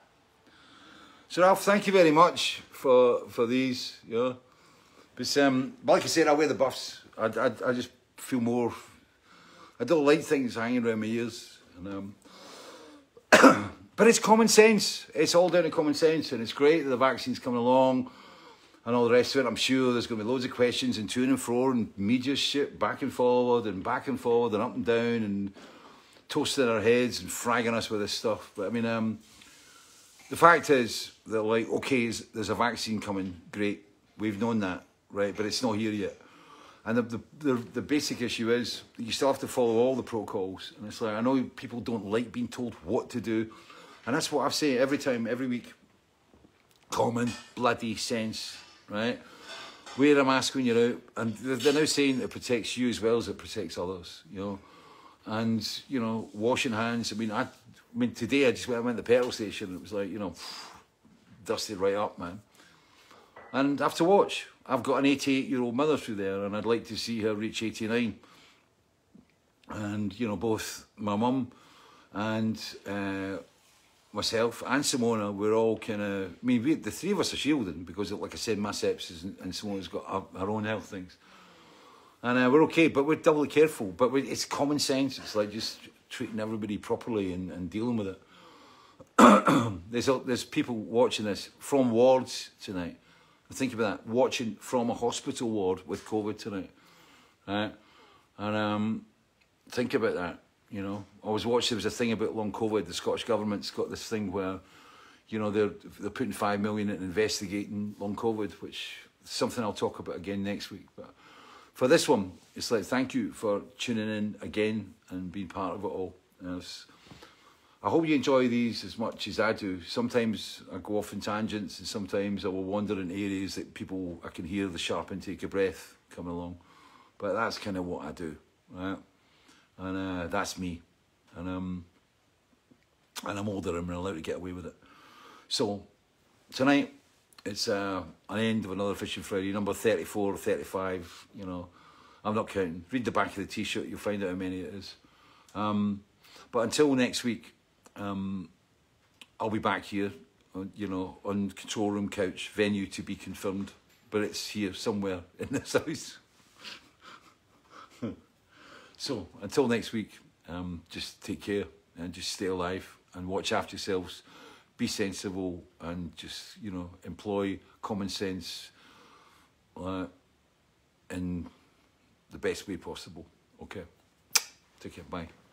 So Ralph, thank you very much for for these. You know, but um, like I said, I wear the buffs. I, I, I just feel more. I don't like things hanging around my ears. And, um, [COUGHS] but it's common sense. It's all down to common sense, and it's great that the vaccine's coming along and all the rest of it. I'm sure there's going to be loads of questions and to and fro and media shit back and forward and back and forward and up and down and toasting our heads and fragging us with this stuff. But I mean, um, the fact is that like, okay, there's a vaccine coming, great. We've known that, right? But it's not here yet. And the, the, the, basic issue is you still have to follow all the protocols. And it's like, I know people don't like being told what to do. And that's what I say every time, every week. Common bloody sense, right? Wear a mask when you're out. And they're now saying it protects you as well as it protects others, you know. And, you know, washing hands. I mean, I, I mean, today I just went, I went to the petrol station and it was like, you know, dusted right up, man. And I have to watch. I've got an 88 year old mother through there, and I'd like to see her reach 89. And, you know, both my mum and uh, myself and Simona, we're all kind of, I mean, we, the three of us are shielding because, like I said, my sepsis and, and Simona's got her, her own health things. And uh, we're okay, but we're doubly careful. But we, it's common sense. It's like just treating everybody properly and, and dealing with it. [CLEARS THROAT] there's there's people watching this from wards tonight. Think about that, watching from a hospital ward with COVID tonight, right? And um, think about that. You know, I was watching. There was a thing about long COVID. The Scottish government's got this thing where, you know, they're they're putting five million in investigating long COVID, which is something I'll talk about again next week. But for this one, it's like thank you for tuning in again and being part of it all. And it's- I hope you enjoy these as much as I do. Sometimes I go off in tangents, and sometimes I will wander in areas that people I can hear the sharp intake of breath coming along. But that's kind of what I do, right? And uh, that's me, and um, and I'm older and I'm allowed to get away with it. So tonight it's uh, an end of another Fish on Friday, number 34 or 35. You know, I'm not counting. Read the back of the T-shirt, you'll find out how many it is. Um, but until next week, um, I'll be back here, uh, you know, on control room couch, venue to be confirmed, but it's here somewhere [LAUGHS] in this house. [LAUGHS] so until next week, um, just take care and just stay alive and watch after yourselves. Be sensible and just you know employ common sense uh, in the best way possible. Okay, take care. Bye.